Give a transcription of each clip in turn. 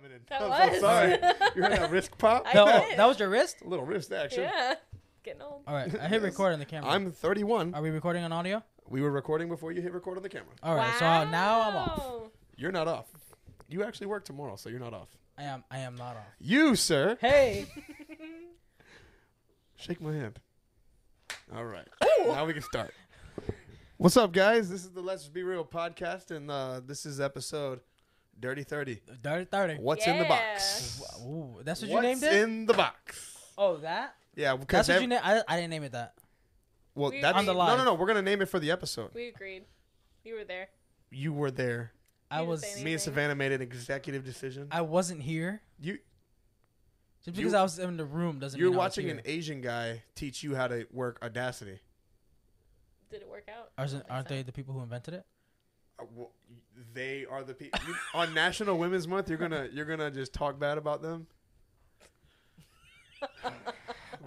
feminine. That I'm was. so sorry. You heard that wrist pop? I No, did. that was your wrist. A little wrist action. yeah. Getting old. All right, I hit record on the camera. I'm 31. Are we recording on audio? We were recording before you hit record on the camera. All right, so now I'm off. Wow. You're not off. You actually work tomorrow, so you're not off. I am. I am not off. You, sir. Hey, Shake my hand. All right. now we can start. What's up, guys? This is the Let's Be Reel podcast, and uh, this is episode Dirty 30. dirty thirty. What's in the box? Ooh, that's what What's you named it. in the box? oh, that. Yeah, because That's what ev- you named. I, I didn't name it that. well, We that's agreed. no, On the no, live. no. We're gonna name it for the episode. We agreed. You were there. You were there. I didn't was. say Me and Anything. Savanah made an executive decision. I wasn't here. You Just because You- I was in the room doesn't. you're mean I was watching here. an Asian guy teach you how to work Audacity. Did it work out? Aren't, think aren't so. they the people who invented it? Uh, well, they are the people on National Women's Month. You're gonna you're gonna just talk bad about them. Oh,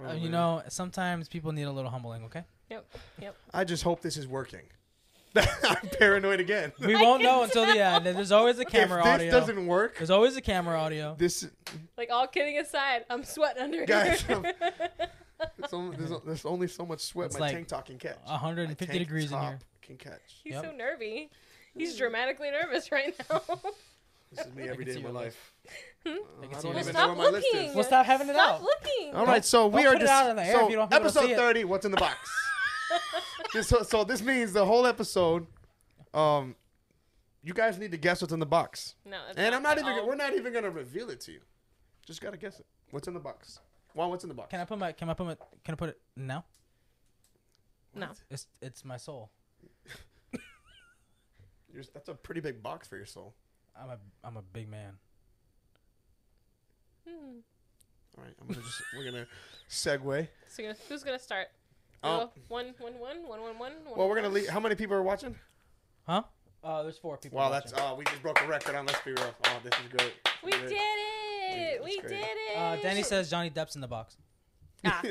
Uh, you know, sometimes people need a little humbling. Okay. Yep. Yep. I just hope this is working. I'm paranoid again. We won't can know until the end. There's always a camera if this audio. doesn't work, There's always a camera audio. this Like all kidding aside, I'm sweating under Guys, here. there's only, there's, there's only so much sweat It's my like tank top can catch. 150 My tank degrees in here. Can catch. He's Yep. so nervy. He's dramatically nervous right now. This is me every day every can day see of my life. Hmm? Uh, I can I see don't your even list. know where Stop my list is. looking. Well, stop having it Stop out. looking. All right, so we don't are put it just out in the air so if you don't- people don't episode see it. thirty. What's in the box? This- so, so this means the whole episode. Um, you guys need to guess what's in the box, No, that's and I'm not at even. all. We're not even gonna reveal it to you. Just gotta guess it. What's in the box? Juan, what's in the box? Can I put my? Can I put my? Can I put it now? No. It's it's my soul. You're- that's a pretty big box for your soul. I'm a I'm a big man. Hmm. All right, I'm gonna just. we're gonna segue. So gonna, who's gonna start? Go one, one, one, one, one, one. well, we're gonna leave. How many people are watching? Huh? Uh, there's four people. Wow, that's. watching. Oh, we just broke a record on. Let's be Reel. Oh, this is good. We Good. did it. that's We great. did it. Uh, Danny says Johnny Depp's in the box. Ah,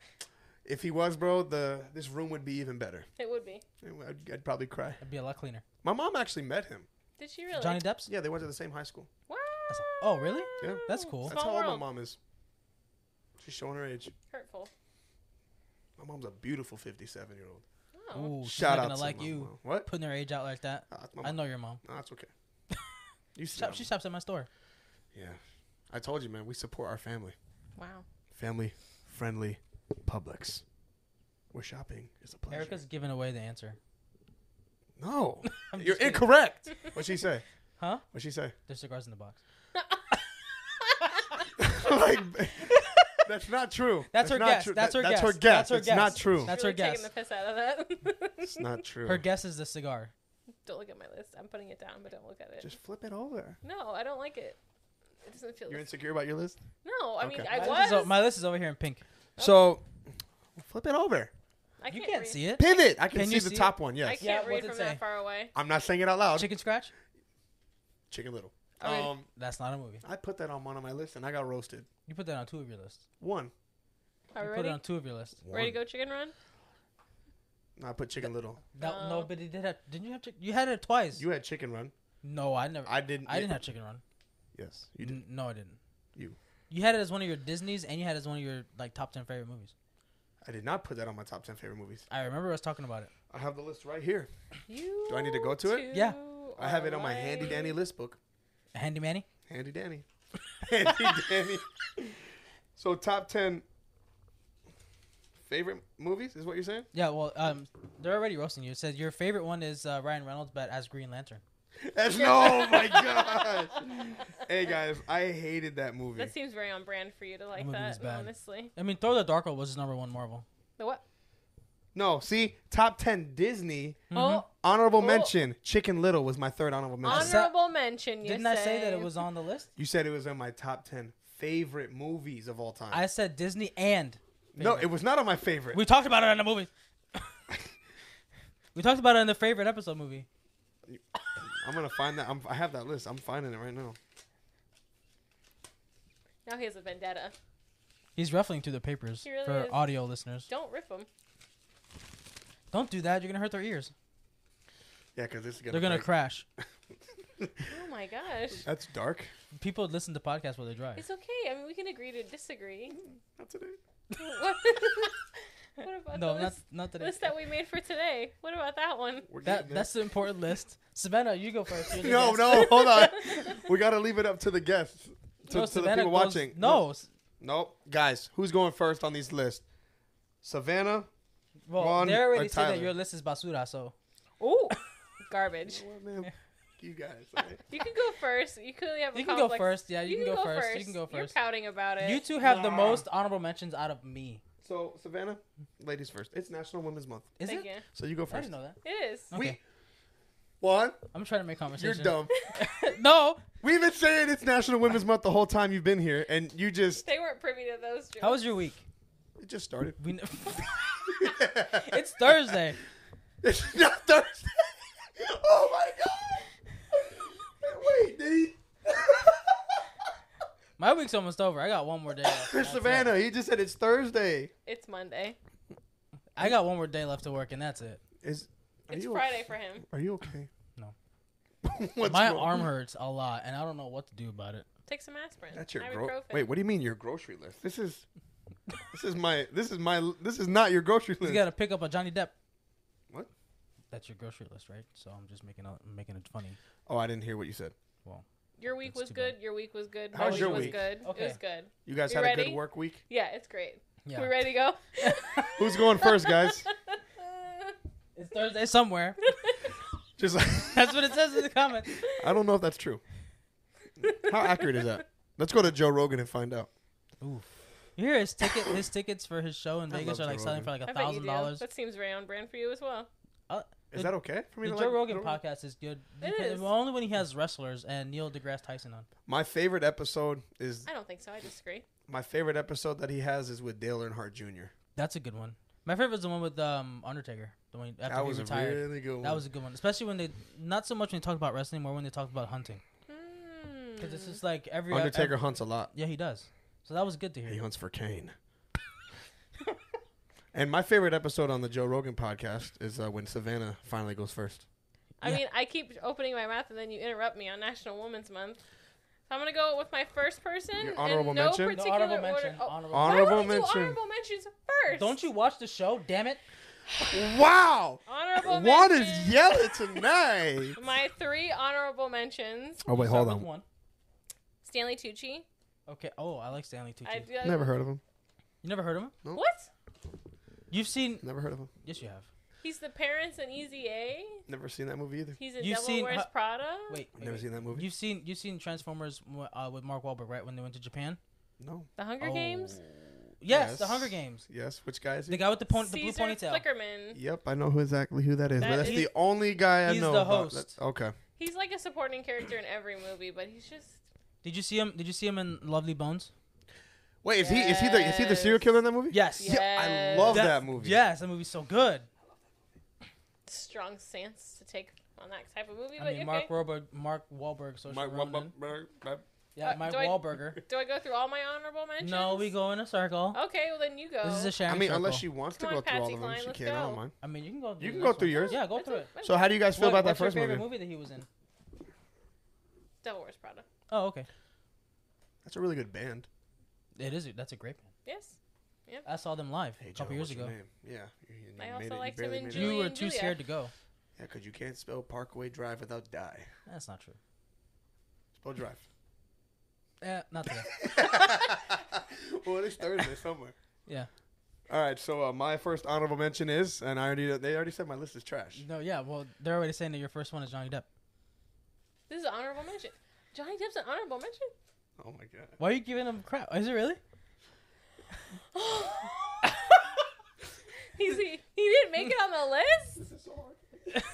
if he was, bro, the this room would be even better. it would be. I'd, I'd probably cry. It'd be a lot cleaner. My mom actually met him. Did she really? Johnny Depp's. Yeah, they went to the same high school. Wow. That's- oh, really? Yeah. That's cool. That's Small how old world. my mom is. She's showing her age. Hurtful. My mom's a beautiful 57 year old. Oh. Ooh, she's Shout not out gonna to like my you mom. What? putting her age out like that. Ah, that's my I mom. know your mom. No, that's okay. you see, Shop, she shops at my store. yeah. I told you, man. We support our family. Wow. Family friendly Publix. Where shopping is a pleasure. Erica's giving away the answer. No, I'm you're kidding. incorrect. What'd she say? Huh? What'd she say? There's cigars in the box. like, that's not true. That's her not guess. true. That's her That- guess. That's her guess. That's her it's guess. not true. That's really her guess. taking the piss out of that. It's not true. Her guess is the cigar. don't look at my list. I'm putting it down, but don't look at it. Just flip it over. no, I don't like it. It doesn't feel. You're insecure about your list? no, I mean I my, was. List o- my list is over here in pink. So, flip it over. I You can't can't read. see it. Pivot. I can, Can see you the see top one. Yes. I Yes. can't Yeah, read what's it from say? that far away. I'm not saying it out loud. Chicken scratch? Chicken Little. I mean- Um, That's not a movie. I put that on one of my lists and I got roasted. You put that on two of your lists. One. Are we You put ready? it on two of your lists. Ready to go chicken run? No, I put Chicken Little. That, Oh. no, but it did have. Didn't you have? Chick- you had it twice. You had Chicken Run. no, I never. I, I didn't. I didn't have chicken run. Yes, you did. N- no, I didn't. You. You had it as one of your Disney's, and you had it as one of your like top ten favorite movies. I did not put that on my top ten favorite movies. I remember us talking about it. I have the list right here. You Do I need to go to it? Yeah. I have it on my handy dandy list book. Handy Manny. Handy danny. handy danny. So top ten favorite movies is what you're saying? Yeah, well, um, they're already roasting you. It says your favorite one is uh, Ryan Reynolds, but as Green Lantern. That's no, oh my gosh. hey guys, I hated that movie. That seems very on brand for you to like movie was that. bad. Honestly, I mean, Thor: The Dark World was his number one Marvel. the what? No, see, top ten Disney. Mhm. Oh, Honorable Oh. mention. Chicken Little was my third honorable mention. Honor- honorable mention. You Didn't I say say that it was on the list? you said it was in my top ten favorite movies of all time. I said Disney and. no, it was not on my favorite. We talked about it in the movie. we talked about it in the favorite episode movie. I'm gonna find that. I'm, I have that list. I'm finding it right now. Now he has a vendetta. He's ruffling through the papers He really for is. audio listeners. Don't rip him. Don't do that. You're gonna hurt their ears. Yeah, because this is gonna. They're gonna break. crash. Oh my gosh. That's dark. People listen to podcasts while they drive. It's okay. I mean, we can agree to disagree. Not today. what, what about No, the not list, not today. list that we made for today? What about that one? We're That getting there. that's the important list. Savanah, you go first. You're the no, guest. no, hold on. We gotta leave it up to the guests, to, No, to the Savanah people goes- watching. No, s- nope. Guys, who's going first on these lists? Savanah. well, Ron they or already said Tyler? that your list is basura. So Ooh, garbage. You know what, man? You guys. all right? You can go first. You clearly have a you can go complex- first. Yeah, you, can, go, first. You can go first. You're first. pouting about it. You two have the most honorable mentions out of me. So Savanah, ladies first. It's National Women's Month, Is Thank it? you. so you go first. I first. didn't know that. It is. Okay. One, I'm trying to make conversation. you're conversation. dumb. no. We've been saying it's National Women's Month the whole time you've been here, and you just They weren't privy to those jokes. How was your week? it just started. We kn- it's Thursday. It's not Thursday. oh my god! Wait, did he? My week's almost over. I got one more day left. Chris it. Savanah, he just said it's Thursday. It's Monday. I got one more day left to work, and that's it. Is It's you Friday for him. Are you okay? No. What's My wrong? arm hurts a lot, and I don't know what to do about it. Take some aspirin. That's your gro- Wait, what do you mean your grocery list? This is this is my this is my this is not your grocery list. You got to pick up a Johnny Depp. What? That's your grocery list, right? So I'm just making it, making it funny. Oh, I didn't hear what you said. Your week That's was good. bad. Your week was good. How's My your week? was good. Okay. It was good. You guys You had a ready? good work week. Yeah, it's great. Yeah. We ready to go? Who's going first, guys? It's Thursday somewhere. Just like, That's what it says in the comments. I don't know if that's true. How accurate is that? Let's go to Joe Rogan and find out. Oof. You hear his ticket? His tickets for his show in I Vegas are like Joe selling Rogan. for like a thousand dollars. That seems very on brand for you as well. Uh, Is The- that okay for me? The to Joe like, Rogan podcast is good. It because- is. well, only when he has wrestlers and Neil deGrasse Tyson on. My favorite episode is I don't think so. I disagree. my favorite episode that he has is with Dale Earnhardt Jr. That's a good one. My favorite was the one with um Undertaker. The one after That he was a really good one. That was a good one, especially when they not so much when they talked about wrestling, more when they talked about hunting. Hmm. Because it's just like every Undertaker every- hunts a lot. yeah, he does. So that was good to hear. He hunts for Kane. And my favorite episode on the Joe Rogan podcast is uh, when Savanah finally goes first. I Yeah. mean, I keep opening my mouth and then you interrupt me on National Women's Month. So I'm gonna go with my first person. Your in honorable no mention? No, particular honorable order. mention, Oh, honorable- Honorable would do mention. honorable mentions first. Don't you watch the show? Damn it! Wow! Honorable Juan is mentions. yelling tonight. My three honorable mentions: Oh wait, hold on. One. Stanley Tucci. Okay. Oh, I like Stanley Tucci. I do, Never heard of him. you never heard of him? What? You've seen? Never heard of him. Yes, you have. He's the parents in Easy A. Never seen that movie either. He's in You've Devil seen Wears ho- Prada. Wait, wait, Never wait. seen that movie. You've seen you've seen Transformers uh, with Mark Wahlberg, right? When they went to Japan. No. The Hunger Oh. Games. Yes, Yes. the Hunger Games. Yes. Which guy is he? The guy with the pony, the blue ponytail. Flickerman. Yep, I know who exactly who that is. but that's the only guy I he's know. He's the host. That- okay. He's like a supporting character in every movie, but he's just Did you see him? Did you see him in Lovely Bones? Wait, is he is he the is he the serial killer in that movie? Yes. Yeah. Yeah, I love that, That- movie. Yes, that movie's so good. strong stance to take on that type of movie. I but mean, okay. Mark Wahlberg, Mark Wahlberg, social Mark- Ronan. Mark- Mark- Mark- Yeah, Uh, Mike do I- Wahlberger. Do I go through all my honorable mentions? No, we go in a circle. Okay, well then you go. This is a sharing I mean, circle. unless she wants to go on, through all of them, Cline, she let's can. I don't mind. I mean, you can go. You can go through one. yours. Yeah, go That's through a- it. So how do you guys feel What- about that what's your first favorite movie? movie that he was in? Devil Wears Prada. Oh, okay. That's a really good band. It is. That's a great band. Yes. I saw them live Hey, a couple Joe, years what's your ago. name? Yeah. You, you I made also it- you liked him barely in made it. Julie You were and too Julia. scared to go. Yeah, because you can't spell Parkway Drive without die. That's not true. Spell drive. Yeah, not today. well, it is Thursday somewhere. Yeah. All right, so uh, my first honorable mention is, and I already they already said my list is trash. No, yeah. Well, they're already saying that your first one is Johnny Depp. This is an honorable mention. Johnny Depp's an honorable mention. Oh my god. Why are you giving him crap? Is it really? He's he, he didn't make it on the list. This is so hard.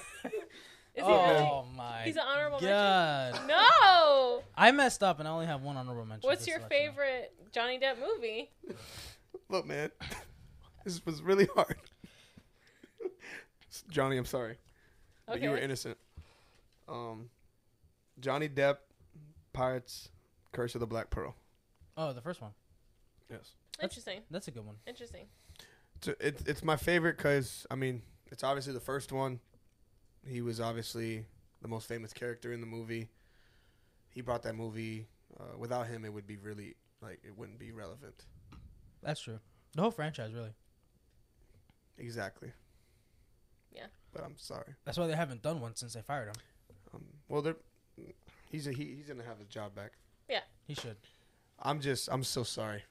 Is he really? oh my He's an honorable god! mention. No. I messed up and I only have one honorable mention. What's just your to let you know. favorite Johnny Depp movie? Look, man, this was really hard. Johnny, I'm sorry, but you were Okay. innocent. Um, Johnny Depp, Pirates, Curse of the Black Pearl. Oh, the first one. Yes. Interesting. That's a good one. Interesting. It's it's, it's my favorite because I mean it's obviously the first one. He was obviously the most famous character in the movie. He brought that movie Uh, without him, it would be really like it wouldn't be relevant. That's true. The whole franchise, really. Exactly. Yeah. But I'm sorry. That's why they haven't done one since they fired him. Um, well, they're he's a, he, he's gonna have his job back. He should. I'm just I'm so sorry.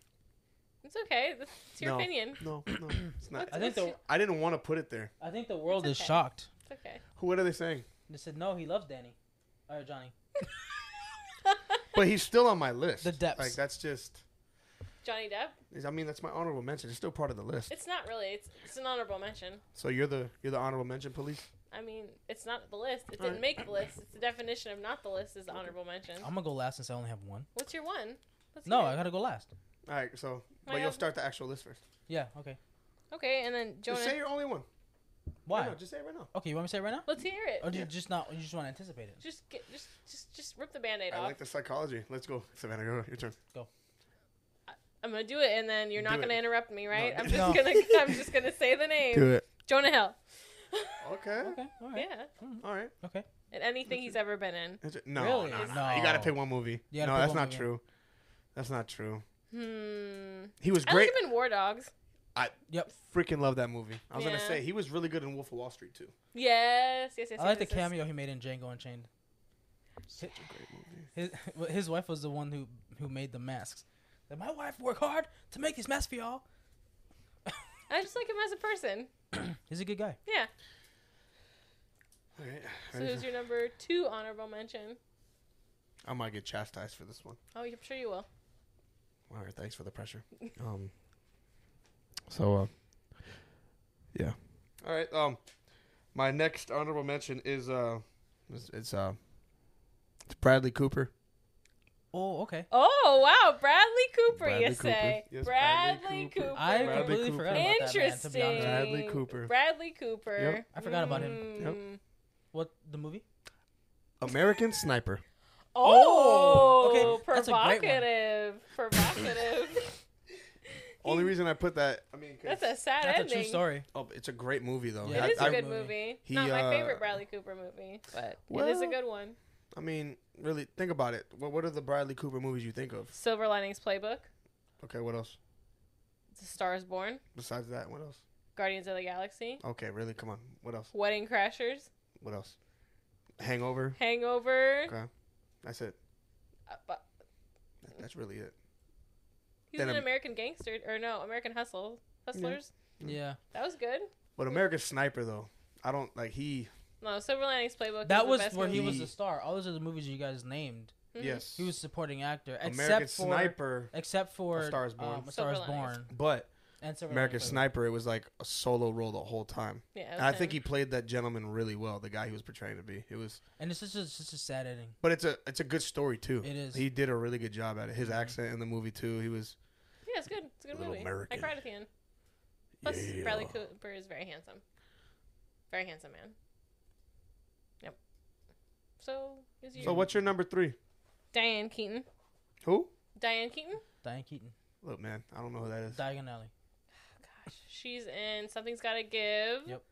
It's okay. It's your No. opinion. No, no, it's not. I think the I didn't want to put it there. I think the world It's is shocked. It's okay. Who? What are they saying? They said no, he loves Danny, or Johnny. But he's still on my list. The depths. Like that's just. Johnny Depp. I mean, that's my honorable mention. It's still part of the list. It's not really. It's it's an honorable mention. So you're the you're the honorable mention police. I mean, it's not the list. It didn't make the list. It's the definition of not the list is the honorable mention. I'm gonna go last since I only have one. What's your one? Let's No, hear I gotta go last. All right. So, I but you'll have- start the actual list first. Yeah. Okay. Okay, and then Jonah. Just say your only one. Why? Right now, just say it right now. Okay, you want me to say it right now? Let's hear it. Or do you Yeah. just not? You just want to anticipate it? Just get just just just rip the band-aid I off. like the psychology. Let's go, Savanah. Go. Your turn. Go. I'm gonna do it, and then you're not Do gonna it. interrupt me, right? No. I'm just No. gonna I'm just gonna say the name. it. Jonah Hill. Okay. Okay. All right. Yeah, All right. Okay. and anything he's ever been in. Is it- No, Really? no, no, No. You gotta pick one movie. You gotta No, pick that's one not movie. true. That's not true. Hmm. He was I great. like him in War Dogs. I yep. Freaking love that movie. I was gonna Yeah. say he was really good in Wolf of Wall Street too. Yes, yes, yes. I like the yes, yes, yes. cameo he made in Django Unchained. Such a great movie. His well, his wife was the one who who made the masks. Like, my wife worked hard to make these masks for y'all. I just like him as a person. He's a good guy. Yeah. All right. So Ready who's your number two honorable mention? I might get chastised for this one. Oh, I'm sure you will. All right. Thanks for the pressure. Um. So, uh, yeah. All right. Um, my next honorable mention is uh, it's, it's uh, it's Bradley Cooper. Oh, okay. Oh wow, Bradley Cooper, Bradley you Cooper. say? Yes, Bradley, Bradley Cooper. Cooper. I Bradley completely Cooper. forgot about that man. Interesting. Bradley Cooper. Bradley Cooper. Yep. I forgot about him. Yep. Mm. what the movie? American Sniper. Oh, okay, that's a great one. provocative. Provocative. Only reason I put that, I mean, 'cause- That's a sad That's ending. a true story. oh, it's a great movie though. Yeah, It I, is a I- good movie. movie. He, Not my uh, favorite Bradley Cooper movie, but it is a good one. I mean, really, think about it. What, what are the Bradley Cooper movies you think of? Silver Linings Playbook, Okay, what else? The Star is Born, Besides that, what else? Guardians of the Galaxy, Okay, really, come on. What else? Wedding Crashers, What else? Hangover. Hangover. Okay, that's it. Uh, but That- That's really it. he's Then an I'm- American Gangster, or no, American Hustle. Hustlers. Yeah. That was good. But American Sniper though, I don't like he. No, Silver Linings Playbook. That is was the best where he was the star. All those are the movies you guys named. Mhm. Yes, He was supporting actor, American except for Sniper. except for A Star is Born. Um, A Star is Born But and Silver American Linings Playbook. Sniper, it was like a solo role the whole time. Yeah, And was I think he played that gentleman really well. The guy he was portraying to be. It was, And it's just a, it's just a sad ending. but it's a it's a good story too. It is. He did a really good job at it. His Mhm. accent in the movie too. He was. Yeah, it's good. It's a good Little movie. American. I cried at the end. Plus, Yeah. Bradley Cooper is very handsome. Very handsome man. Yep. So, is your So what's your number three? Diane Keaton? Who? Diane Keaton? Diane Keaton, Look, man, I don't know who that is. Diagon Alley. Oh, gosh, she's in Something's Gotta Give. Yep.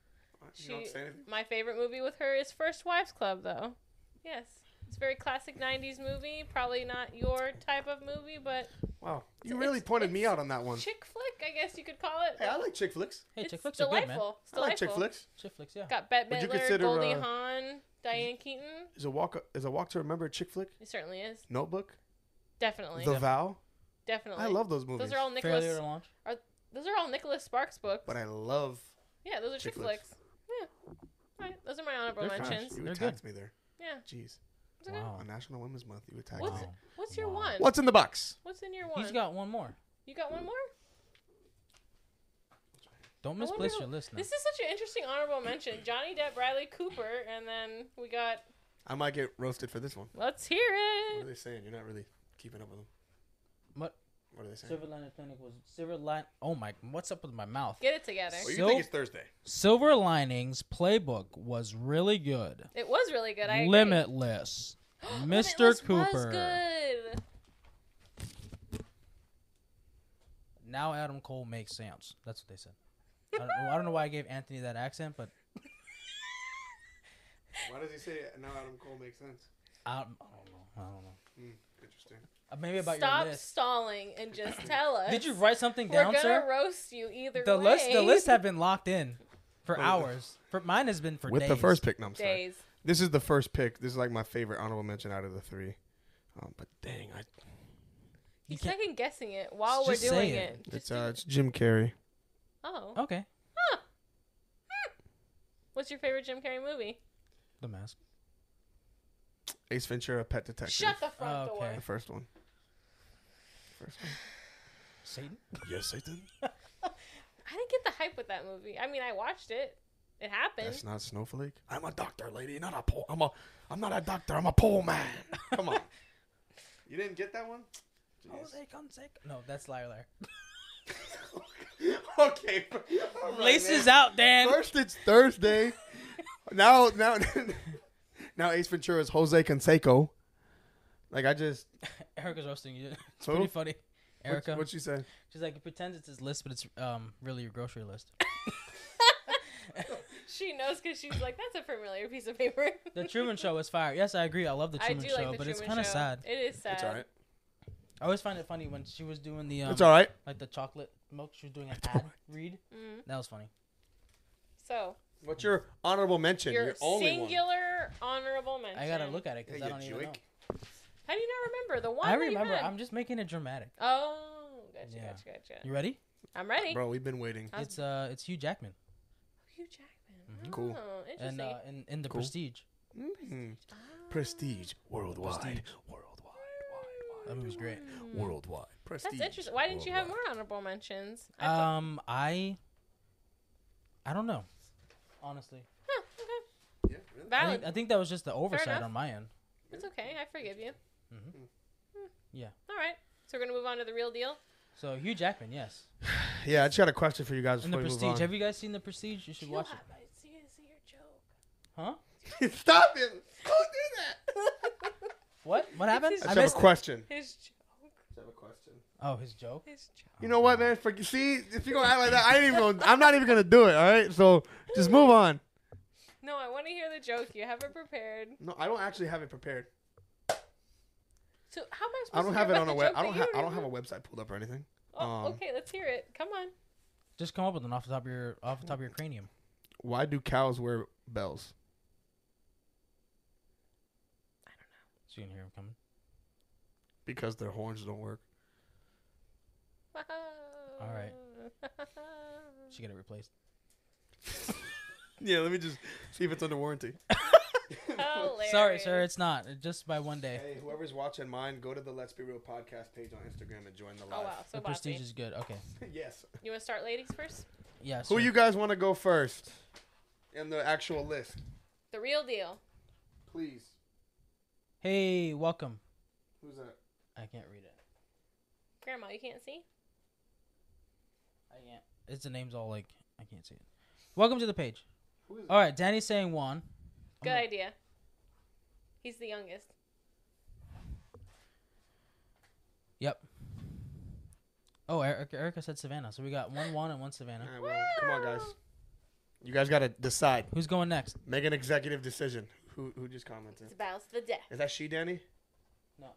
You don't She- say anything? My favorite movie with her is First Wives Club, though. Yes. It's a very classic 90s movie. Probably not your type of movie, but Wow, you really it's- pointed me out on that one. chick flick, I guess you could call it. Hey, I like chick flicks. Hey, it's chick flicks are good, man. delightful. I like chick flicks. Chick flicks, yeah. Got Bette Would you Midler, consider, Goldie uh, Hawn, Diane Keaton. Is a walk is a walk to remember a chick flick? It certainly is. Notebook. Definitely. The Vow. Definitely. I love those movies. Those are all Fairly Nicholas. to launch. Those are all Nicholas Sparks books. but I love. yeah, those are chick chick flicks. flicks. Yeah. All right, those are my honorable They're fine. mentions. You They're attacked me there. Yeah. Jeez. It's okay. Wow. On National Women's Month, you attacked What's me. Wow. What's your Wow. one? What's in the box? What's in your one? He's got one more. you got one more? Don't I misplace your who- list now. This is such an interesting honorable mention. Johnny Depp, Bradley Cooper, and then we got. I might get roasted for this one. Let's hear it. What are it. they saying? You're not really keeping up with them. What? What are they saying? Silver Lining Clinic was Silver Line. Oh my! What's up with my mouth? Get it together. Well, you So- think it's Thursday? Silver Linings Playbook was really good. It was really good. I agree. Limitless. Mr. Limitless Cooper. Was good. Now Adam Cole makes sense. That's what they said. I don't, know, I don't know why I gave Anthony that accent, but Why does he say now Adam Cole makes sense? I don't, I don't know. I don't know. Hmm, interesting. Uh, maybe about Stop your list. stalling and just tell us. Did you write something down, We're down, gonna sir? roast you either The way. list, the list have been locked in for Wait. hours. For mine has been for With days. the first pick, no, I'm sorry. days. This is the first pick. This is like my favorite honorable mention out of the three. Um, but dang, I, You He's can't. second guessing it while Just we're say doing it. it. Just it's do uh, it. it's Jim Carrey. Oh. Okay. Huh? What's your favorite Jim Carrey movie? The mask. Ace Ventura, Pet Detective. Shut the front Oh, door. The first one. First one. Satan. Yes, I did. I didn't get the hype with that movie. I mean, I watched it. It happened. That's not Snowflake. I'm a doctor, lady, not a pole. I'm a. I'm not a doctor. I'm a pole man. Come on. You didn't get that one. Oh, Jose Canseco. No, that's liar liar. okay. all right, Laces man. out, Dan. First it's Thursday. now, now, now Ace Ventura is Jose Canseco. Like I just. Erica's roasting you. It's Who? pretty funny. Erica. what she say? She's like, it pretends it's his list, but it's um really your grocery list. She knows because she's like, that's a familiar piece of paper. The Truman Show is fire. Yes, I agree. I love the I Truman do Show, like the but Truman it's kind of Show. sad. It is sad. It's all right. I always find it funny when she was doing the um, it's all right. like the chocolate milk. She was doing an ad read. Mhm. That was funny. So, What's your honorable mention? your Your, only singular honorable mention. I gotta look at it because Hey, I don't you even know. joke. How do you not remember the one? I remember. I'm just making it dramatic. Oh, gotcha, Yeah. gotcha, gotcha. You ready? I'm ready. Bro, we've been waiting. How's- It's uh, it's Hugh Jackman, Hugh Jackman. Mhm. Cool. Oh, interesting. and uh, in in the Cool. Prestige. Mhm. Ah. Prestige worldwide. Prestige. Worldwide. That movie's great. Mm. Worldwide. Prestige. That's interesting. Why didn't you have more honorable mentions? I thought- Um, I, I don't know, honestly. Huh, okay. Yeah, really? I Valid. think, I think that was just the oversight on my end. It's okay. I forgive you. Mhm. Hmm. Yeah. All right. So we're gonna move on to the real deal. So Hugh Jackman, yes. Yeah, I just got a question for you guys In the before we move Prestige. on. Have you guys seen the Prestige? You should watch it. I see, see your joke. Huh? Stop it! Don't do that. What? What happened? I I just have a missed. it. question. His joke. I have a question. Oh, his joke. His joke. You know what, man? For, see, if you're gonna act like that, I ain't even. Gonna, I'm not even gonna do it. All right, so just move on. No, I want to hear the joke. You have it prepared. No, I don't actually have it prepared. So how am I supposed I don't to have it on a the web. I don't you have. I don't have a website pulled up or anything. Oh, um, okay. Let's hear it. Come on. Just come up with one off the top of your off the top of your cranium. Why do cows wear bells? I don't know. So you can hear them coming. Because their horns don't work. All right. She get it replaced. Yeah, let me just see if it's under warranty. Hilarious. Sorry, sir, it's not. Just by one day. Hey, whoever's watching mine, go to the Let's Be Reel podcast page on Instagram and join the Oh live. wow, so the Prestige is good. Okay. yes. You want to start, ladies first? Yeah. Who sure. you guys want to go first in the actual list? The real deal. Please. Hey, welcome. Who's that? I can't read it. Grandma, you can't see. I can't. It's the name's all like I can't see it. Welcome to the page. Who is All right, Danny's saying one. Good I'm idea. He's the youngest. Yep. Oh, Erica, Erica said Savanah, so we got one one and one Savanah. All right, well, come on, guys. You guys got to decide. Who's going next? Make an executive decision. Who who just commented? It's about the death. Is that she, Danny? No.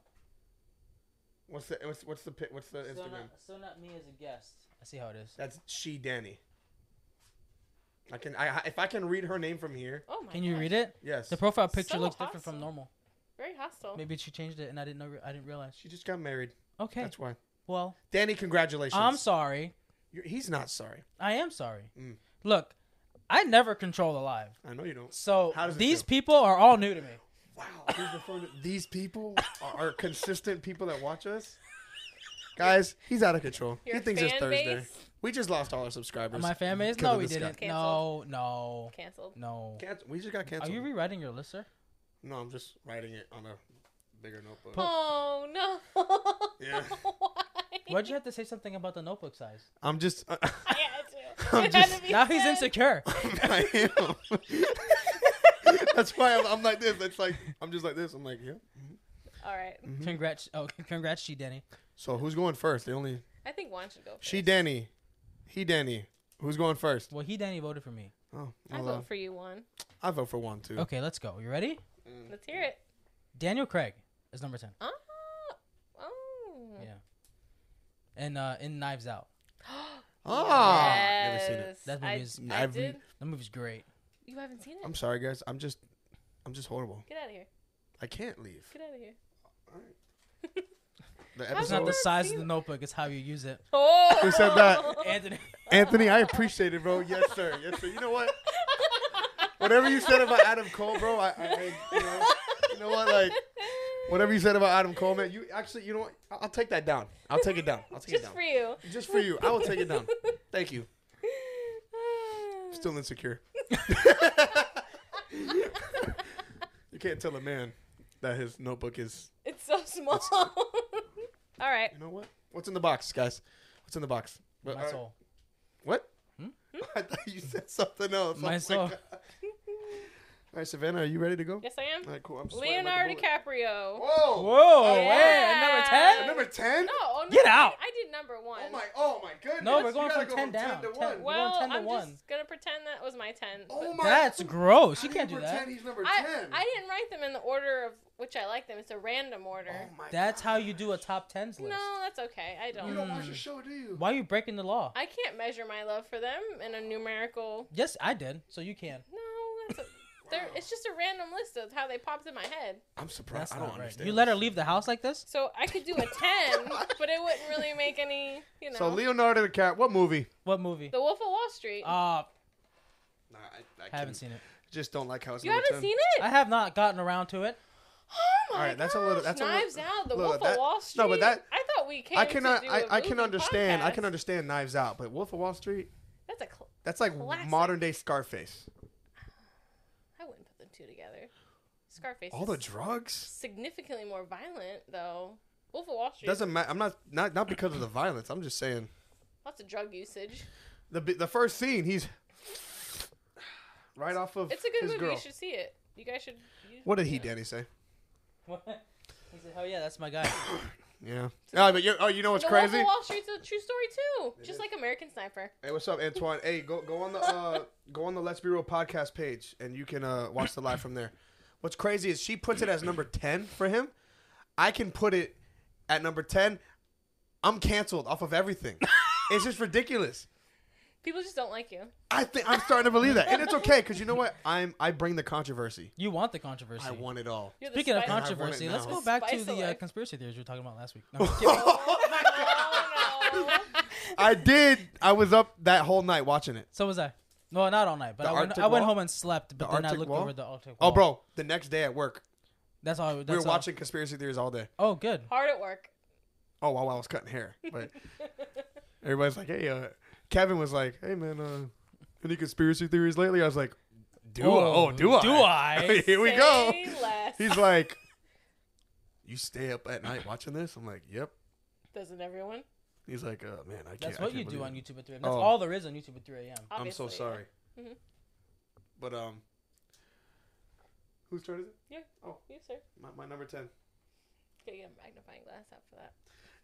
What's the what's, what's the pi- what's the Still Instagram? not, still not me as a guest. I see how it is. That's she, Danny. I can I if I can read her name from here. Oh my. Can you gosh. read it? Yes. The profile picture So looks different from normal. Very hostile. Maybe she changed it and I didn't know. I didn't realize. She just got married. Okay. That's why. Well, Danny, congratulations. I'm sorry. You're, he's not sorry. I am sorry. Mm. Look, I never control the live, I know you don't. so How does these feel? people are all new to me. Wow. He's these people are, are consistent people that watch us. Guys, he's out of control. Your he thinks it's Thursday. base? We just lost all our subscribers. My fan base? No, we didn't. No, no, Canceled. no. Canc- we just got canceled. Are you rewriting your list, sir? no, I'm just writing it on a bigger notebook. Oh no. Yeah. Why? Why'd you have to say something about the notebook size? I'm just. I had to. I'm It had just- to be Now he's insecure. I am. That's why I'm, I'm like this. It's like I'm just like this. I'm like, yeah. All right. mhm. Congrats. Oh, congrats, she Danny. So who's going first? They only I think one should go. First. she Danny, he Danny. Who's going first? Well, he Danny voted for me. Oh, I well, vote for you, one. I vote for one too. Okay, let's go. You ready? Mm. Let's hear it. Daniel Craig is number ten. Ah, oh, Yeah. and uh, in Knives Out. Ah, yes. never seen it. That I, movie's- I I've- did. The movie's great. You haven't seen it? I'm sorry, guys. I'm just, I'm just horrible. Get out of here. I can't leave. Get out of here. The How It's not the size of the notebook; it's how you use it. Oh. Who said that? Anthony, Anthony, I appreciate it, bro. Yes, sir. Yes, sir. You know what? Whatever you said about Adam Cole, bro, I, I you know, you know what, like, whatever you said about Adam Cole, man, you actually, you know what? I'll, I'll take that down. I'll take it down. I'll take it Just down. for you. Just for you. I will take it down. Thank you. Still insecure. you can't tell a man that his notebook is. It's so small. All right. You know what? What's in the box, guys? What's in the box? What- my soul. What? Hmm? I thought you said something else. My Oh soul. God. All right, Savanah, are you ready to go? Yes, I am. All right, cool. I'm sweating Leonardo like. DiCaprio. Whoa! Whoa! Yeah. Wait, at number ten? Oh, number ten? No, oh, no, Get out. I did number one. Oh my! Oh my goodness! No, we're You going gotta from go 10 down. to 10. one. Well, We're on 10 to I'm one. just gonna pretend that was my ten. Oh my! That's gross. You can't do that. He's number I, ten. I didn't write them in the order of which I like them. It's a random order. Oh my! That's God. how you do a top tens list. no, that's okay. I don't. You don't watch the hmm. show, do you? Why are you breaking the law? I can't measure my love for them in a numerical. Yes, I did. So you can. No, that's a. They're, it's just a random list of how they popped in my head. I'm surprised. That's I don't right. understand. You let her leave the house like this? So I could do a ten, but it wouldn't really make any. You know. So Leonardo DiCaprio, what movie? What movie? the Wolf of Wall Street. Uh, Nah, I, I I haven't seen it. Just don't like how it's you haven't 10. seen it? I have not gotten around to it. Oh my All right, that's a little- gosh, that's a little- Out, The look, Wolf that- of Wall no, but that- I thought we came I cannot. to do I, a I can movie understand. I can understand Knives Out, but Wolf of Wall Street. That's a. Cl- That's like Classic. modern day Scarface. I wouldn't put them two together. Scarface. All the drugs. significantly more violent though. Wolf of Wall Street. Doesn't matter. I'm not not not because of the violence. I'm just saying Lots of drug usage. the the first scene. He's right off of It's a good his movie. girl. You should see it. You guys should. You, What did he. Danny, say? What? He said, "Oh yeah, that's my guy." Yeah. Oh, but you oh, you know what's the crazy? Wolf of Wall Street's a true story too. It Just is. like American Sniper. Hey, what's up, Antoine? Hey, go go on the uh go on the Let's Be Reel podcast page, and you can uh watch the live from there. What's crazy is she puts it as number ten for him. I can put it at number ten. I'm canceled off of everything. it's just ridiculous. People just don't like you. I think I'm starting to believe that, and it's okay because you know what? I'm I bring the controversy. You want the controversy. I want it all. You're the Speaking of spice- I want it controversy, let's now. go The back to spice the uh, life. conspiracy theories we were talking about last week. No, I'm kidding. Oh no. I did. I was up that whole night watching it. so was I. No, not all night, but The I went, Arctic I went Wall? home and slept. But The then I Arctic looked Wall? over the Arctic Oh, bro, the next day at work, that's all. That's we were all. watching conspiracy theories all day. Oh, good. Hard at work. Oh, while I was cutting hair, but everybody's like, "Hey, uh, Kevin was like, hey man, uh, any conspiracy theories lately?" I was like, "Do I? Oh, do I? Do I? Here we go." Less. He's like, "You stay up at night watching this?" I'm like, "Yep." Doesn't everyone? He's like, uh, "Man, I can't." That's what can't you do on. YouTube at 3 a.m. That's Oh. all there is on YouTube at 3 a.m. I'm so Obviously, yeah. sorry. Mhm. But um, whose turn is it? Yeah. Oh, you sir. My, my number ten. Get you a magnifying glass out for that.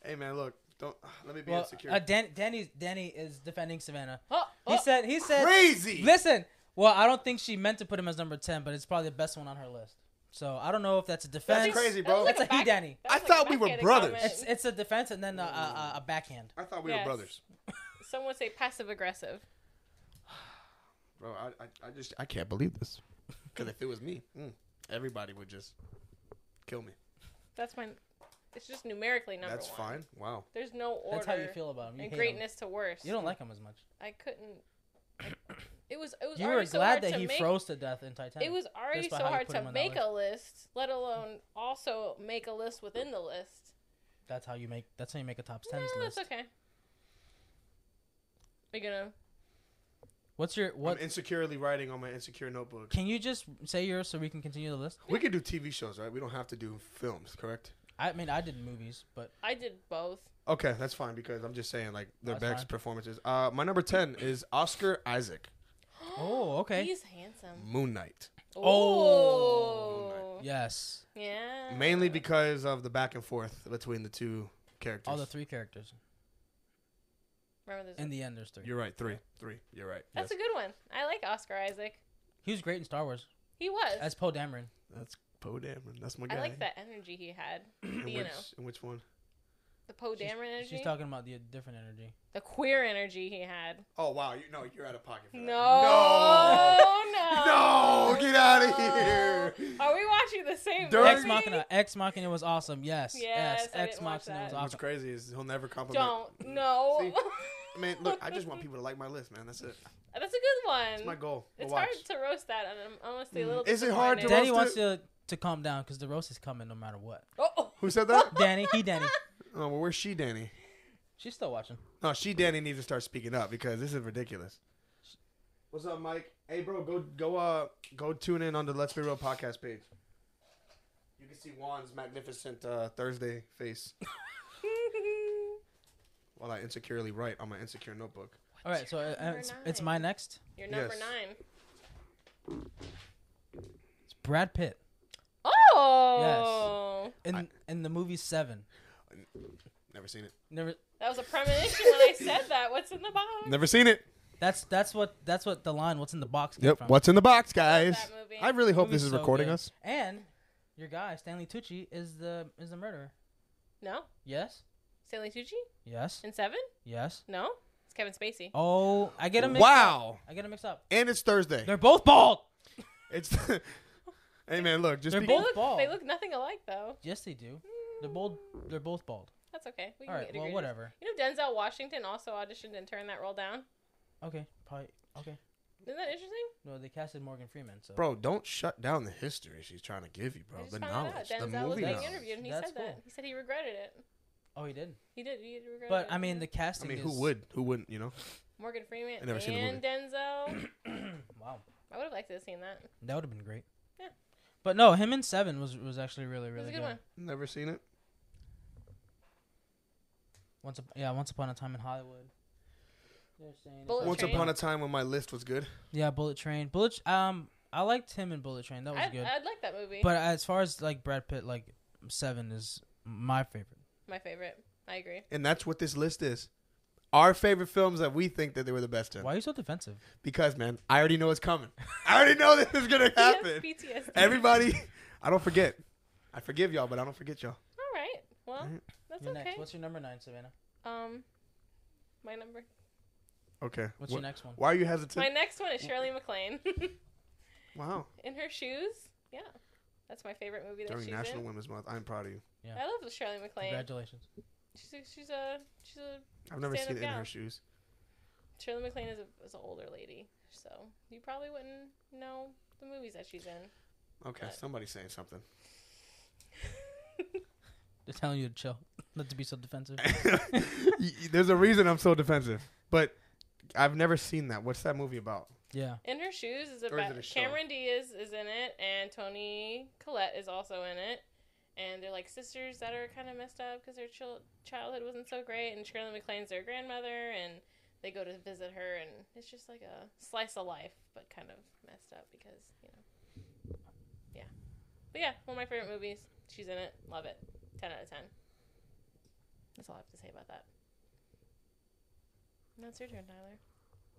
Hey man, look, don't let me be Well, insecure. uh, Dan, Danny, Danny is defending Savanah. Oh, He oh. said, he said, Crazy. listen. Well, I don't think she meant to put him as number 10, but it's probably the best one on her list. So I don't know if that's a defense. That's crazy, bro. was like That's a he, back- Danny. that I like thought we were brothers. It's it's a defense and then a, a, a- a backhand. I thought we Yes. were brothers, Some would say passive aggressive. bro. I, I, I just I can't believe this. Because if it was me, mm, everybody would just kill me. That's my. It's just numerically number That's one. fine. Wow. There's no order. That's how you feel about him. You and hate greatness to worst. You don't like him as much. I couldn't. I, it was. It was. You already were so glad hard that he make, froze to death in Titanic. It was already so hard to make list. a list, let alone also make a list within the list. That's how you make. That's how you make a top No, tens that's list. okay. Are you gonna? What's your what? I'm insecurely writing on my insecure notebook. Can you just say yours so we can continue the list? We could do TV shows, right? We don't have to do films, correct? I mean, I did movies, but I did both. Okay, that's fine because I'm just saying like their That's best fine. performances. Uh, my number ten is Oscar Isaac, Oh, okay. He's handsome. Moon Knight. Oh. yes, Yeah. Mainly because of the back and forth between the two characters. all the three characters. Remember there's In the end, there's three. You're right. Three. Three. You're right. That's yes. a good one. I like Oscar Isaac. He was great in Star Wars He was. as Poe Dameron. That's Poe Dameron. That's my guy. I like that energy he had. In you which, know. in which one? The Poe Dameron energy. She's talking about the different energy. the queer energy he had. Oh wow, you no, you're out of pocket for that. No, no, No, get outta no. here. Are we watching the same During- Ex? Machina. Ex Machina was awesome. Yes. Yes, Yes. Ex Machina was that. What's crazy is he'll never compliment. Don't. No. See? I mean, look, I just want people to like my list, man. That's it. That's a good one. That's my goal. Go It's watch. hard to roast that, I'm honestly a Mm. little. Is it hard to disappointed. Danny roast wants to to calm down because the roast is coming no matter what. Oh, oh. Who said that? Danny, he Danny. oh, well, where's she, Danny? She's still watching. No, she, Danny, needs to start speaking up because this is ridiculous. What's up, Mike? Hey, bro, go go uh go tune in on the Let's Be Reel podcast page. You can see Juan's magnificent uh, Thursday face while I insecurely write on my insecure notebook. All right, so uh, Number it's, it's my next. You're number Yes. nine. It's Brad Pitt Oh. in in the movie Seven. Never seen it. Never. That was a premonition when I said that. What's in the box? Never seen it. That's that's what that's what the line. What's in the box? came Yep. From. What's in the box, Love guys? that movie. I really hope this is so recording good. us. And your guy Stanley Tucci is the is the murderer. No. Yes. Stanley Tucci Yes. in Seven? Yes. No. It's Kevin Spacey. Oh, I get him. mixed up. Wow. I get them mixed up. And it's Thursday. They're both bald. It's. hey man, look, just They're be, They both look, bald. they look nothing alike though. Yes, they do. Mm. They're both. They're both bald. That's okay. We All can right. agree Well, to whatever. You know Denzel Washington also auditioned and turned that role down. Okay. Probably. Okay. Isn't that interesting? No, they casted Morgan Freeman. So. bro. Don't shut down the history she's trying to give you, bro. I just The found out. the Denzel was movie being knowledge. interviewed and he That's said that. cool. He said he regretted it. Oh, he did. He did. He regretted But it. But I mean, yeah. the I casting. mean, is, who would? Who wouldn't? You know. Morgan Freeman I never seen the and Denzel. wow. I would have liked to have seen that. That would have been great. Yeah. But no, him and Seven was was actually really really a good one. Never seen it. Once, up, yeah, Once Upon a Time in Hollywood. They're saying it's Bullet Once Train? upon a time when my list was good. Yeah, Bullet Train. Bullet. Um, I liked him in Bullet Train. That was I'd, good. I'd like that movie. but as far as like Brad Pitt, like Seven is my favorite. My favorite. I agree. And that's what this list is. Our favorite films that we think that they were the best in. Why are you so defensive? Because man, I already know it's coming. I already know this is gonna happen. PTSD. Everybody, I don't forget. I forgive y'all, but I don't forget y'all. All right. Well, Alright. that's You're okay. next. What's your number nine, Savanah? Um, my number. Okay. What's Wh- your next one? Why are you hesitant? My next one is Shirley MacLaine. wow. in her shoes. Yeah, that's my favorite movie that During she's National in. Women's Month, I'm proud of you. Yeah. I love Shirley MacLaine. Congratulations. She's a, she's a she's a I've never Stand-up seen it in her shoes. Shirley MacLaine is a is an older lady, so you probably wouldn't know the movies that she's in. Okay, But- somebody's saying something. They're telling you to chill, not to be so defensive. Y- y- There's a reason I'm so defensive, but I've never seen that. What's that movie about? Yeah. In her shoes is Or is about it? Cameron Diaz is in it, and Toni Collette is also in it. And they're like sisters that are kind of messed up because their chil- childhood wasn't so great. And Shirley MacLaine's their grandmother, and they go to visit her, and it's just like a slice of life, but kind of messed up because you know, yeah. But yeah, one of my favorite movies. She's in it. Love it. Ten out of ten. That's all I have to say about that. Now it's your turn, Tyler.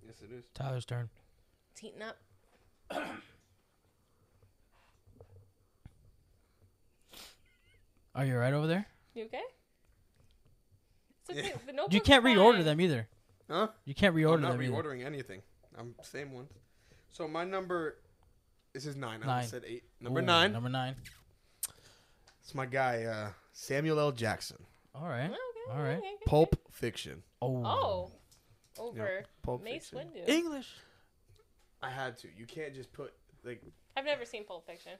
Yes, it is. Tyler's turn. It's heating up. Are you right over there? You okay? It's okay. Yeah. The You can't reorder them either. Huh? You can't reorder them. I'm not them either. reordering anything. I'm same one. So my number, this is nine. I Nine. almost said eight. Number Ooh, nine. Number nine. It's my guy uh, Samuel L. Jackson. All right. Okay, All right. okay, okay, okay. Pulp Fiction. Oh. Oh, over Pulp Mace Fiction. Windu. English. I had to. You can't just put like. I've never seen Pulp Fiction.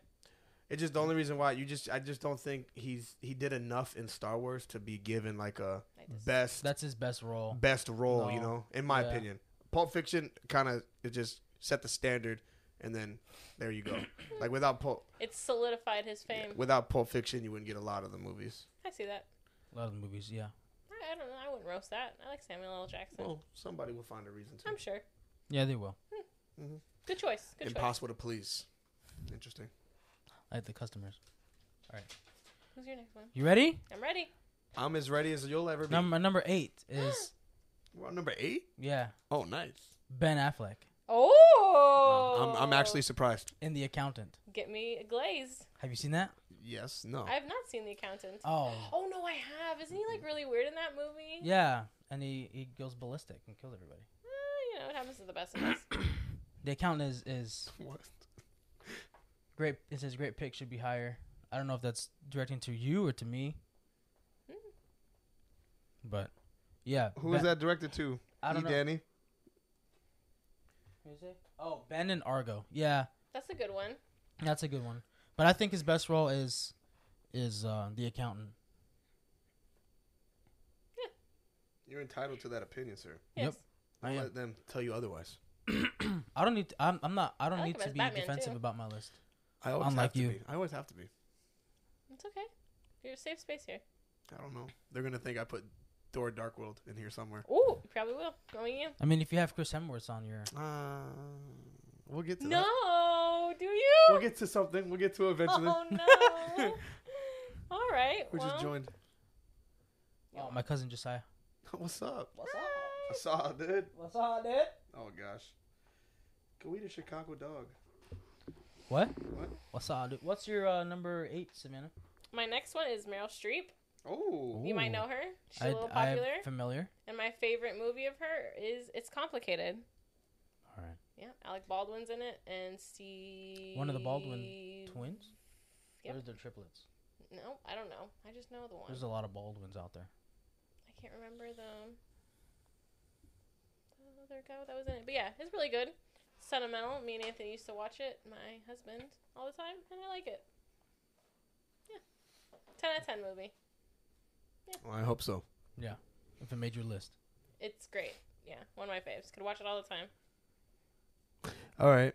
It's just the only reason why you just. I just don't think he's he did enough in Star Wars to be given like a best That's his best role. best role. You No. know, in my Yeah. opinion, Pulp Fiction kind of it just set the standard, and then there you go. like without Pulp, It solidified his fame. without Pulp Fiction, you wouldn't get a lot of the movies. I see that. A lot of the movies, yeah. I, I don't know. I wouldn't roast that. I like Samuel L. Jackson. Well, somebody will find a reason to. I'm sure. Yeah, they will. Mm-hmm. Good choice. Good choice. Impossible to please. Interesting. Like the customers. All right. Who's your next one? You ready? I'm ready. I'm as ready as you'll ever be. Number number eight is Well, number eight. yeah Oh, nice. Ben Affleck Oh. I'm, I'm actually surprised. in The Accountant. get me a glaze. Have you seen that? Yes. No. I have not seen The Accountant. Oh. Oh no, I have. Isn't he like really weird in that movie? Yeah, and he, he goes ballistic and kills everybody. Eh, you know, it happens to the best of us. The accountant is is What? Great. It says great pick should be higher. I don't know if that's directing to you or to me. Hmm. But yeah, Who Ben- is that directed to? I don't E. know. Danny. Who is it? Oh, Ben and Argo. Yeah, That's a good one. that's a good one. But I think his best role is is uh, the accountant. Yeah. You're entitled to that opinion, sir. Yep. Yes. I Don't am. let them tell you otherwise. I don't need. To, I'm, I'm not. I don't I like need to be Batman, defensive too. about my list. I always Unlike have to you. be. I always have to be. It's okay. You're a safe space here. I don't know. They're gonna think I put Thor: Dark World in here somewhere. Ooh, you probably will. Going in. I mean, if you have Chris Hemsworth on your, Uh, we'll get to No, that. do you? We'll get to something. We'll get to it eventually. Oh no. All right. We well, just joined? oh, my cousin Josiah. What's up? What's up? I saw, dude. What's up, dude? Oh gosh. Go eat a Chicago dog. What? What? What's up, dude? What's your uh, number eight, Savanah? My next one is Meryl Streep. Oh. You might know her. She's a I, little popular. I am popular. familiar. and my favorite movie of her is It's Complicated. All right. Yeah, Alec Baldwin's in it, and Steve. One of the Baldwin Twins? Yep. Or is there triplets? No, I don't know. I just know the one. There's a lot of Baldwins out there. I can't remember the the other guy that was in it, but yeah, it's really good. Sentimental. Me and Anthony used to watch it. My husband all the time, and I like it. Yeah, ten out of ten movie. Well, I hope so. Yeah. If it made your list. It's great. Yeah, one of my faves. Could watch it all the time. All right.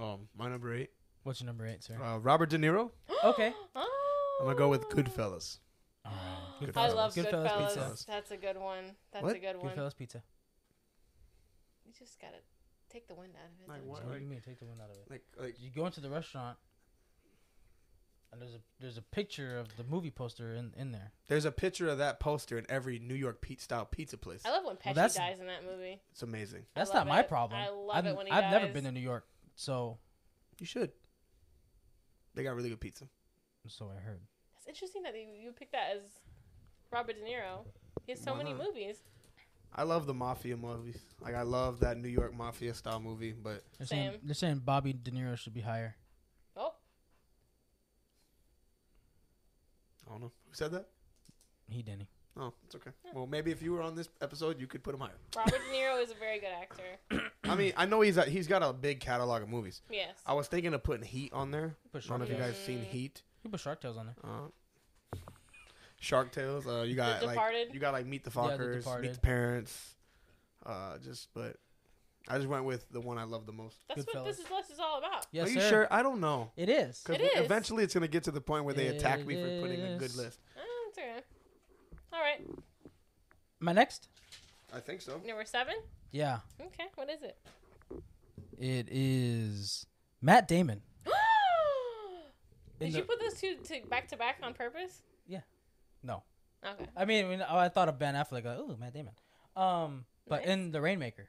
Um, my number eight. What's your number eight, sir? Uh, Robert De Niro. Okay. oh. I'm gonna go with Goodfellas. All right. I Goodfellas. love Goodfellas Goodfellas. pizza. That's a good one. That's What? a good one. Goodfellas pizza. You just gotta take the wind out of it. Like what? you? What do you mean? Take the wind out of it. Like, like You go into the restaurant, and there's a there's a picture of the movie poster in in there. there's a picture of that poster in every New York Pete style pizza place. I love when Pesci that's- dies in that movie. It's amazing. I That's love not my it. problem. I love I've, it when he I've never dies. been to New York, so You should. They got really good pizza. so I heard. It's interesting that you, you picked that as Robert De Niro. He has so Why many not? movies. I love the mafia movies. Like I love that New York mafia style movie, but They're saying Same. they're saying Bobby De Niro should be higher. Oh, I don't know who said that. He didn't. Oh, it's okay. Well, maybe if you were on this episode, you could put him higher. Robert De Niro is a very good actor. I mean, I know he's a, he's got a big catalog of movies. Yes. I was thinking of putting Heat on there. Put I don't know if you Shark guys seen Mm. Heat. You put Shark Tales on there. Uh, Shark Tales. Uh, you got like you got like Meet the Yeah, The Fockers, Meet the Parents. Uh, just but I just went with the one I love the most. That's what Goodfellas. this is list is all about. Yes, Are you sir. sure? I don't know. It is. It is. eventually it's gonna get to the point where they attack me for putting a good list. Oh, it's okay. All right. My next. I think so. Number seven. Yeah, Okay. What is it? it is Matt Damon. Did the- you put those two to back to back on purpose? No, Okay. I mean when I thought of Ben Affleck. Like, oh, Matt Damon. Um, but Nice. in The Rainmaker,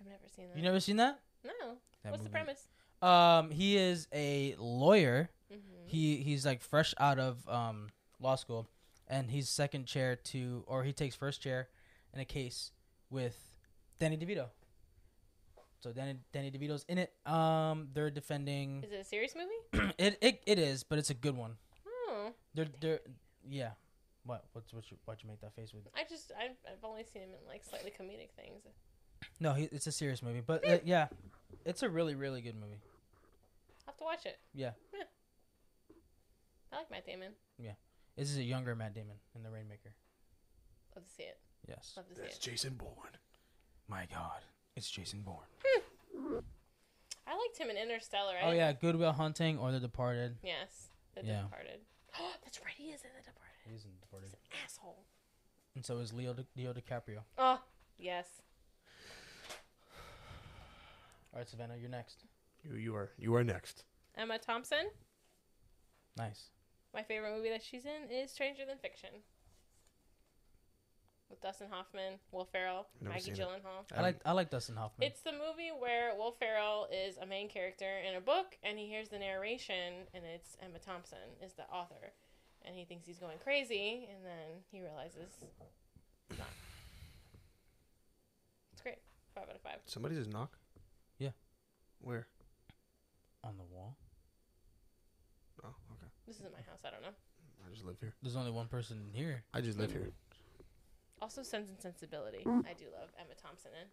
I've never seen that. you never seen that? no. That What's the premise? Um, he is a lawyer. Mm-hmm. He he's like fresh out of um law school, and he's second chair to, or he takes first chair in a case with Danny DeVito. So Danny Danny DeVito's in it. Um, they're defending. Is it a serious movie? it, it it is, but it's a good one. Oh, They're they're yeah. What what's what you what you make that face with? I just I've, I've only seen him in like slightly comedic things. No, he, it's a serious movie, but uh, yeah, it's a really really good movie. I'll have to watch it. Yeah, I like Matt Damon. Yeah, this is a younger Matt Damon in The Rainmaker. Love to see it. Yes. Love to see That's it. Jason Bourne. My God, it's Jason Bourne. I liked him in Interstellar. I Oh didn't- yeah, Goodwill Hunting or The Departed. Yes. The Yeah. Departed. Oh, that's right. He is in The Departed. He's in the Departed. He's an asshole. And so is Leo Di- Leo DiCaprio. Oh, yes. All right, Savanah, you're next. You you are you are next. Emma Thompson. Nice. My favorite movie that she's in is Stranger Than Fiction. With with Dustin Hoffman, Will Ferrell, Never Maggie seen it. Gyllenhaal. I like I like Dustin Hoffman. It's the movie where Will Ferrell is a main character in a book, and he hears the narration, and it's Emma Thompson is the author, and he thinks he's going crazy, and then he realizes it's not. It's great. Five out of five. Somebody just knock. Yeah. Where? on the wall. Oh, okay. This isn't my house. I don't know. I just live here. There's only one person here. I just live mm-hmm. here. Also, Sense and Sensibility. Mm. I do love Emma Thompson in.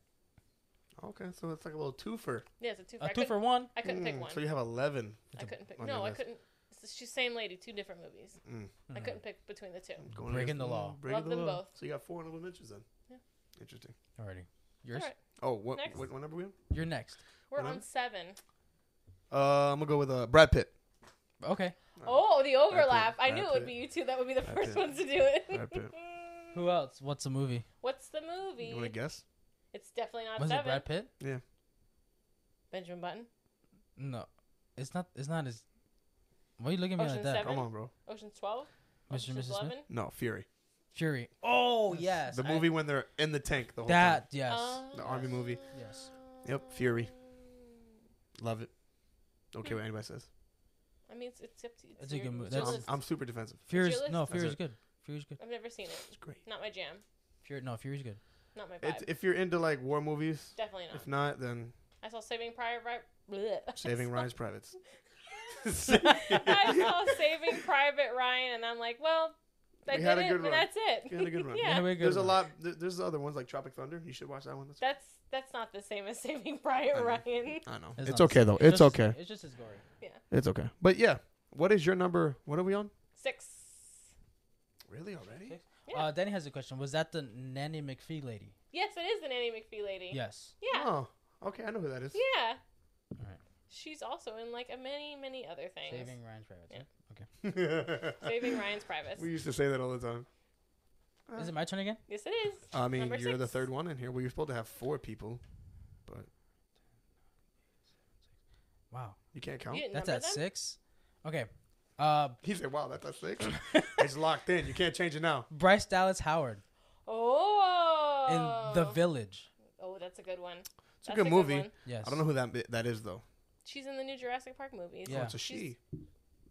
Okay, so it's like a little twofer. Yeah, it's a two. A I two couldn't- for one. I couldn't pick Mm, one. So you have eleven. I couldn't pick. on No, I list. couldn't. This is she's same lady, two different movies. Mm. I couldn't pick between the two. Going Breaking against- the law. mm, breaking Love the them law. both. So you got four honorable mentions then. Yeah. Interesting. Alrighty. Yours. Alright. Oh, what, Next. what what number we on? You're next. We're What on number? seven. Uh, I'm gonna go with uh Brad Pitt. Okay. Oh, the overlap! I Brad knew it would be you two that would be the Brad first Pitt. ones to do it. Brad Pitt. Who else? What's the movie? What's the movie? You wanna guess? It's definitely not Was seven. it Brad Pitt? Yeah. Benjamin Button. No, it's not. It's not as. Why are you looking at me like that, Seven? Come on, bro. Ocean's Twelve. Mr. Ocean's and Mrs. Smith? Eleven. No, Fury. Fury. Oh yes, The I- movie when they're in the tank the whole that yes. Uh, The army movie. Yes. Yep, Fury. Love it. Don't care what anybody says. I mean, it's it's, it's, it's It's a your- good movie. it's your I'm, list. I'm super defensive. Fury's your no. list? That's Fury's it. good. Fury's good. I've never seen it. It's great. Not my jam. Fury. No, Fury's good. Not my vibe. It's, if you're into like war movies, Definitely not. if not, then I saw Saving Private Ryan. Saving Ryan's Privates. I saw Saving Private Ryan, and I'm like, well, I We did had a it, good but run. that's it. We had a good run. yeah, Yeah, we good There's a one. lot. there- There's other ones like Tropic Thunder. You should watch that one. That's, that's that's not the same as Saving Private Ryan. I know. Ryan. I know. It's It's, not okay the though. same. It's just- okay. It's just as gory. It's okay. But yeah, what is your number? What are we on? Six. Really already? Yeah. Uh, Danny has a question. Was that the Nanny McPhee lady? Yes, it is the Nanny McPhee lady. Yes. Yeah. Oh, okay. I know who that is. Yeah. Alright. She's also in like a many, many other things. Saving Ryan's Privates. Yeah. right? Okay. Saving Ryan's Privates. we used to say that all the time. Is it my turn again? yes, it is. I mean, Number you're the third one in here. We were supposed to have four people, but Wow. you can't count. didn't That's at them? six. Okay. Uh, He said, "Wow, that's a six. it's locked in. You can't change it now." Bryce Dallas Howard Oh. in The Village. Oh, that's a good one. It's a That's good movie. one. Yes. I don't know who that that is though. She's in the new Jurassic Park movies. Yeah. Oh, it's a She's- she.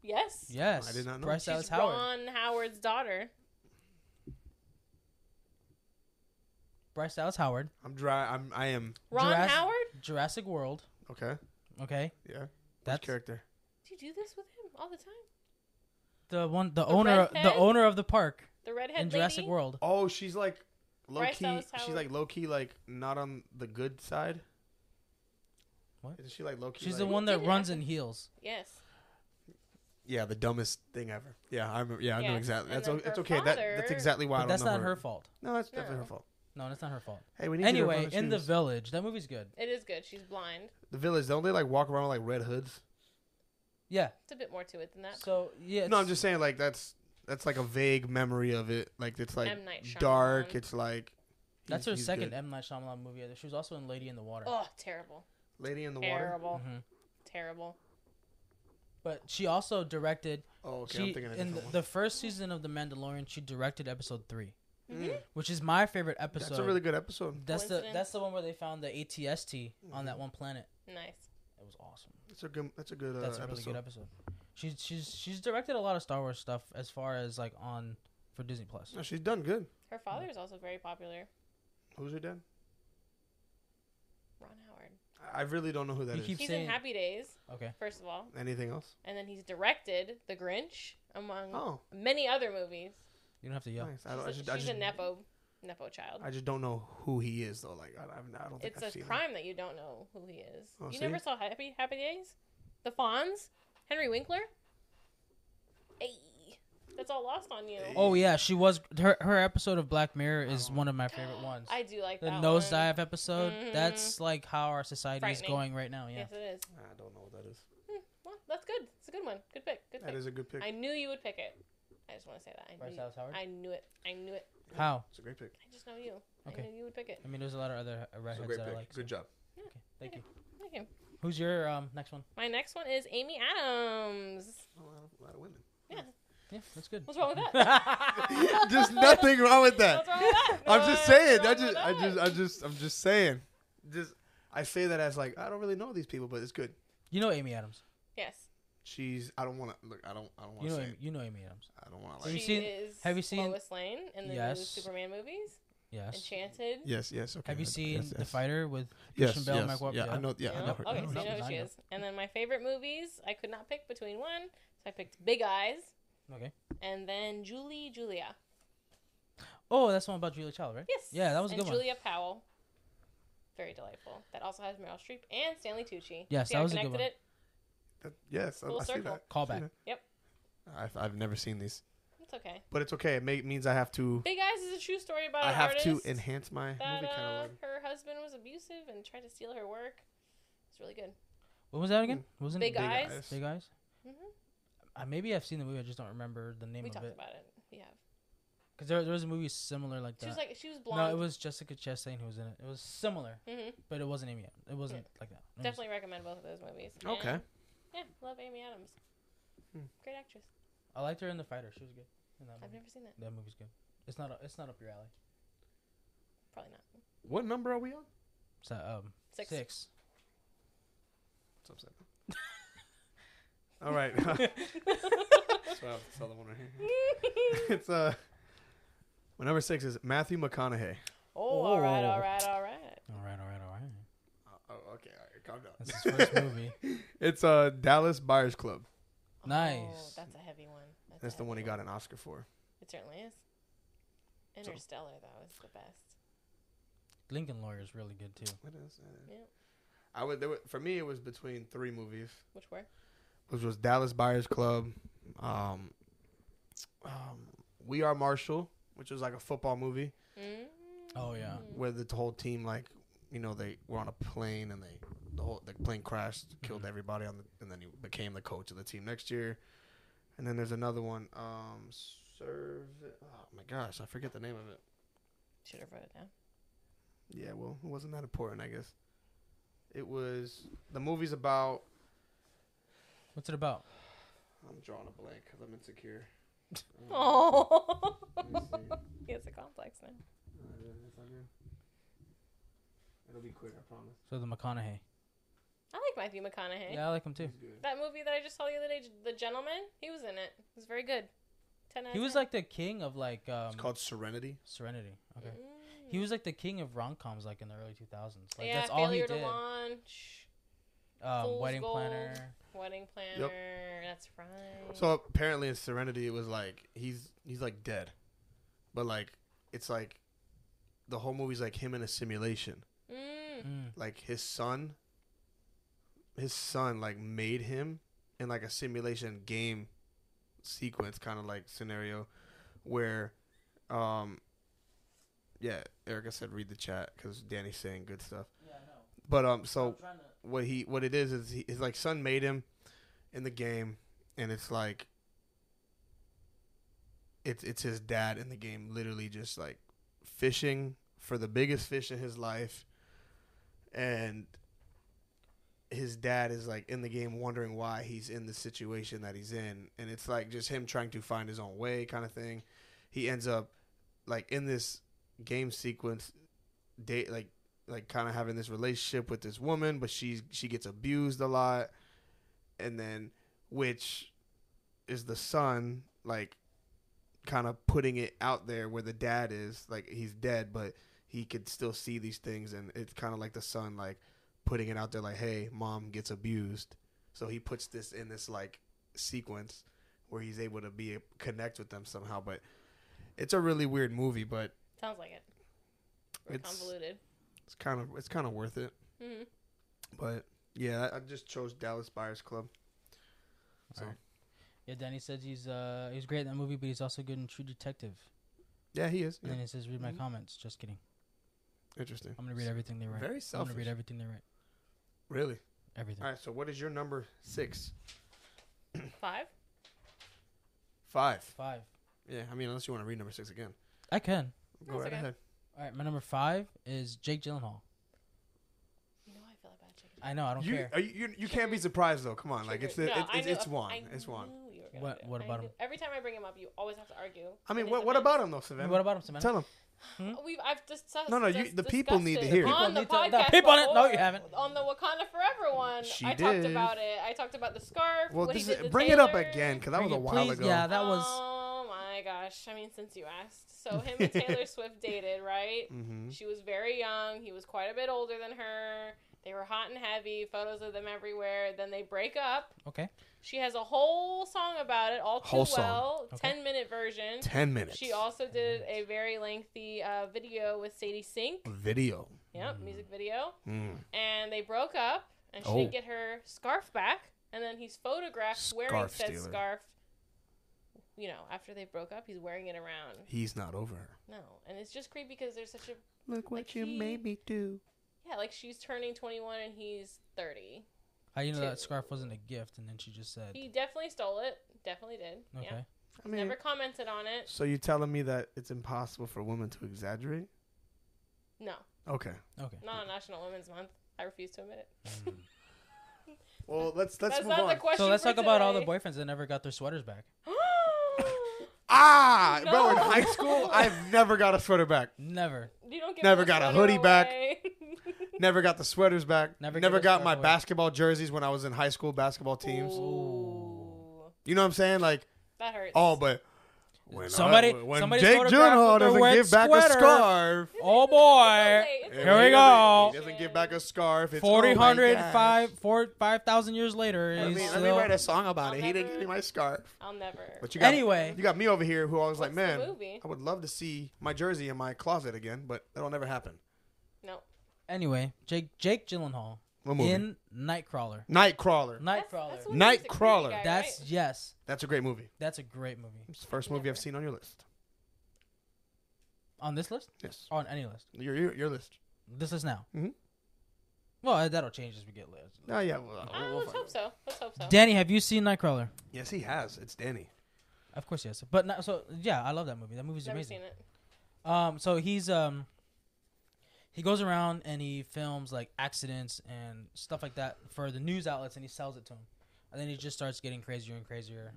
Yes. Yes. I did not know. Bryce She's Dallas Howard. Ron Howard's daughter. Bryce Dallas Howard. I'm dry. I'm. I am. Ron Jurassic- Howard? Jurassic World. Okay. Okay. Yeah. Which That's character? Do you do this with him all the time? The one. The, The owner. The owner of the park The redhead in Jurassic lady? World. Oh, she's like low Bryce key. Dallas She's Howard. like low key, like not on the good side. What? Isn't she like low key? She's like, the one Did that it runs happen? in heels. Yes. Yeah, the dumbest thing ever. Yeah, I remember. Yeah, I know Yes, exactly. and That's then o- it's her okay. That that's father- exactly why I But don't that's know not her fault. No, that's definitely her No. fault. No, that's not her fault. Hey, we need you to Anyway, run in the village, that movie's good. It is good. She's blind. the village, don't they like walk around with like red hoods? Yeah. It's a bit more to it than that. So yeah. No, I'm just saying like that's that's like a vague memory of it. Like it's like M. Night dark. It's like That's her he's second good. M Night Shyamalan movie. She was also in Lady in the Water. Oh, terrible. Lady in the water. Terrible. Mhm. Terrible. But she also directed. Oh, okay. I'm thinking of a in the, the first season of The Mandalorian, she directed episode three, one. Mhm. Mm. which is my favorite episode. That's a really good episode. That's the that's the one where they found the ATST on Mm-hmm. that one planet. Nice. It was awesome. That's a good. That's a good uh, That's a really episode. good episode. She's she's she's directed a lot of Star Wars stuff as far as like on for Disney Plus. No, she's done good. Her father is also very popular. Who's her dad? Ron Howard. I I really don't know who that You is. keep He's saying in Happy Days, okay. first of all, Anything else? and then he's directed The Grinch, among Oh, many other movies. You don't have to yell. nice. I, She's, don't, I a, just, I she's just, a nepo, nepo child. I just don't know who he is though. Like I, I, I don't think It's I've a seen him. crime that you don't know who he is. Oh, you see? never saw Happy Happy Days? The Fonz? Henry Winkler? Hey, that's all lost on you. Oh yeah, she was her her episode of Black Mirror is one of my favorite ones. I do like the that nosedive episode. Mhm. That's like how our society is going right now. Yeah. Yes, it is. I don't know what that is. Hmm, well, that's good. It's a good one. Good pick. Good That pick. is a good pick. I knew you would pick it. I just want to say that. I Bryce knew. Dallas Howard. I knew it. I knew it. How? It's a great pick. I just know you. Okay. I knew you would pick it. I mean, there's a lot of other uh, It's a redheads great that I pick. like. so- Good job. Okay, thank you. Thank you. Who's your um next one? My next one is Amy Adams. A lot of, a lot of women. Yeah. Yeah, that's good. What's wrong with that? just nothing wrong with that. What's wrong with that? I'm just What's saying. wrong I with just, I that? just, I just, I'm just saying. Just, I say that as like I don't really know these people, but it's good. You know Amy Adams. Yes. She's. I don't want to look. I don't. I don't want You to know say. Amy, you know Amy Adams. it. I don't want to Have like. you she seen- is have you seen- Lois Lane in the new Superman movies? Yes. Enchanted. Yes. Yes. Okay. Have you seen yes, The yes. Fighter with Yes. Christian Bale, yes, Mark Wahlberg? Yeah. I know. Yeah. I No? know her. Okay, I know so her. you know who she is. And then my favorite movies, I could not pick between one, so I picked Big Eyes Okay. and then Julie Julia. Oh, that's the one about Julia Child, right? Yes. Yeah, that was a and good one. Julia Powell. Very delightful. That also has Meryl Streep and Stanley Tucci. Yes, See that how I was a good connected one. it? That- yes. I, Full I see circle. that. Callback. See that. Yep. I've I've never seen these, It's okay. but it's okay. It may, means I have to. Big Eyes is a true story about I an have artist to enhance my that movie uh, catalog. her husband was abusive and tried to steal her work. It's really good. What was that again? Wasn't Big it Eyes. Eyes. Big Eyes? hmm Uh, maybe I've seen the movie. I just don't remember the name of it. We of talked it. about it. We have. Because there, there was a movie similar like She that. was like she was blonde. no, it was Jessica Chastain who was in it. It was similar, hmm but it wasn't Amy. Adams. It wasn't like that. It was- Definitely recommend both of those movies. Okay. And, yeah, love Amy Adams. Hmm. Great actress. I liked her in The Fighter. She was good. In that I've movie. never seen that. That movie's good. It's not. It's not up your alley. Probably not. What number are we on? So um Six. six. It's upside down. All right. so I have this other one right here. it's uh. My number six is Matthew McConaughey. oh, all right, Oh. all right, all right. All right. All right. All right. Oh, okay. All right, calm. That's his first movie. It's uh Dallas Buyers Club. Nice. Oh, that's a heavy one. That's, That's a the one he got an Oscar for. It certainly is. Interstellar, though, is the best. Lincoln Lawyer is really good too. It is. it is. Yeah. I would. There were, for me, it was between three movies, Which were? which was Dallas Buyers Club, um, um, We Are Marshall, which was like a football movie Mm. Oh, yeah. where the whole team, like, you know, they were on a plane and they the whole the plane crashed, killed Mhm. everybody on the, and then he became the coach of the team next year. And then there's another one, um, serve. Oh my gosh, I forget the name of it. Should have wrote it down. Yeah, well, it wasn't that important, I guess. It was the movie's about. What's it about? I'm drawing a blank because I'm insecure. Oh. let he has a complex now. Uh, it's not good. It'll be quick, I promise. So the McConaughey. I like Matthew McConaughey. Yeah, I like him too. That movie that I just saw the other day, The Gentleman, he was in it. It was very good. 10 out He of was 10. like the king of like um It's called Serenity. Serenity. Okay. Mm. He was like the king of rom coms like in the early 2000s. Like yeah, that's all he Failure did. to Launch, Um, Fool's Wedding Gold. Planner. Wedding Planner. That's right. So apparently in Serenity, it was like he's he's like dead, but like it's like the whole movie's like him in a simulation. Mm. Mm. Like his son, his son like made him in like a simulation game sequence kind of like scenario where, um, yeah, Erica said read the chat because Danny's saying good stuff. Yeah, I know. But um, so what he what it is is he, his like son made him in the game and it's like it's it's his dad in the game literally just like fishing for the biggest fish in his life and his dad is like in the game wondering why he's in the situation that he's in. And it's like just him trying to find his own way kind of thing. He ends up like in this game sequence date like like kind of having this relationship with this woman, but she's she gets abused a lot, and then which is the son like kind of putting it out there where the dad is like he's dead, but he could still see these things, and it's kind of like the son like putting it out there like, hey, mom gets abused, so he puts this in this like sequence where he's able to be connect with them somehow, but it's a really weird movie, but Sounds like it. Very It's- convoluted. it's kind of it's kind of worth it. hmm But yeah, I I just chose Dallas Buyers Club. So Alright. Yeah, Danny says he's uh he's great in that movie, but he's also good in True Detective. yeah, he is. And Yeah. then he says, "Read my Mhm. comments." Just kidding. Interesting. I'm gonna read everything they write. Very I'm gonna read everything they write. Really. Everything. All right. So what is your number six? Five? Five. Five. Yeah. I mean, unless you want to read number six again, I can. go That's right okay. ahead. All right, my number five is Jake Gyllenhaal. You know how I feel about chicken. I know. I don't You, care. are you, you you can't be surprised though. Come on, like it's No, it's it's, it's one. It's one. knew you were gonna What- what about him? Every time I bring him up, you always have to argue. I mean, what, what about him though, Savanah? What about him, Samantha? Tell him. We've I've discussed. No, no, you- the people need to it hear. on the People need to- the podcast. people need- no, you haven't. On the Wakanda Forever one, She I talked did. about it. I talked about the scarf. Well, when this he is, the bring it up Taylor. again because that was a it, while please. ago. Yeah, that was. Oh my gosh! I mean, since you asked, so him and Taylor Swift dated, right? hmm She was very young. He was quite a bit older than her. They were hot and heavy. Photos of them everywhere. Then they break up. Okay. She has a whole song about it, all too Whole song. well. Okay. Ten minute version. Ten minutes. She also did a very lengthy uh, video with Sadie Sink. video. Yep, music video. Mm. And they broke up, and she Oh. didn't get her scarf back. And then he's photographed wearing Scarf said stealer. scarf. You know, after they broke up, he's wearing it around. He's not over her. No, and it's just creepy because there's such a Look what Like you he- made me do. yeah, like she's turning 21 and he's 30. How you know Two. that scarf wasn't a gift, and then she just said, He definitely stole it. Definitely did. "Okay." Yeah. I mean, Never commented on it. so you telling me that it's impossible for women to exaggerate? No, Okay. Okay. not on National Women's Month. I refuse to admit it. Well, let's let's That's move not on. the question. So let's for talk about all the boyfriends that never got their sweaters back. Ah, bro, in high school, I've never got a sweater back. Never. you don't get Never got a sweater hoodie back. away. Never got the sweaters back. Never Never, got my away. basketball jerseys when I was in high school basketball teams. Ooh, You know what I'm saying? Like, that hurts. oh, but when uh, Somebody- I, when Jake photographed Gyllenhaal doesn't wet give back a scarf. Oh boy. It's Here we go. He doesn't give back a scarf. It's, Forty oh my hundred gosh. five four five thousand years later. Let he's me, let me write a song about I'll it. He didn't give me my scarf. I'll never. But you got Anyway. you got me over here who always like, What's the man. I would love to see my jersey in my closet again, but that'll never happen. No. Anyway, Jake Jake Gyllenhaal What movie? in Nightcrawler. Nightcrawler. Nightcrawler. that's when he was the creepy Nightcrawler. guy, That's right? yes. That's a great movie. That's a great movie. It's the first movie I've seen on your list. On this list? Yes, Or on any list? your your, your list. This list now. Mhm. Well, uh, that'll change as we get later. Oh yeah, well, Ah, we'll- we'll let's find hope out. so. Let's hope so. Danny, have you seen Nightcrawler? Yes, he has. It's Danny. Of course, yes. But not, so yeah, I love that movie. That movie's Never amazing. seen it. Um, so he's um, he goes around and he films like accidents and stuff like that for the news outlets, and he sells it to them. And then he just starts getting crazier and crazier.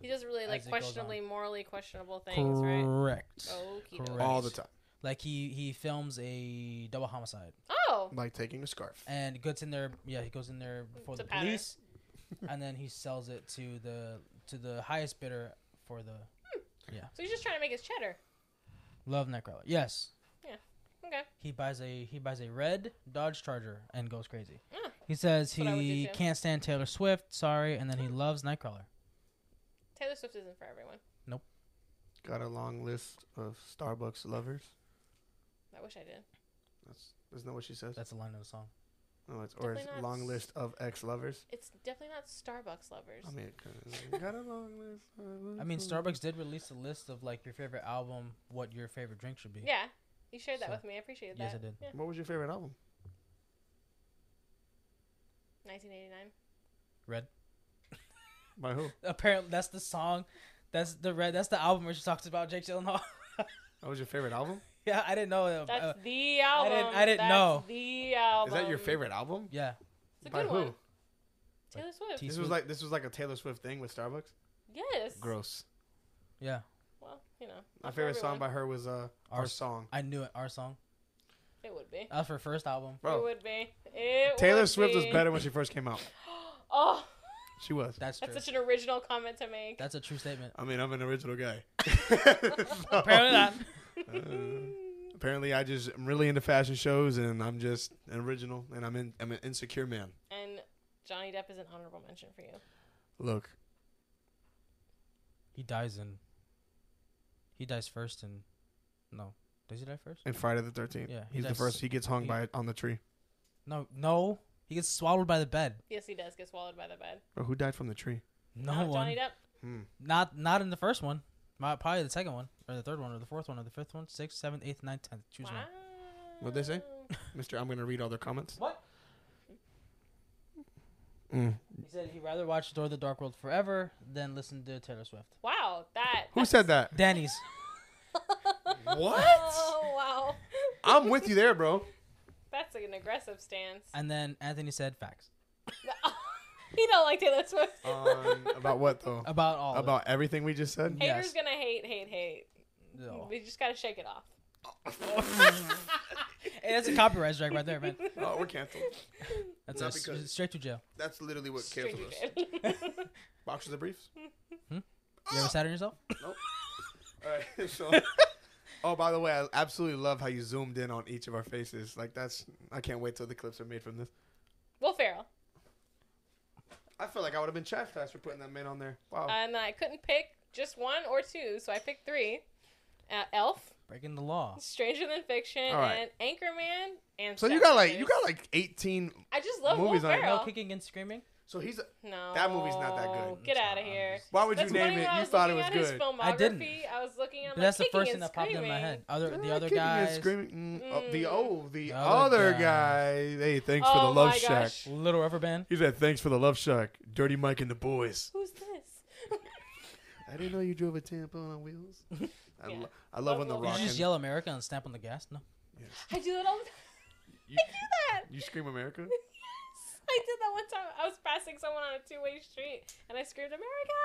He does really like As it goes questionably, morally questionable things, right? Correct. Correct. All the time, Like he he films a double homicide Oh, like taking a scarf. and gets in there. Yeah, he goes in there before the pattern. police, and then he sells it to the to the highest bidder for the hmm. Yeah, so he's just trying to make his cheddar. Love Nightcrawler. Yes. Okay. He buys a he buys a red Dodge Charger and goes crazy. Ah, He says That's what I would do he too. can't stand Taylor Swift. Sorry, and then he loves Nightcrawler. Taylor Swift isn't for everyone. Nope. Got a long list of Starbucks lovers. I wish I did. That's isn't that what she says? That's the line of the song. No, it's or it's Definitely not long s- list of ex lovers. It's definitely not Starbucks lovers. I mean, it kinda- got a long list. Of I mean, Starbucks did release a list of like your favorite album, what your favorite drink should be. yeah, you shared that So- with me. I appreciate that. Yes, I did. Yeah. What was your favorite album? 1989. Red. By who? Apparently, that's the song. That's the red. That's the album where she talks about Jake Gyllenhaal. That was your favorite album? yeah, I didn't know. Uh, That's uh, the album. didn't- I didn't That's know. The album. Is that your favorite album? yeah. It's a By good who? one. Taylor Swift. T- This was like this was like a Taylor Swift thing with Starbucks. yes. Gross. Yeah. Well, you know. My not for favorite song by her was uh Our our song. I knew it. Our song. It would be. That's her first album. It would be. It Taylor would Swift was be. better when she first came out. Oh, She was. That's true. that's such an original comment to make. That's a true statement. I mean, I'm an original guy. Apparently not. Uh, apparently, I just am really into fashion shows, and I'm just an original, and I'm in. I'm an insecure man. and Johnny Depp is an honorable mention for you. Look, He dies in. He dies first in. No, does he die first? in Friday the Thirteenth, Yeah, he he's the does- first. He gets hung he- by on the tree. No, no. He gets swallowed by the bed. Yes, he does get swallowed by the bed. Bro, who died from the tree? No Not one. Johnny Depp. Hmm. Not not in the first one. Mi- Probably the second one, or the third one, or the fourth one, or the fifth one, sixth, seventh, eighth, ninth, tenth. Choose wow. one. What'd they say? Mister, I'm gonna read all their comments. What? Mm. He said he'd rather watch Thor the Dark World forever than listen to Taylor Swift. Wow, that. Who said that? Danny's. What? Oh wow, I'm with you there, bro. that's an aggressive stance. And then Anthony said facts. he he don't like Taylor Swift. On about what though? About all of About everything we just said. Hey. Haters Yes. gonna hate, hate, hate. No. We just gotta shake it off. Hey, that's a copyright strike right there, man. Oh, we're canceled. That's Not a, because- straight to jail. That's literally what Straight canceled us. to jail. Boxers and briefs. You ever sat on yourself? All right. So. Oh, by the way, I absolutely love how you zoomed in on each of our faces. Like that's, I can't wait till the clips are made from this. Will Ferrell. I feel like I would have been chastised for putting that man on there. Wow. And I couldn't pick just one or two, so I picked three. Uh, Elf, Breaking the law. Stranger Than Fiction, All right. and Anchorman, and so you Step got like you got like 18. I just love movies Will on- No kicking and screaming. So he's. No, That movie's not that good. Get out of here. Why would That's you name it? You thought it was at good. His I didn't. I was looking at But like, that's the first thing that popped in my head. Other the Ah, other kicking and screaming. Mm, oh, the oh, the The other other guy. Hey, thanks for Oh the love my shack. gosh. Little Rubber Band. He said, "Thanks for the love shack." Dirty Mike and the boys. Who's this? I didn't know you drove a tampon on wheels. I, Yeah. lo- I love when the Love rock. you just yell America and stamp on the gas? No. I do that all the. You, I do that. you scream America. Yes, I did that one time. I was passing someone on a two-way street, and I screamed "America!"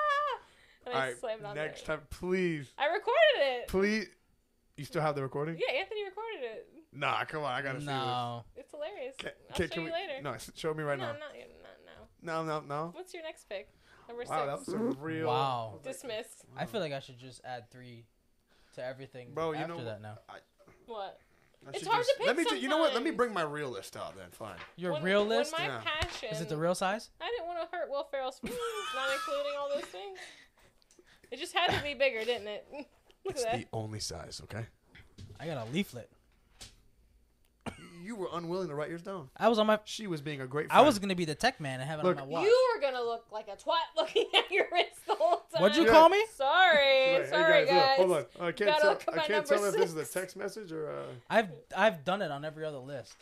and All I right, slammed on next there. time, please, I recorded it. please. You still have the recording? Yeah, Anthony recorded it. Nah, come on, I gotta see No. It's hilarious. this. I'll Can, show can you we, later. No, show me right no, now. not yet, not now. No, no, no. What's your next pick? Number Wow, that six. was a real. Wow. Dismissed. I feel like I should just add three to everything Bro, you after know that now. What? I It's should hard to pick Let me. ju- you know what? Let me sometimes. bring my real list out then. Fine. Your when, real list? When my Yeah. passion. Is it the real size? I didn't want to hurt Will Ferrell's feelings, not including all those things. It just had to be bigger, didn't it? Look It's at that. the only size. Okay. I got a leaflet. You were unwilling to write yours down. I was on my. She was being a great. I was gonna be the tech man and have it Look, on my watch. You were gonna look like a twat looking at your wrist the whole time. What'd you Yeah. call me? Sorry, Hey, sorry guys, guys. look, hold on. I can't tell. I can't tell number if this is a text message or. Uh, I've I've done it on every other list.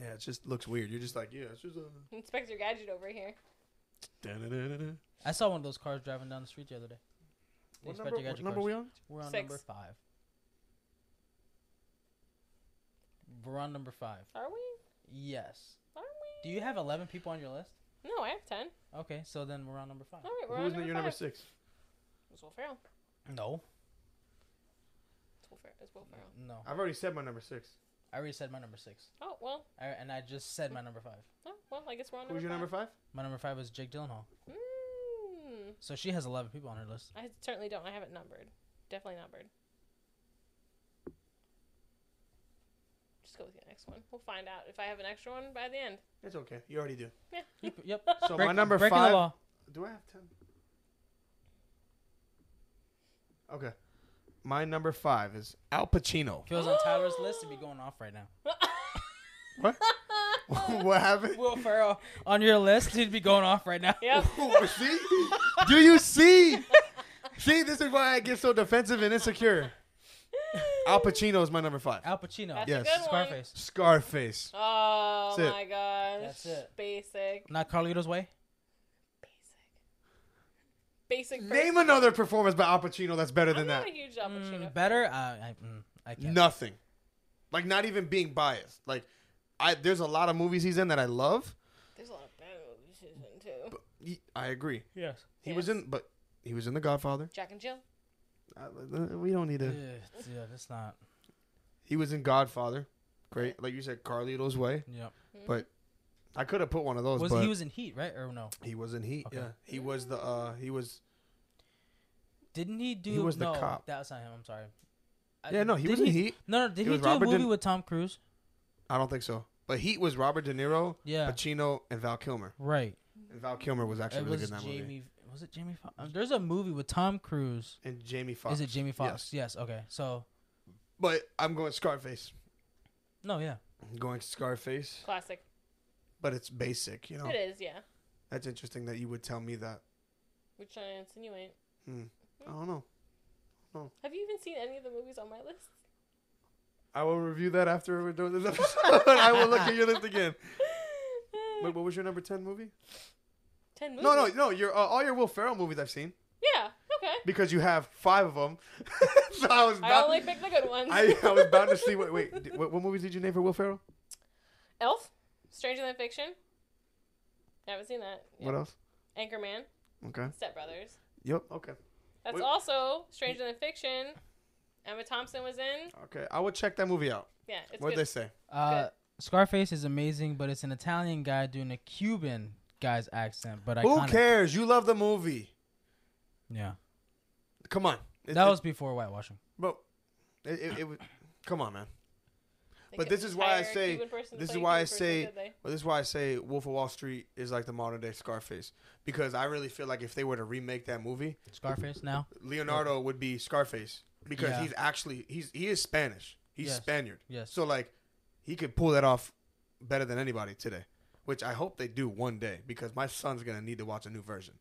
yeah, it just looks weird. You're just like, yeah, it's just a. Inspector Gadget over here. Da-da-da-da-da. I saw one of those cars driving down the street the other day. The What Inspector number, what number cars. we on? We're on Six. number five. We're on number five. Are we? Yes. Are we? Do you have eleven people on your list? No, I have ten. Okay, so then we're on number five. All right, we're Who's on number your five. number six? It's Will Ferrell. No, It's Will Ferrell. It's Will Ferrell. no. I've already said my number six. I already said my number six. Oh well. I, and I just said my number five. Oh well. I guess we're on Who's number your number five. five? My number five was Jake Gyllenhaal. Mm. So she has eleven people on her list. I certainly don't. I have it numbered. Definitely numbered. Just go with your next one. We'll find out if I have an extra one by the end. It's okay. You already do. Yep. yep. So Break- my number breaking the five. law. Do I have ten? Okay. My number five is Al Pacino. If it was on Tyler's list, it'd be going off right now. What? what happened? Will Ferrell on your list, he'd be going off right now. Yep. see? Do you see? See, this is why I get so defensive and insecure. Al Pacino is my number five. Al Pacino. That's Yes. a good one. Scarface. Scarface. Oh That's it. my gosh. That's it. Basic. Not Carlito's Way. Basic. Basic. Name another performance by Al Pacino that's better I'm than not that. a huge Al Pacino. Mm, better? I, I, mm, I can't. Nothing. Like not even being biased. Like I there's a lot of movies he's in that I love. There's a lot of bad movies he's in too. But he, I agree. Yes. He was in but he was in The Godfather. Jack and Jill. Uh, we don't need to. yeah, that's not. He was in Godfather. Great. Like you said Carlito's Way. Yep. But I could have put one of those Was but he was in Heat, right? Or no? he was in Heat. Okay. Yeah. He was the uh he was Didn't he do? He was the cop. That was not him. I'm sorry. I- Yeah, no, he did was in Heat. No, no. Did It he was do a movie De- with Tom Cruise? I don't think so. But Heat was Robert De Niro, Yeah. Pacino, and Val Kilmer. Right. And Val Kilmer was actually It really was good in that Jamie. movie. Was it Jamie Foxx? Um, there's a movie with Tom Cruise. And Jamie Foxx. Is it Jamie Foxx? Yes. Yes. Okay. So But I'm going Scarface. no, yeah. I'm going Scarface. Classic. But it's basic, you know. It is, yeah. That's interesting that you would tell me that. We're trying to insinuate. I don't know. Have you even seen any of the movies on my list? I will review that after we're doing this episode. I will look at your list again. Wait, what was your number ten movie? Ten movies. No, no, no. Your uh, all your Will Ferrell movies I've seen Yeah. Okay. because you have five of them. so I was I bound. only picked the good ones. I, I was bound to see what. Wait, di- what, what movies did you name for Will Ferrell? Elf, Stranger Than Fiction, Haven't seen that. What else? Anchorman, Okay. Step Brothers. Yep. Okay. That's Wait. also Stranger Than Fiction. Emma Thompson was in. Okay. I would check that movie out. Yeah, it's What'd good. they say? Uh, Scarface is amazing, but it's an Italian guy doing a Cuban guy's accent. But Who iconic. cares? You love the movie. Yeah, Come on. It- that it- was before whitewashing. But it, it, it was. Come on, man. They but could this is why I hire a say- Cuban person to this is play a why I Cuban person, say- could they? Well, this is why I say Wolf of Wall Street is like the modern day Scarface because I really feel like if they were to remake that movie, Scarface now. Leonardo would be Scarface because Yeah. he's actually he's he is Spanish. He's Yes. Spaniard. Yes. So like he could pull that off better than anybody today, which I hope they do one day because my son's gonna need to watch a new version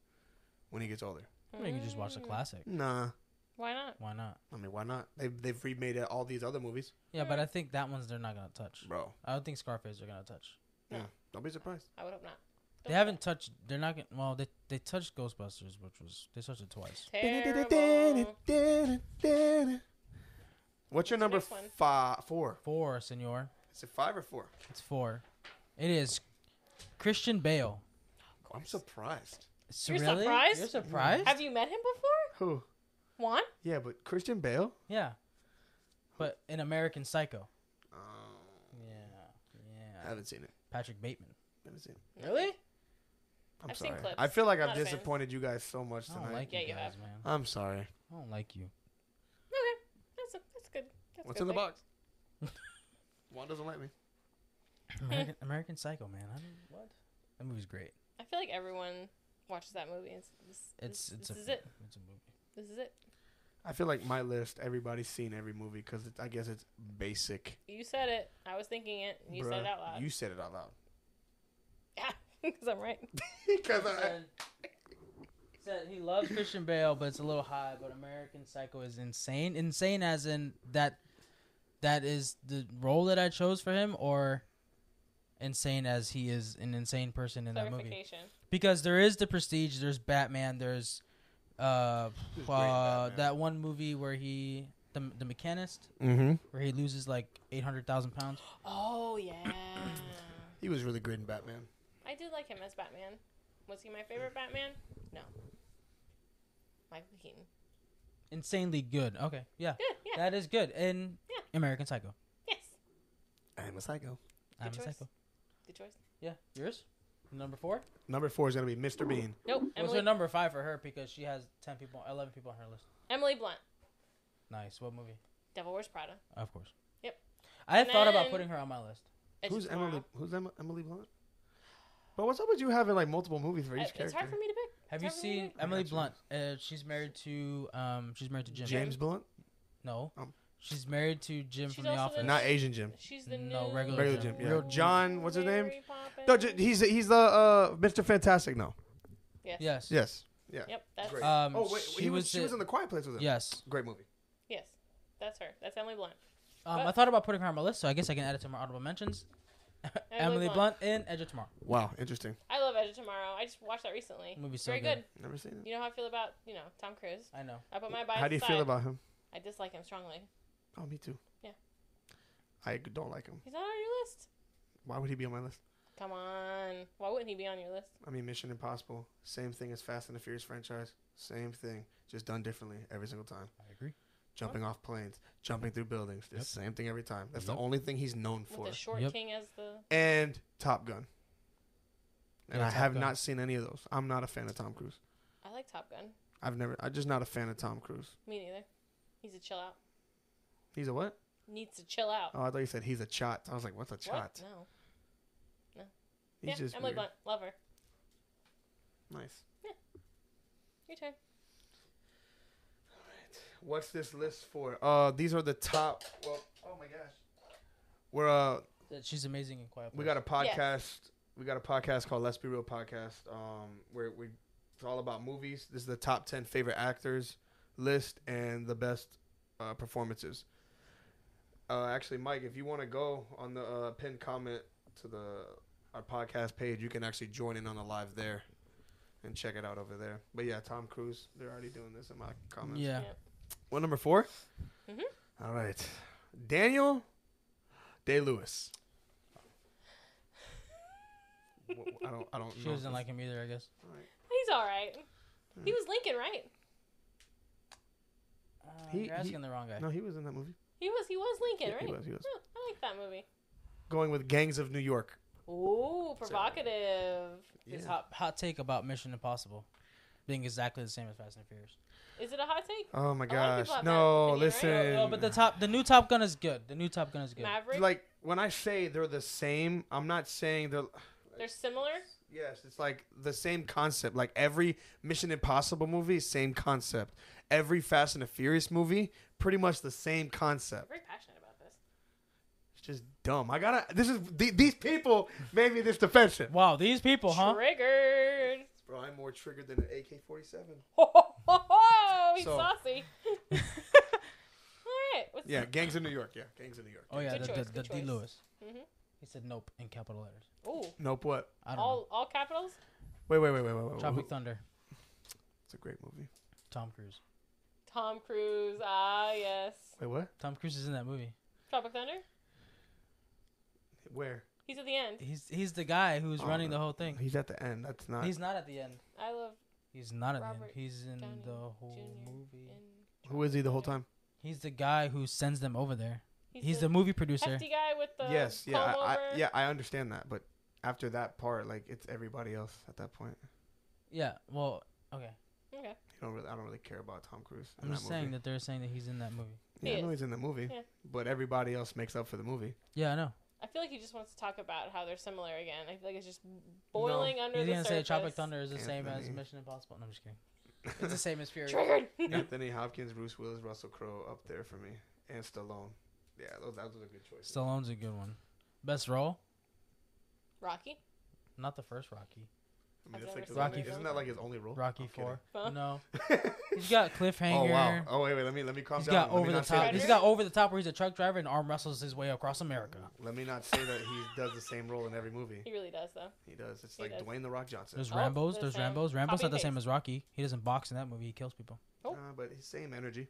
when he gets older. I mean, you can just watch the Mm, classic. Nah, Why not? Why not? I mean why not? They've they've remade it, all these other movies, Yeah, but I think that one's they're not gonna touch. bro. I don't think Scarface they're gonna touch. Yeah. Don't be surprised. I would hope not. They haven't touched. They're not gonna. Well, they they touched Ghostbusters, which was they touched it twice. Terrible. What's your number Next one. five? Four. Four, Senor. Is it five or four? It's four. It is Christian Bale. I'm surprised. S- You're really? surprised? You're surprised? Have you met him before? Who? Juan? Yeah, but Christian Bale. yeah. But in American Psycho. Oh, Yeah. I Yeah. haven't seen it. Patrick Bateman. Haven't seen it. Really? I'm I've seen sorry. clips. I feel like Not I've a fan. disappointed you guys so much I don't tonight. like Yeah, you you guys, have. man. I'm sorry. I don't like you. Okay. That's, a, that's good. That's What's good in the thing. box? Juan doesn't like me. American, American Psycho, man. I mean, what? That movie's great. I feel like everyone watches that movie. It's, this, It's this, it's this a is it. it's a movie. This is it. I feel like my list, everybody's seen every movie because I guess it's basic. You said it. I was thinking it. and You said it out loud. You said it out loud. yeah, because I'm right. Because Said, said he loves Christian Bale, but it's a little high. But American Psycho is insane. Insane as in that that is the role that I chose for him, or insane as he is an insane person in that movie. Because there is the Prestige, there's Batman, there's uh, He's great in uh Batman. that one movie where he the the Machinist mm-hmm. where he loses like eight hundred thousand pounds. Oh yeah. He was really great in Batman. I did like him as Batman. Was he my favorite Batman? No. Michael Keaton. Insanely good. Okay, yeah, Good. Yeah. that is good. And Yeah. American Psycho. yes. I'm a psycho. I'm a psycho. Good choice. Yeah, yours. Number four. Number four is gonna be Mr. Bean. Nope. What's Emily. her number five for her? Because she has ten people, eleven people on her list. Emily Blunt. Nice. What movie? Devil Wears Prada. Of course. Yep. I had And thought about then- putting her on my list. Edge Who's Tomorrow. Emily? Who's Emma, Emily Blunt? But what's up with you having like multiple movies for I- each It's character? hard for me to pick. Have you hard for me to seen pick. Emily got you. Blunt? Uh, she's married to um. She's married to Jim. James Blunt, No. Um, she's married to Jim She's from The also Office. the- not Asian Jim. She's the No, new regular Regular Jim. Jim. Yeah. Real John. What's his name? Mary Poppins. No, J- he's he's the uh, Mr. Fantastic. No. Yes. Yes. Yes. Yeah. Yep. That's Great. Um, oh wait, she he was, was she the- was in the Quiet Place with him. Yes. Great movie. yes. That's her. That's Emily Blunt. Um, But- I thought about putting her on my list, so I guess I can add it to my honorable mentions. Emily Blunt in Edge of Tomorrow. Wow, interesting. I love Edge of Tomorrow. I just watched that recently. Movie's so Very good. good. Never seen it. You know how I feel about you know Tom Cruise. I know. I put my bias How do you aside. feel about him? I dislike him strongly. Oh, me too. Yeah. I don't like him. He's not on your list. Why would he be on my list? Come on. Why wouldn't he be on your list? I mean, Mission Impossible, same thing as Fast and the Furious franchise, same thing, just done differently every single time. I agree. Jumping off planes, jumping through buildings, the Yep. same thing every time. That's Yep. the only thing he's known With for. the short Yep. king as the. And Top Gun. And Yeah, I Top have Gun. not seen any of those. I'm not a fan of Tom Cruise. I like Top Gun. I've never. I'm just not a fan of Tom Cruise. Me neither. He's a chill out. He's a what? Needs to chill out. Oh, I thought you said he's a chot. I was like, what's a what? chot? No. He's yeah, just Emily weird. Blunt. Love her. Nice. Yeah. Your turn. All right. What's this list for? Uh, these are the top. Well, oh my gosh. We're uh, She's amazing in Quiet Place. we got a podcast. We got a podcast called Let's Be Reel podcast. Um, where we it's all about movies. This is the top ten favorite actors list and the best uh, performances. Uh, actually, Mike, if you want to go on the uh, pinned comment to the our podcast page, you can actually join in on the live there and check it out over there. But yeah, Tom Cruise, they're already doing this in my comments. Yeah. Yeah. What number 4 Mhm. All right, Daniel Day Lewis. I don't. I don't. She know doesn't like him either, I guess. Alright. He's all right. He was Lincoln, right? Uh, He- you're asking he- the wrong guy. No, he was in that movie. He was. He was Lincoln, Yeah, right? he was. He was. Huh, I like that movie. Going with Gangs of New York. Ooh, provocative. His Yeah. hot, hot take about Mission Impossible being exactly the same as Fast and Furious. Is it a hot take? Oh my A gosh! have that No, opinion, right? listen. No, but the top, the new Top Gun is good. The new Top Gun is good. Maverick. like when I say they're the same, I'm not saying they're. They're similar. Yes, it's like the same concept. Like every Mission Impossible movie, same concept. Every Fast and the Furious movie, pretty much the same I'm concept. very passionate about this. It's just dumb. I gotta. This is the, these people made me this defensive. Wow, these people, huh? Triggered. Bro, I'm more triggered than an AK-47. Ho, ho, ho, ho, he's So- saucy. All right. What's Yeah, Gangs of New York. Yeah, Gangs of New York. Oh yeah, Good the, choice, the, good the D choice. Lewis. Mhm. He said nope in capital letters. Ooh, Nope. What? I don't all all capitals. Wait, wait, wait, wait, wait, know. wait. Tropic. Thunder, It's a great movie. Tom Cruise. Tom Cruise. Ah, yes. Wait, what? Tom Cruise is in that movie. Tropic Thunder. Where? He's at the end. He's he's the guy who's Oh, running no. the whole thing. He's at the end. That's not. He's not at the end. I love He's not at the end. He's in Downey the whole Jr. movie. in Who is he the whole time? He's the guy who sends them over there. Thunder. He's the movie producer. hefty guy with the yes. Yeah. I, I, yeah. I understand that, but after that part, like it's everybody else at that point. Yeah. Well, okay. Okay. You don't really. I don't really care about Tom Cruise. I'm that just saying that they're saying that he's in that movie. Yeah, He I know is. he's in the movie, Yeah. but everybody else makes up for the movie. Yeah, I know. I feel like he just wants to talk about how they're similar again. I feel like it's just boiling under He's the gonna surface. say Tropic Thunder is the same as Anthony. Mission Impossible. No, I'm just kidding. It's the same as Fury. Triggered. Anthony Hopkins, Bruce Willis, Russell Crowe up there for me, and Stallone. Yeah, those, was a good choice. Stallone's a good one. Best role? Rocky. Not the first Rocky. I mean, I've that's like his seen only- isn't that like his only role? Rocky I'm. Four. Huh? No. He's got Cliffhanger. Oh wow! Oh wait, wait. Let me let me calm He's down. got Let me over the top. He's got over the top where he's a truck driver and arm wrestles his way across America. Let me not say that he does the same role in every movie. He really does though. He does. It's He like does. Dwayne the Rock Johnson. There's Oh, Rambo's. the There's same. Rambo's. Rambo's Copy not the same as Rocky. He doesn't box in that movie. He kills people. Oh. Uh, but he's same energy.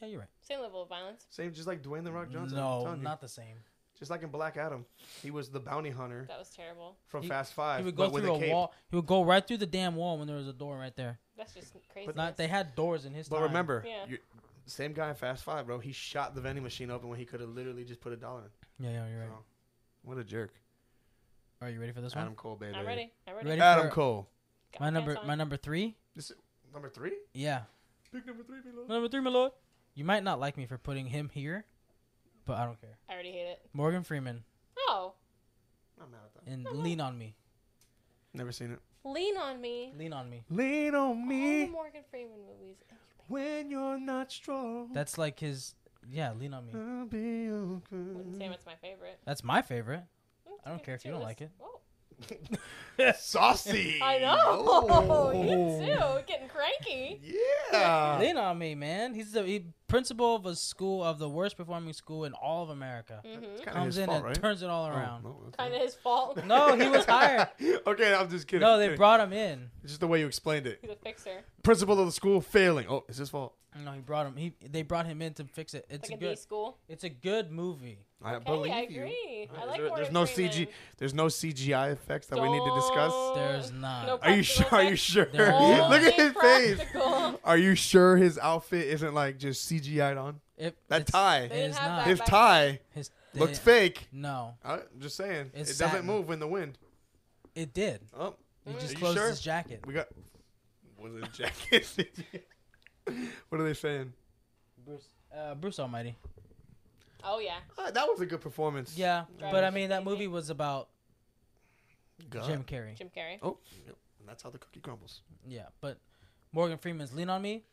Yeah, you're right. Same level of violence. Same, just like Dwayne the Rock Johnson. No, not the same. Just like in Black Adam, he was the bounty hunter That was terrible. from He- Fast Five. He would go but with through a a, cape. wall. He would go right through the damn wall when there was a door right there. That's just crazy. But Not they had doors in his But time. remember, Yeah. you same guy in Fast Five, bro. He shot the vending machine open when he could have literally just put a dollar in. Yeah, yeah, you're right. So, what a jerk. Are you ready for this one? Adam? Cole, baby. I'm ready. I'm ready. Ready Adam for Cole. Got my number? pants on. My number three. This number three. Yeah, Pick number three, below. number three, my lord. You might not like me for putting him here, but I don't care. I already hate it. Morgan Freeman Oh, I'm Not mad at that. and Oh, Lean on Me. Never seen it. lean on me. Lean on Me. Lean on All the me Morgan Freeman movies. when you're not strong. That's like his. Yeah, Lean on Me. I'll be Wouldn't say it's my favorite. That's my favorite. Mm, I don't care if you don't This- like it. Saucy. I know. Oh. you too. Getting cranky. Yeah. Lean on Me, man. He's the he, principal of a school of the worst performing school in all of America. Mm-hmm. Kinda Comes his in fault, and right? turns it all Oh, around. no, okay. Kind of his fault. No, he was hired. okay, I'm just kidding. No, they Kidding. brought him in. It's just the way you explained it. He's a fixer. Principal of the school failing. Oh, it's his fault. No, he brought him. He they brought him in to fix it. It's like a a D good. school. It's a good movie. I Okay, believe I you. I like there- there's no Freeman. CG. There's no CGI effects that we need to discuss. There's not. No Are you sure? practical Are you sure? Look at Only his face. Are you sure his outfit isn't like just CGI'd on? It, That tie. It didn't is have not. that His tie His looked they- fake. No, I'm just saying. It's it doesn't satin. move in the wind. it did. Oh, He Mm. just closed sure? his jacket. we got. Was it jacket? CGI? what are they saying? Bruce, uh, Bruce Almighty. Oh yeah. Ah, that was a good performance. Yeah, Driving but I Miss mean that movie was about God. Jim Carrey. Jim Carrey. Oh, yep. and that's how the cookie crumbles. Yeah, but Morgan Freeman's Lean on Me.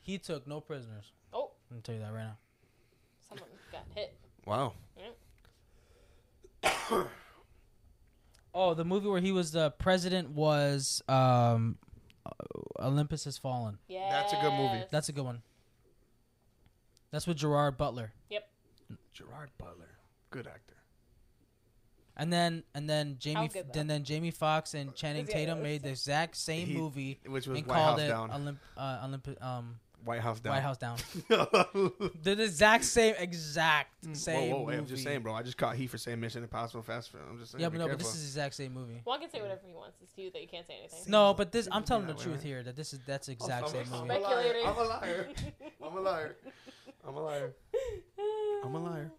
He took no prisoners. Oh, I'm gonna tell you that right now. someone got hit. Wow. Oh, the movie where he was the president was um, uh, Olympus Has Fallen. Yeah. That's a good movie. That's a good one. That's with Gerard Butler. Yep. Gerard Butler, good actor. And then and then Jamie good, though? and then Jamie Foxx and Channing Yeah, Tatum made the exact same He- movie Which was and White called House it Down. Olymp- uh, Olymp- um White House down. White House Down. the exact same, exact mm, same. whoa, whoa, wait, I'm just movie. saying, bro. I just caught heat for saying Mission Impossible Fast Food. I'm just saying. Yeah, be but no, but careful. this is the exact same movie. Juan can say whatever he wants. It's you that you can't say anything. No, but this I'm Yeah, telling the wait, truth wait. here that this is that's the I'm- exact I'm- same I'm movie. a liar. Speculating. I'm a liar. I'm a liar. I'm a liar. I'm a liar.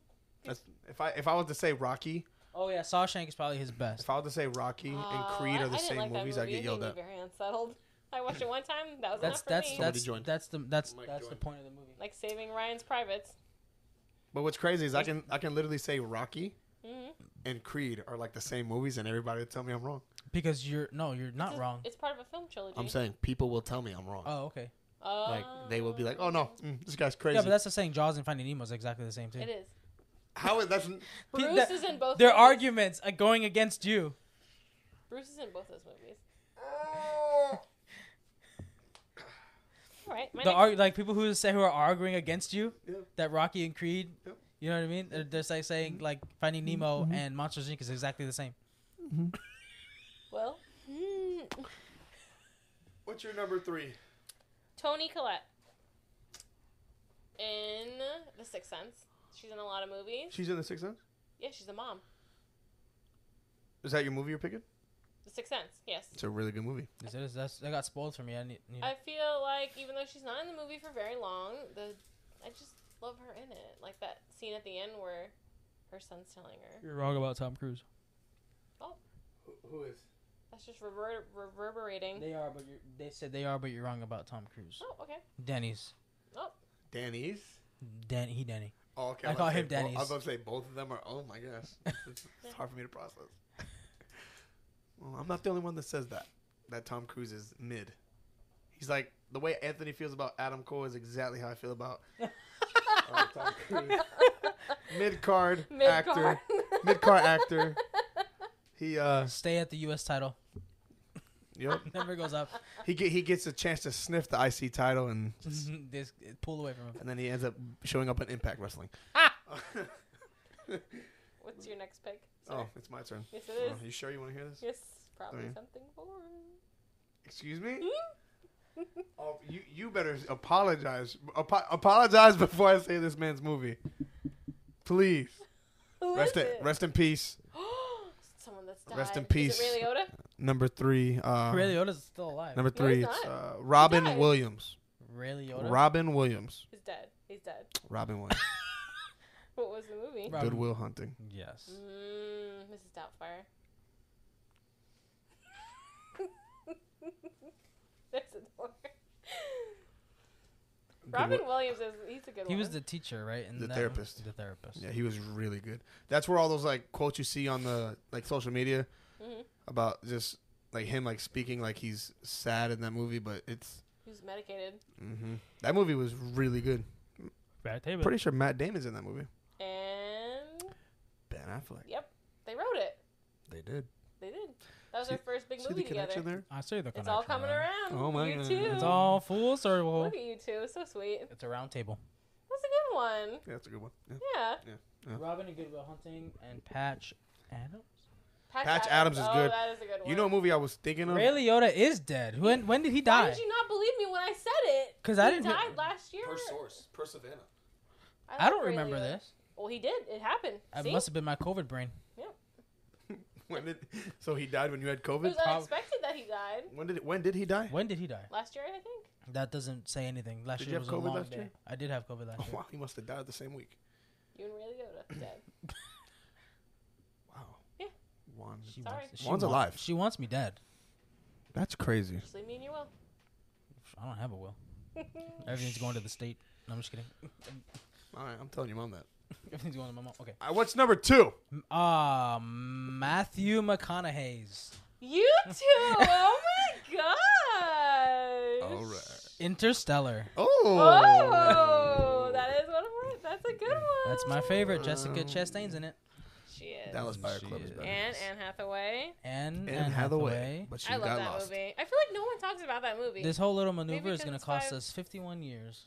That's, if I if I was to say Rocky, Oh yeah, Shawshank is probably his best. if I was to say Rocky and Creed are the I didn't same like that movies, I movie. get yelled at. very unsettled. I watched it one time. That was That's enough for that's me. Somebody that's that's the that's Mike that's the point of the movie. like saving Ryan's privates. But what's crazy is I can I can literally say Rocky hmm and Creed are like the same movies, and everybody will tell me I'm wrong. Because you're no, you're not it's, wrong. It's part of a film trilogy. I'm saying people will tell me I'm wrong. Oh okay. like they will be like, "Oh no, mm, this guy's crazy." Yeah, but that's the saying. Jaws and Finding Nemo is exactly the same too. It is. How is that? Bruce that- is in both. Their movies. arguments are going against you. Bruce is in both those movies. All right. The next- arg- like people who say who are arguing against you, Yeah. that Rocky and Creed, Yep. you know what I mean? They're, they're like saying mm-hmm. like Finding Nemo mm-hmm. and Monsters Inc is exactly the same. Mm-hmm. well, hmm, What's your number three? Toni Collette in The Sixth Sense. She's in a lot of movies. She's in the Sixth Sense. Yeah, she's a mom. Is that your movie you're picking? The Sixth Sense. Yes. It's a really good movie. Is it- is- that's, that got spoiled for me. I need, need I feel like even though she's not in the movie for very long, the I just love her in it. Like that scene at the end where her son's telling her. You're wrong about Tom Cruise. Oh. Who is? That's just rever- reverberating. They are, but you're, they said they are, but you're wrong about Tom Cruise. Oh, okay. Denny's. Oh. Danny's. Dan, he Denny. Oh, okay. I was call him say bo- I Danny's. was about to say both of them are. Oh my gosh, it's, it's hard for me to process. Well, I'm not the only one that says that. That Tom Cruise is mid. He's like the way Anthony feels about Adam Cole is exactly how I feel about uh, Tom Cruise. Mid card actor, Mid-card. actor. He uh, Stay at the U.S. title. yep. Never goes up. He get he gets a chance to sniff the IC title and just, this pull away from him. and then he ends up showing up in Impact Wrestling. What's your next pick? Oh, it's my turn. Yes, it Oh, is. you sure you want to hear this? Yes, probably Sorry. something foreign. Excuse me. Oh, you you better apologize. Apo- apologize before I say this man's movie. Please. Who is Rest in, it? rest in peace. Someone that's died. Rest in Is peace. it Ray Liotta? Number three. Uh, Ray Liotta's still alive. Number No, three. it's uh, Robin. Williams. Ray Liotta. Robin Williams. He's dead. He's dead. Robin Williams. What was the movie? Robin- Good Will Hunting. Yes. Mm, Mrs. Doubtfire. There's a door. Robin Goodwill- Williams is he's a good one. He one. was the teacher, right? in The therapist. The therapist. Yeah, he was really good. That's where all those like quotes you see on the like social media hmm about just like him like speaking like he's sad in that movie, but it's He was medicated. hmm that movie was really good. Bad table. Pretty sure Matt Damon's in that movie. And Ben Affleck. yep, they wrote it. They did. They did. That was See- their first big See movie the connection together. there? I see the connection. It's all connection coming there. around. Oh my you God. too. It's all full circle. Look at you two. So sweet. It's a round table. That's a good one. Yeah, that's a good one. Yeah. Yeah. Yeah. Robin and Good Will Hunting and Patch Adams. Patch, Adams is oh, good. that is a good one. You know a movie I was thinking of? Ray Liotta is dead. When when did he die? Why die? did you not believe me when I said it? 'Cause He I didn't hear- died last year. Per source. Per Savanah. I love don't Ray remember Liotta. this. Well, he did. It happened. It See? must have been my COVID brain. Yeah. When did so he died when you had It COVID? was prob- unexpected that he died When did it, when did he die? When did he die? last year. I think. That doesn't say anything. Last Did year you was have a COVID long last day. year? I did have COVID last Oh, year. wow, he must have died the same week. You and Ray Liotta dead. Wow. Yeah. Juan. She Sorry. wants, she Juan's wants- alive. She wants me dead. That's crazy. Just leave me in your will. I don't have a will. Everything's going to the state. No, I'm just kidding. All right, I'm telling your mom that. Everything's going to my mom. Okay. Uh, what's number two? M- Uh, Matthew McConaughey's you two. oh my gosh. All right. Interstellar. Oh. Oh, that is one of my. That's a good one. That's my favorite. Jessica Um, Chastain's in it. She is. Dallas Buyer She Club is is. better. and Anne Hathaway. And Anne Anne Hathaway. Hathaway. But she I love got that lost. movie. I feel like no one talks about that movie. This whole little maneuver is going to cost five- us 51 years.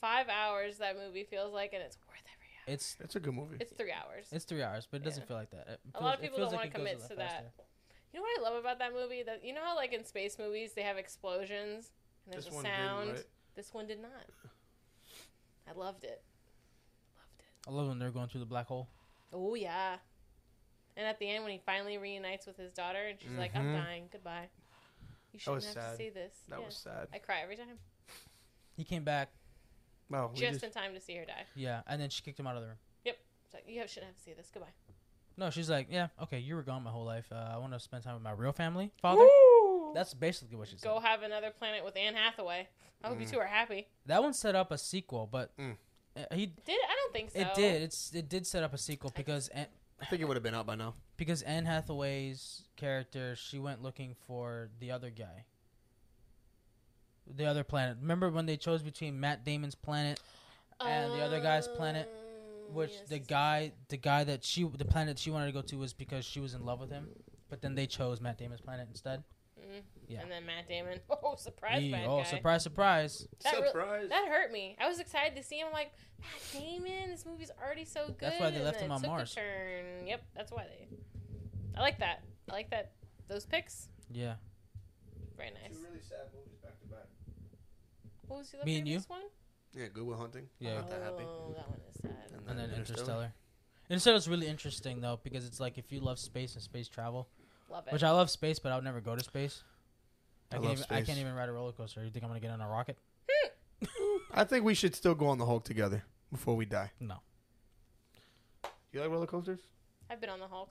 Five hours that movie feels like, and it's worth every hour. It's It's a good movie. It's three hours. it's three hours, but it doesn't Yeah. feel like that. It A lot of it people feels don't like wanna it goes commit to lot that. faster. You know what I love about that movie? That you know how like in space movies they have explosions and there's This a sound. didn't, right? This one did not. I loved it. Loved it. I love when they're going through the black hole. Oh yeah. And at the end, when he finally reunites with his daughter, and she's like, "I'm Mhm. dying. Goodbye. You shouldn't have sad. to see this." That Yeah. was sad. I cry every time, He came back, Well, we just, just, in time to see her die. yeah, and then she kicked him out of the room. Yep. like you have, shouldn't have to see this. Goodbye. No, she's like, yeah, okay, you were gone my whole life. Uh, I want to spend time with my real family, father. That's basically what she said. Go have another planet with Anne Hathaway. I hope you Mm. two are happy. That one set up a sequel, but Mm. uh, he Did? I don't think so. it did. It's it did set up a sequel I because Anne, I think it would have been out by now. because Anne Hathaway's character she went looking for the other guy. The other planet. Remember when they chose between Matt Damon's planet, and the other guy's planet, Um, which yes, the guy the guy that she the planet she wanted to go to was because she was in love with him, but then they chose Matt Damon's planet instead. yes. Mm. Yeah. And then Matt Damon. Oh, surprise, Yee, bad oh, guy. surprise, surprise! That re- Surprise. That hurt me. I was excited to see him. I'm like, Matt Damon, this movie's already so good. That's why they and left then him it on took a Mars. turn. Yep, that's why they. I like that. I like that. Those picks, Yeah, very nice. really sad movies back to back. What was the Me and you? previous one? Yeah, Good Will Hunting. Yeah. I'm not that happy. Oh, that one is sad. and then Interstellar. Interstellar Interstellar's really interesting though because it's like if you love space and space travel, Love it. which I love space, but I would never go to space. I, I can't love even, I space. can't even ride a roller coaster. You think I'm gonna get on a rocket? I think we should still go on the Hulk together before we die. No. You like roller coasters? I've been on the Hulk.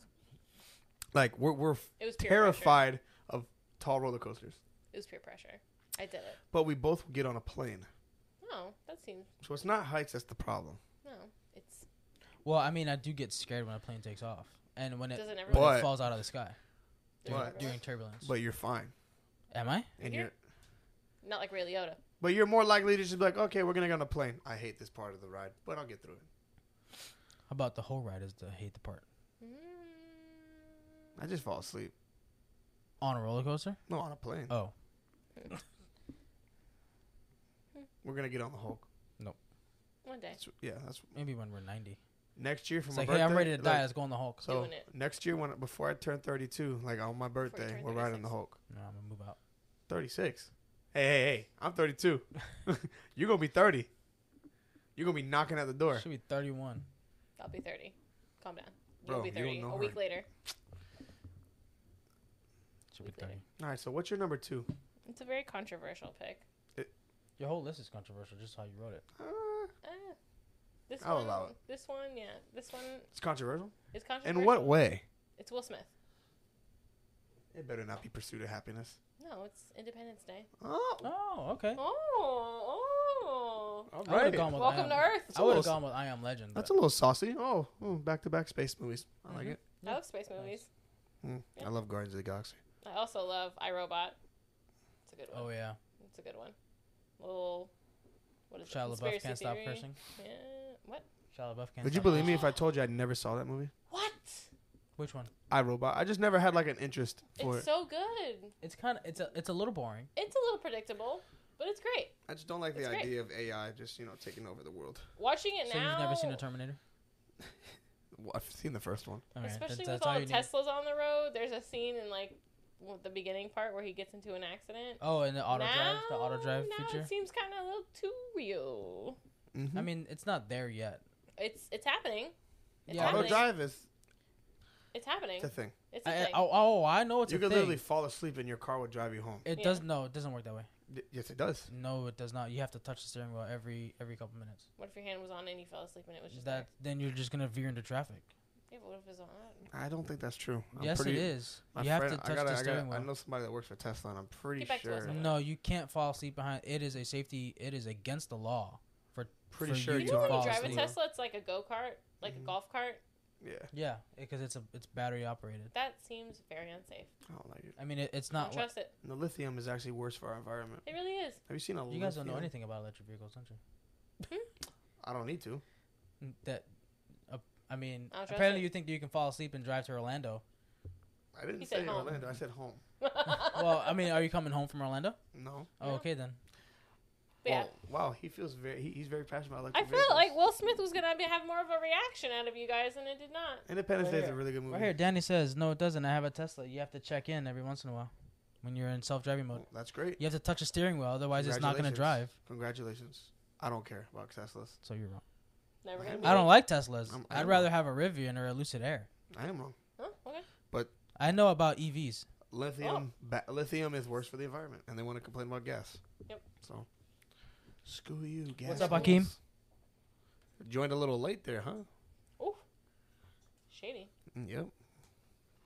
Like we're we're It was peer pressure. terrified of tall roller coasters, It was peer pressure. I did it. but we both get on a plane, Oh, that seems so it's not heights that's the problem. no. It's Well, I mean, I do get scared when a plane takes off and when it, Does it ever when But- it falls out of the sky during, But- during turbulence. But you're fine, Am I? and Yeah. you're not like Ray Liotta. but you're more likely to just be like, okay, we're gonna get on a plane. I hate this part of the ride, but I'll get through it. How about the whole ride is the hate the part Mm. I just fall asleep. on a roller coaster? No, on a plane. Oh, We're gonna get on the Hulk. Nope. One day. That's, yeah, that's maybe when we're 90. next year for It's my like, birthday. hey, I'm ready to die. like, Let's go on the Hulk. so Doing it. next year when before I turn 32, like on my birthday, turn we're riding the 36. Hulk. No, I'm gonna move out. 36. Hey, hey, hey! I'm 32. You're gonna be 30. You're gonna be knocking at the door. Should be 31. I'll be 30. Calm down. Bro, You'll be you 30. don't know A week her. later. Should be Week later. 30. All right. So what's your number two? It's a very controversial pick. Your whole list is controversial, just how you wrote it. Uh, Uh, this I'll one, allow it. This one, yeah. This one it's controversial. It's controversial. In what way? It's Will Smith. It better not be Pursuit of Happiness. No, it's Independence Day. Oh, Oh, okay. Oh, oh. all I would have right. gone with Welcome I am, to Earth. That's a I would have gone with I Am Legend. That's but- a little saucy. Oh, back to back space movies. I like Mhm. it. I love space movies. Mm, Yeah. I love Guardians of the Galaxy. I also love iRobot. It's a good one. Oh yeah, It's a good one. Little. What is it? Shia LaBeouf can't stop theory? cursing. Yeah. What? Shia LaBeouf can't. Would you stop believe me if I told you I never saw that movie? What? Which one? I Robot. I just never had like an interest for It's it. so good. It's kind of it's a it's a little boring. It's a little predictable, but it's great. I just don't like the It's great. idea of AI just you know taking over the world. Watching it So now. you've never seen a Terminator? Well, I've seen the first one. All right, Especially that's, with that's all all the you need. Teslas on the road, there's a scene in like w- the beginning part where he gets into an accident. Oh, and the auto drive, the auto drive now feature. It seems kind of a little too real. Mm-hmm. I mean, it's not there yet. It's it's happening. It's Yeah, auto happening. drive is It's happening. it's a thing. It's a I, I- thing. oh, oh, I know it's you a could thing. literally fall asleep and your car will drive you home. It Yeah. does no, it doesn't work that way. Y- yes, it does. No, it does not. You have to touch the steering wheel every every couple minutes. What if your hand was on and you fell asleep and it was just That then you're just gonna veer into traffic. There? Yeah, but what if it's on? I don't think that's true. I'm yes, pretty, it is. my You have friend- to I touch gotta- the I gotta- steering I know somebody that works for Tesla, and I'm pretty Get back to us sure. No, you can't fall asleep behind. It is a safety. It is against the law. For pretty for sure you You you know when fall you drive a. Tesla, it's like a go kart, like Mhm. a golf cart. Yeah, Yeah, because it's a it's battery operated. That seems very unsafe. I don't like it. I mean, it, it's Don't not. What, trust it. The lithium is actually worse for our environment. It really is. Have you seen a? you guys don't know anything about electric vehicles, don't you? I don't need to. That, I mean, I apparently it. you think you can fall asleep and drive to Orlando. I didn't He said say home. Orlando. I said home. well, I mean, are you coming home from Orlando? No. Oh, No. okay then. Yeah. Well, wow, he feels very. He, he's very passionate about I electric felt vehicles. like Will Smith was gonna be, have more of a reaction out of you guys, and it did not. Independence Right Day is a here. really good movie. Right here, Danny says, "No, it doesn't. I have a Tesla. You have to check in every once in a while." when you're in self-driving mode. Well, that's great. You have to touch the steering wheel, otherwise it's not gonna Congratulations. drive. Congratulations. I don't care about Teslas. So you're wrong. Never I gonna be. I don't like Teslas. I'm- I'd I'm rather have a Rivian or a Lucid Air. I am wrong. Huh? Okay. I know about EVs. Lithium, ba- lithium is worse for the environment, and they want to complain about gas. Yep. So, screw you, gas. What's up, holes. Hakeem? Joined a little late there, huh? Ooh. Shady. Mm, Yep.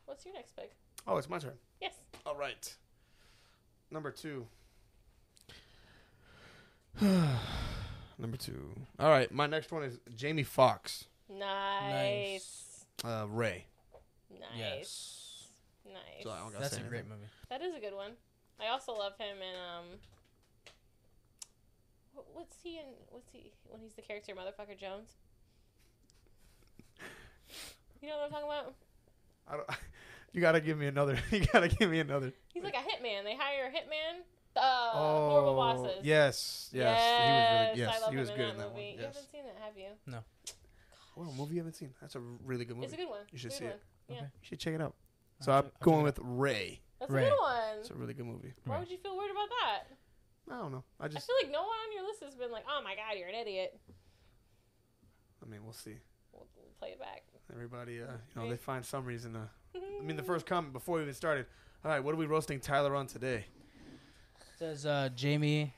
What's your next pick? Oh, it's my turn. Yes. All right. Number two. Number two. All right, my next one is Jamie Foxx. Nice. uh, Ray. Nice. Yes. Nice. So I don't gotta That's say a great anything. movie. That is a good one. I also love him in um. wh- What's he in? What's he when he's the character Motherfucker Jones? You know what I'm talking about? I don't. You gotta give me another. You gotta give me another. He's like a hitman. They hire a hitman. Uh, horrible bosses. Oh, yes, yes, Yes, he was really. I Yes, love he was good in in that that movie. one. You Yes. haven't seen it, have you? No. What movie you haven't seen? That's a really good movie. It's a good one. You should It's a see good it. one. Yeah. Okay. You should check it out. So I'm check- I'll going with Ray. That's Ray. a good one. It's a really good movie. Why Right. would you feel weird about that? I don't know. I I just. feel like no one on your list has been like, "Oh my god, you're an idiot." I mean, we'll see. We'll, we'll play it back. Everybody, uh, you know, Right. they find some reason to. I mean, the first comment before we even started. All right, what are we roasting Tyler on today? Says uh, Jamie.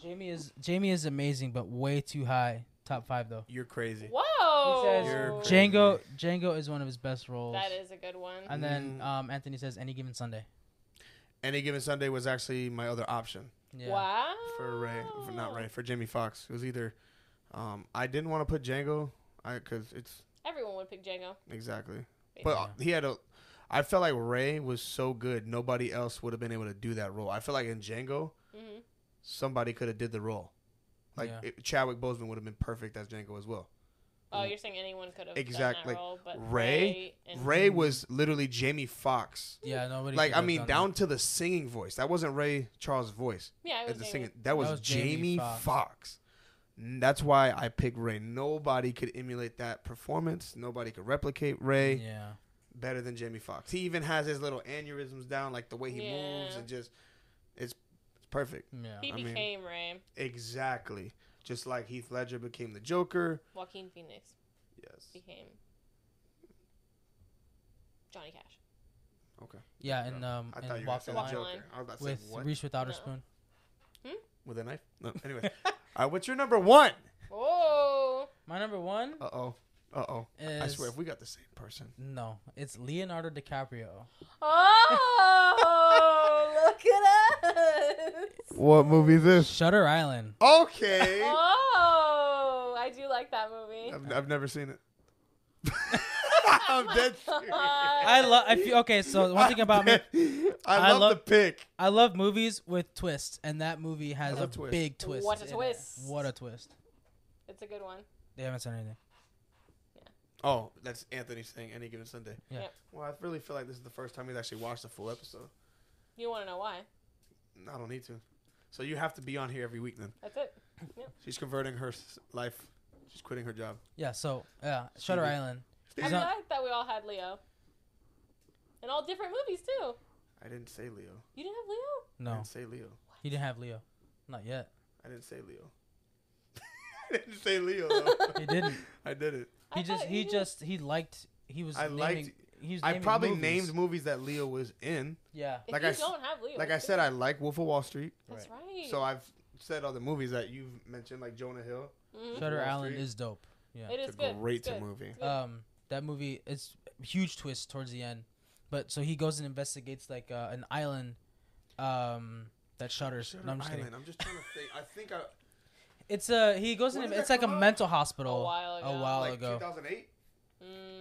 Jamie is Jamie is amazing, but way too high. Top five though. You're crazy. Whoa. He says You're crazy. Django Django is one of his best roles. That is a good one. And then Mm. um, Anthony says any given Sunday. Any given Sunday was actually my other option Yeah. Wow. for Ray, for not Ray, for Jamie Foxx. It was either. Um, I didn't want to put Django, I because it's Everyone would pick Django. exactly. But uh, he had a. I felt like Ray was so good, nobody else would have been able to do that role. I feel like in Django, hmm somebody could have did the role. Like Yeah. it, Chadwick Boseman would have been perfect as Django as well. Oh, you're saying anyone could have Exactly. done that role, but Ray- Ray, and Ray was literally Jamie Foxx. Yeah, nobody. Like could I have mean, done down to the singing voice. That wasn't Ray Charles' voice. yeah, it was the Jamie. singing, that was, was Jamie Jamie Foxx. Foxx. N- That's why I picked Ray. Nobody could emulate that performance. Nobody could replicate Ray. Yeah. Better than Jamie Foxx. He even has his little aneurysms down, like the way he moves and just it's it's perfect. Yeah. He I mean- became Ray. Exactly. Just like Heath Ledger became the Joker. Joaquin Phoenix Yes. became Johnny Cash. Okay. Yeah, and um, I and you Walk the Line Joker. I was about to say with what? Reach Without a No. Spoon. With a knife? No. Anyway. All right. What's your number one? Whoa! My number one Uh oh. Uh oh. I swear, if we got the same person. no, it's Leonardo DiCaprio. Oh, look at us! What movie is this? Shutter Island. Okay. Oh, I do like that movie. I've, I've never seen it. I'm dead serious. I love. I feel okay. So one thing about me, I I love love- the pick. I love movies with twists, and that movie has a a twist. big twist. What a in it. twist. What a twist! It's a good one. They haven't said anything. Oh, that's Anthony saying any given Sunday. Yeah. Yep. Well, I really feel like this is the first time he's actually watched a full episode. You want to know why? I don't need to. So you have to be on here every week then. That's it. She's converting her s- life. She's quitting her job. Yeah. So yeah, Shutter Stevie. Island. I He's not- like that we all had Leo. In all different movies too. I didn't say Leo. You didn't have Leo? I No, didn't say Leo. he didn't have Leo. Not yet. I didn't say Leo. I didn't say Leo. Though. He didn't. I did it. He just he just he liked he was I naming, liked- he was I naming probably movies. named movies that Leo was in. Yeah. If like you I s- don't have Leo, Like I it's said, good. I like Wolf of Wall Street. That's right. So I've said other movies that you've mentioned, like Jonah Hill. Mhm. Shutter Wall Island Street. is dope. Yeah. It It's a good. great It's good. movie. Good. Um, that movie is huge twist towards the end, but so he goes and investigates like uh, an island, um, that shutters. Shutter no, I'm just Island. kidding. I'm just trying to think. I think I It's a he goes When in. did It's that like a come out? mental hospital A while ago. a while like ago. 2008.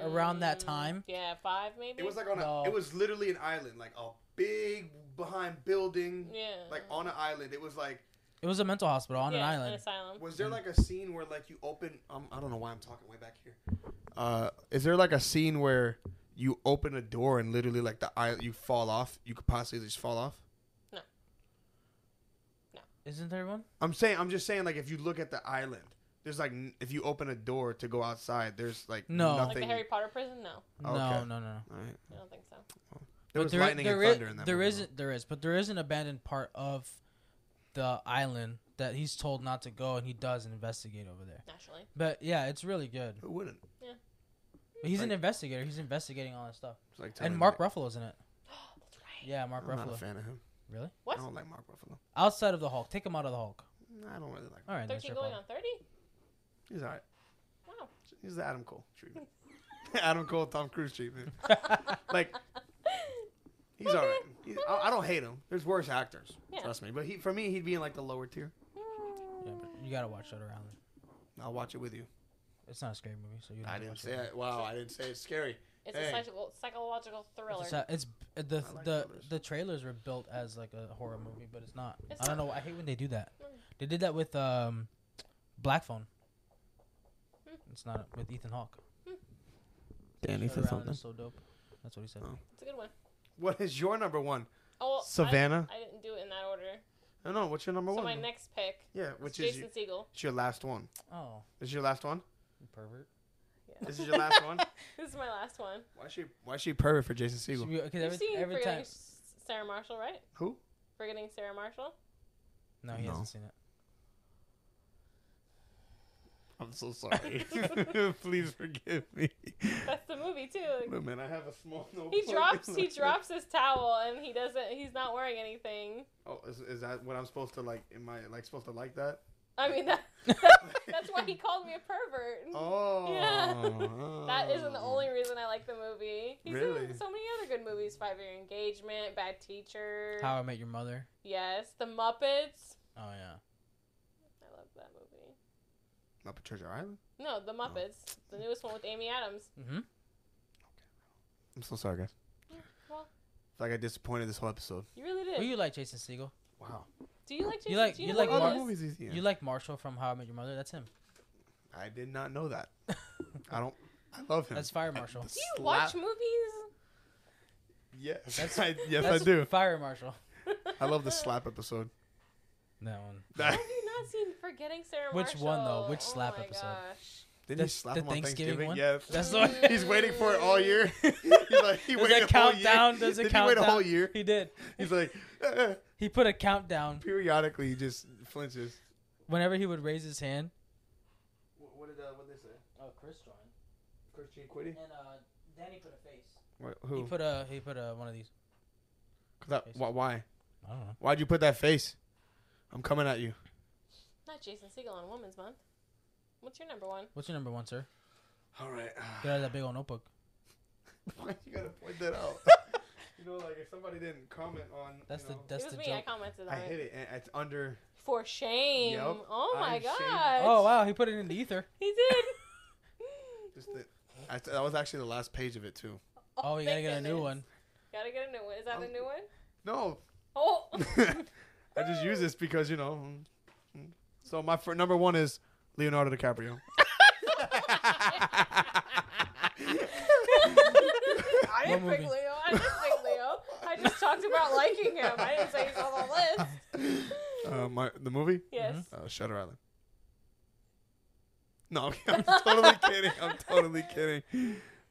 Around that Mm, time? Yeah, five maybe. It was like on No. a. It was literally an island, like a big behind building, yeah. like on an island. It was like. It was a mental hospital on yeah, an An island. asylum. Was there Mm. like a scene where like you open? Um, I don't know why I'm talking way back here. Uh, is there like a scene where you open a door and literally like the island you fall off? You could possibly just fall off. Isn't there one? I'm saying. I'm just saying. Like if you look at the island, there's like n- if you open a door to go outside, there's like No. Like nothing. the Harry Potter prison? No, No, Okay. no, no, no. All right. I don't think so. There But was there, lightning there and is- thunder in that there movie. isn't there is, but there is an abandoned part of the island that he's told not to go, and he does investigate over there. Naturally. But yeah, it's really good. Who wouldn't? But he's an Like- investigator. He's investigating all that stuff. It's like telling And Mark me- Ruffalo's in it. That's right. Yeah, Mark I'm not a Ruffalo. fan of him. Really? What? I don't like Mark Ruffalo. Outside of the Hulk, take him out of the Hulk. Nah, I don't really like him. All right, that's 13 your going problem. on 30? He's alright. Wow. He's the Adam Cole treatment. Adam Cole, Tom Cruise treatment. like he's alright. He's, I, I don't hate him. There's worse actors. Yeah. Trust me. But he, for me, he'd be in like the lower tier. Mm. Yeah, but you gotta watch Shutter Island. I'll watch it with you. It's not a scary movie, so you. don't I have to didn't watch say it. it. Wow, I didn't say it's scary. It's Hey. a psychological, psychological thriller. It's, a, it's uh, the like the thrillers. the trailers were built as like a horror movie, but it's not. It's I don't not. know. I hate when they do that. Mm. They did that with um, Black Phone. Hmm. It's not with Ethan Hawke. Danny Shutter Island is so dope. That's what he said. Oh. It's a good one. What is your number one? Oh, well, Savanah? I, I didn't do it in that order. No, know. What's your number so one? So my then? next pick yeah, is which is Jason your, Segel. it's your last one. Oh, This is your last one. you pervert. Yeah. This is your last one. this is my last one. Why is she Why is she perfect for Jason Should Segel? we- okay, You've every, seen every Forgetting time. Sarah Marshall, right? Who? Forgetting Sarah Marshall. No, he No. hasn't seen it. I'm so sorry. Please forgive me. That's the movie too. Look, man, I have a small notebook. He drops he drops his towel and he doesn't he's not wearing anything. Oh, is, is that what I'm supposed to like? Am I like supposed to like that? I mean that, that's why he called me a pervert. Oh, Yeah. That isn't the only reason I like the movie. He's Really? in so many other good movies. Five Year Engagement, Bad Teacher. How I Met Your Mother. Yes, The Muppets. Oh yeah. I love that movie. Muppet Treasure Island. No, The Muppets, the newest one with Amy Adams. Mm-hmm. I'm so sorry, guys. Well, It's like I disappointed this whole episode. you really Well, did. you like Jason Segel. Wow. Do you like Jason? you like- do you know like who What he Mar- other is? movies is he in? You like Marshall from How I Met Your Mother? That's him. I did not know that. I don't. I love him. That's Fire Marshal. Do you slap- watch movies? Yes. That's- I, yes, That's I do. Fire Marshal. I love the slap episode. That one. That- Have you not seen Forgetting Sarah Which Marshall? one, though? Which Oh slap my episode? gosh. Didn't The- he slap the him on Thanksgiving Thanksgiving? one? Yes. That's the one. He's waiting for it all year. He's like, he There's waited a a whole countdown. year. There's a Did countdown. he wait a whole year? He did. He's like, eh. He put a countdown periodically he just flinches. whenever he would raise his hand. What did uh, what did they say? Oh, Chris joined. Christian Quiddy? And uh, Danny put a face. What, He who? put a he put a one of these. That, why, why? I don't know. Why'd you put that face? I'm coming at you. Not Jason Segel on Women's Month. What's your number one? What's your number one, sir? All right. Get out of that big old notebook. Why you gotta point that out? you know, like if somebody didn't comment on, That's you the know, that's it was the me. joke. I commented on I it. hit it and it's under. For shame. Yep. Oh my I'm gosh. shamed. Oh wow, he put it in the ether. He did. Just the, I, that was actually the last page of it too. Oh, you gotta thank get a new goodness. one. Gotta get a new one. Is that Um, a new one? No, Oh. I just use this because you know. mm, mm. So my fir- number one is Leonardo DiCaprio. I didn't What pick movie? Leo. I didn't pick Leo. I just talked about liking him. I didn't say he's on the list. Uh, my the movie Yes. Mm-hmm. uh, Shutter Island. No, I'm totally kidding. I'm totally kidding.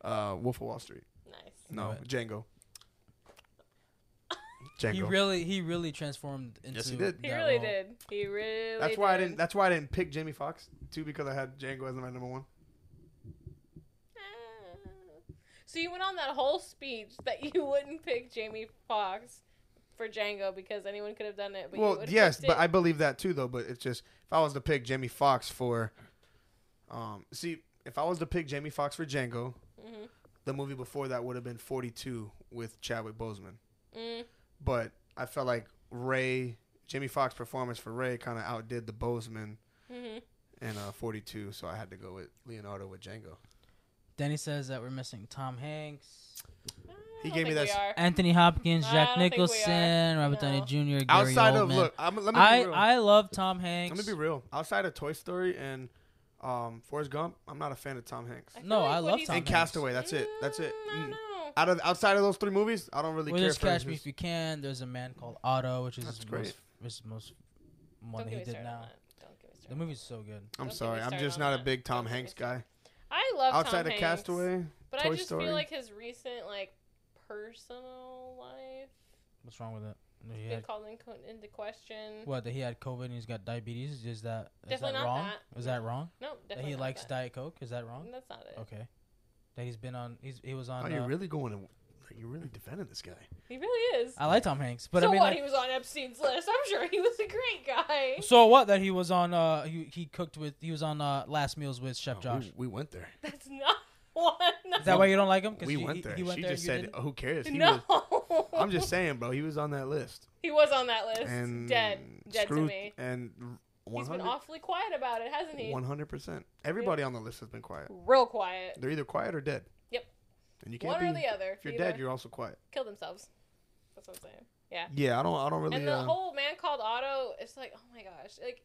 Uh, Wolf of Wall Street. Nice. No, What? Django. Django. He really he really transformed into. Yes, he did. He that really role. did. He really That's why I did. didn't. That's why I didn't pick Jamie Foxx too because I had Django as my number one. Ah. So you went on that whole speech that you wouldn't pick Jamie Foxx for Django because anyone could have done it. But well, yes, but. I believe that too though. But it's just if I was to pick Jamie Foxx for, um, see, if I was to pick Jamie Foxx for Django, Mhm. the movie before that would have been 42 with Chadwick Boseman. Mm, But I felt like Ray, Jamie Foxx' performance for Ray kind of outdid the Boseman mhm. in uh, 42, so I had to go with Leonardo with Django. Danny says that we're missing Tom Hanks, He gave me that- Anthony Hopkins, I Jack don't think we are. Nicholson, Robert Downey No. Jr., Gary Outside Oldman. of look, I'm, let me be I real. I love Tom Hanks. let me be real. Outside of Toy Story and um, Forrest Gump, I'm not a fan of Tom Hanks. I feel No, like I what love he's- Tom and Hanks. Castaway, that's it. That's it. Mm, I don't Mm. know. Out of outside of those three movies, I don't really Well, care there's for Catch Me his- If You Can. There's a man called Otto, which is That's his great. most his most one Don't that get he me did started on now. that. Don't get me The started. movie's so good. I'm Don't get sorry, I'm started just on not a that. big Tom Don't get me Hanks started. Guy. I love Outside Tom of Hanks, Castaway, but Toy I just Story. feel like his recent like personal life What's wrong with it? He been had, called in, co- into question. what? That he had COVID and he's got diabetes. Is that is Definitely that not wrong? that. Is that wrong? No, That he not likes that. Diet Coke. Is that wrong? That's not it. Okay. That he's been on. He's he was Oh, on. you're uh, really going to. You're really defending this guy. He really is. I like Tom Hanks, but so I mean, what? like, he was on Epstein's list. I'm sure he was a great guy. so what? That he was on. Uh, he he cooked with. He was on uh last meals with Chef Oh, Josh. We, we went there. That's not one. Is that why you don't like him? 'Cause We he, went he- there. He went she there. just you said, didn't? oh, "Who cares?" He no. was- I'm just saying, bro. He was on that list. He was on that list. And dead. Dead to screw- me. And He's been 100 awfully quiet about it, hasn't he? 100%. Everybody on the list has been quiet. Real quiet. They're either quiet or dead. Yep. And you can't One be. or the other. If you're Either dead, you're also quiet. kill themselves. That's what I'm saying. Yeah. Yeah, I don't. I don't really. and the uh, whole man called Otto, it's like, oh my gosh, like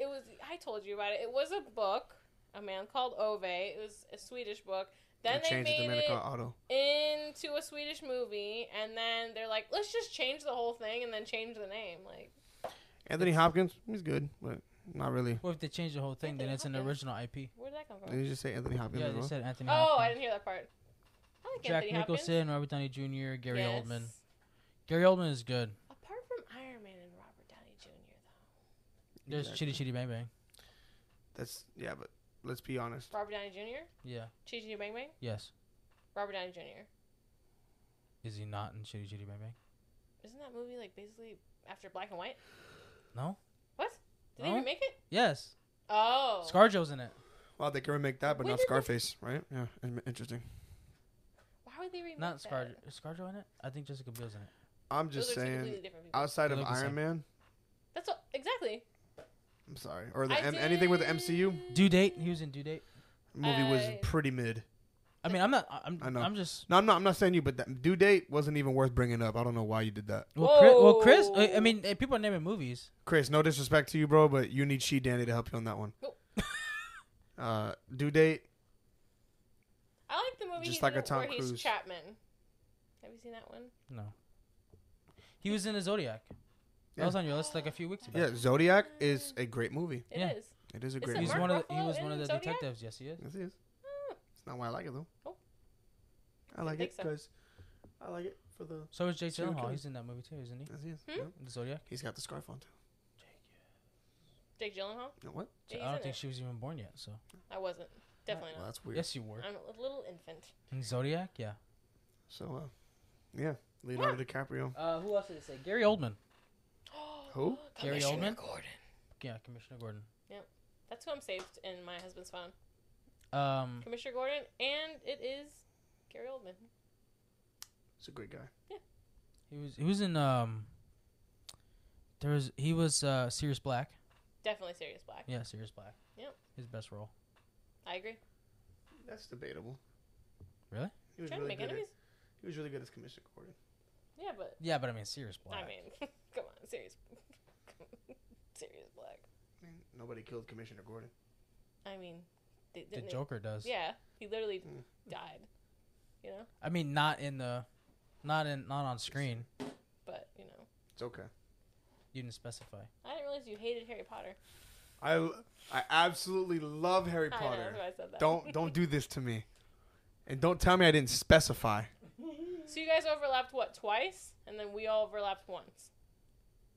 it was. I told you about it. It was a book, a man called Ove. It was a Swedish book. Then they changed it to made Man it Otto. into a Swedish movie, and then they're like, let's just change the whole thing and then change the name. Like, Anthony Hopkins, he's good, but not really. Well, if they change the whole thing, then Anthony it's an original IP. where did that come from? Did from? you just say Anthony Hopkins? Yeah, they well? said Anthony Oh, I didn't hear that part. I like Jack Anthony Nicholson, Robert Downey Jr., Gary Hopkins. Oldman. Gary Oldman is good. Apart from Iron Man and Robert Downey Jr., though. There's Exactly. Chitty Chitty Bang Bang. That's yeah, but let's be honest. Robert Downey Jr., Yeah. Chitty Chitty Bang Bang, Yes. Robert Downey Jr. Is he not in Chitty Chitty Bang Bang? Isn't that movie like basically after Black and White? No. What? Did they No. remake it? Yes. Oh. ScarJo's in it. Well, they can remake that, but When not did they- Scarface, right? Yeah, interesting. Why would they remake Not that? Scar. Is ScarJo in it? I think Jessica Biel's in it. I'm Those just are two saying, completely different people. outside They of look the Iron same. Man, That's what, exactly. I'm sorry, or the I M- anything with the did- MCU Due Date. He was in Due Date. movie was I- pretty mid. I mean, I'm not. I'm. I know. I'm just. No, I'm not. I'm not saying you, but that due date wasn't even worth bringing up. I don't know why you did that, Well, Chris, well, Chris. I, I mean, eh, people are naming movies. Chris. No disrespect to you, bro, but you need She Danny to help you on that one. Nope. uh, due date. I like the movie Just he's like in a Tom where he's Cruise. Chapman. Have you seen that one? No. He was in the Zodiac. That Yeah. was on your list like a few weeks ago. Yeah, Zodiac is a great movie. It is. Yeah. It is a Is great it He's movie. Mark one of the, he Ruffalo was one of the Zodiac? detectives. Yes, he is. Yes, it is. Hmm. It's not why I like it though. Oh. I like think it so. because I like it for the. So is Jake Serial Gyllenhaal. killer. He's in that movie too, isn't he? Yes, he is. Hmm? Yep. The Zodiac. He's got the scarf on too. Jake Gyllenhaal? You know what? Yeah, he's I don't in think it. she was even born yet. So I wasn't. Definitely Well, not. that's weird. yes, you were. I'm a little infant. In Zodiac, yeah. So, uh, yeah, Leonardo DiCaprio. Uh, who else did it say? Gary Oldman. Who? Gary Commissioner Oldman? Gordon. Yeah, Commissioner Gordon. Yeah. That's who I'm saved in my husband's phone. Um, Commissioner Gordon, and it is Gary Oldman. He's a great guy. Yeah. He was he was in um. There was he was uh Sirius Black. Definitely Sirius Black. Yeah, Sirius Black. Yep. His best role. I agree. That's debatable. Really? He was Trying to really make good. At, enemies? he was really good as Commissioner Gordon. Yeah, but Yeah, but I mean Sirius Black. I mean, come on, serious, Sirius Black. I mean, nobody killed Commissioner Gordon. I mean, they, the didn't they- Joker does. Yeah, he literally Mm. died. You know, I mean, not in the, not in not on screen. but you know, It's okay. You didn't specify. I didn't realize you hated Harry Potter. I I absolutely love Harry I know, Potter. that's why I said that. Don't don't do this to me, and don't tell me I didn't specify. So you guys overlapped what twice, and then we all overlapped once.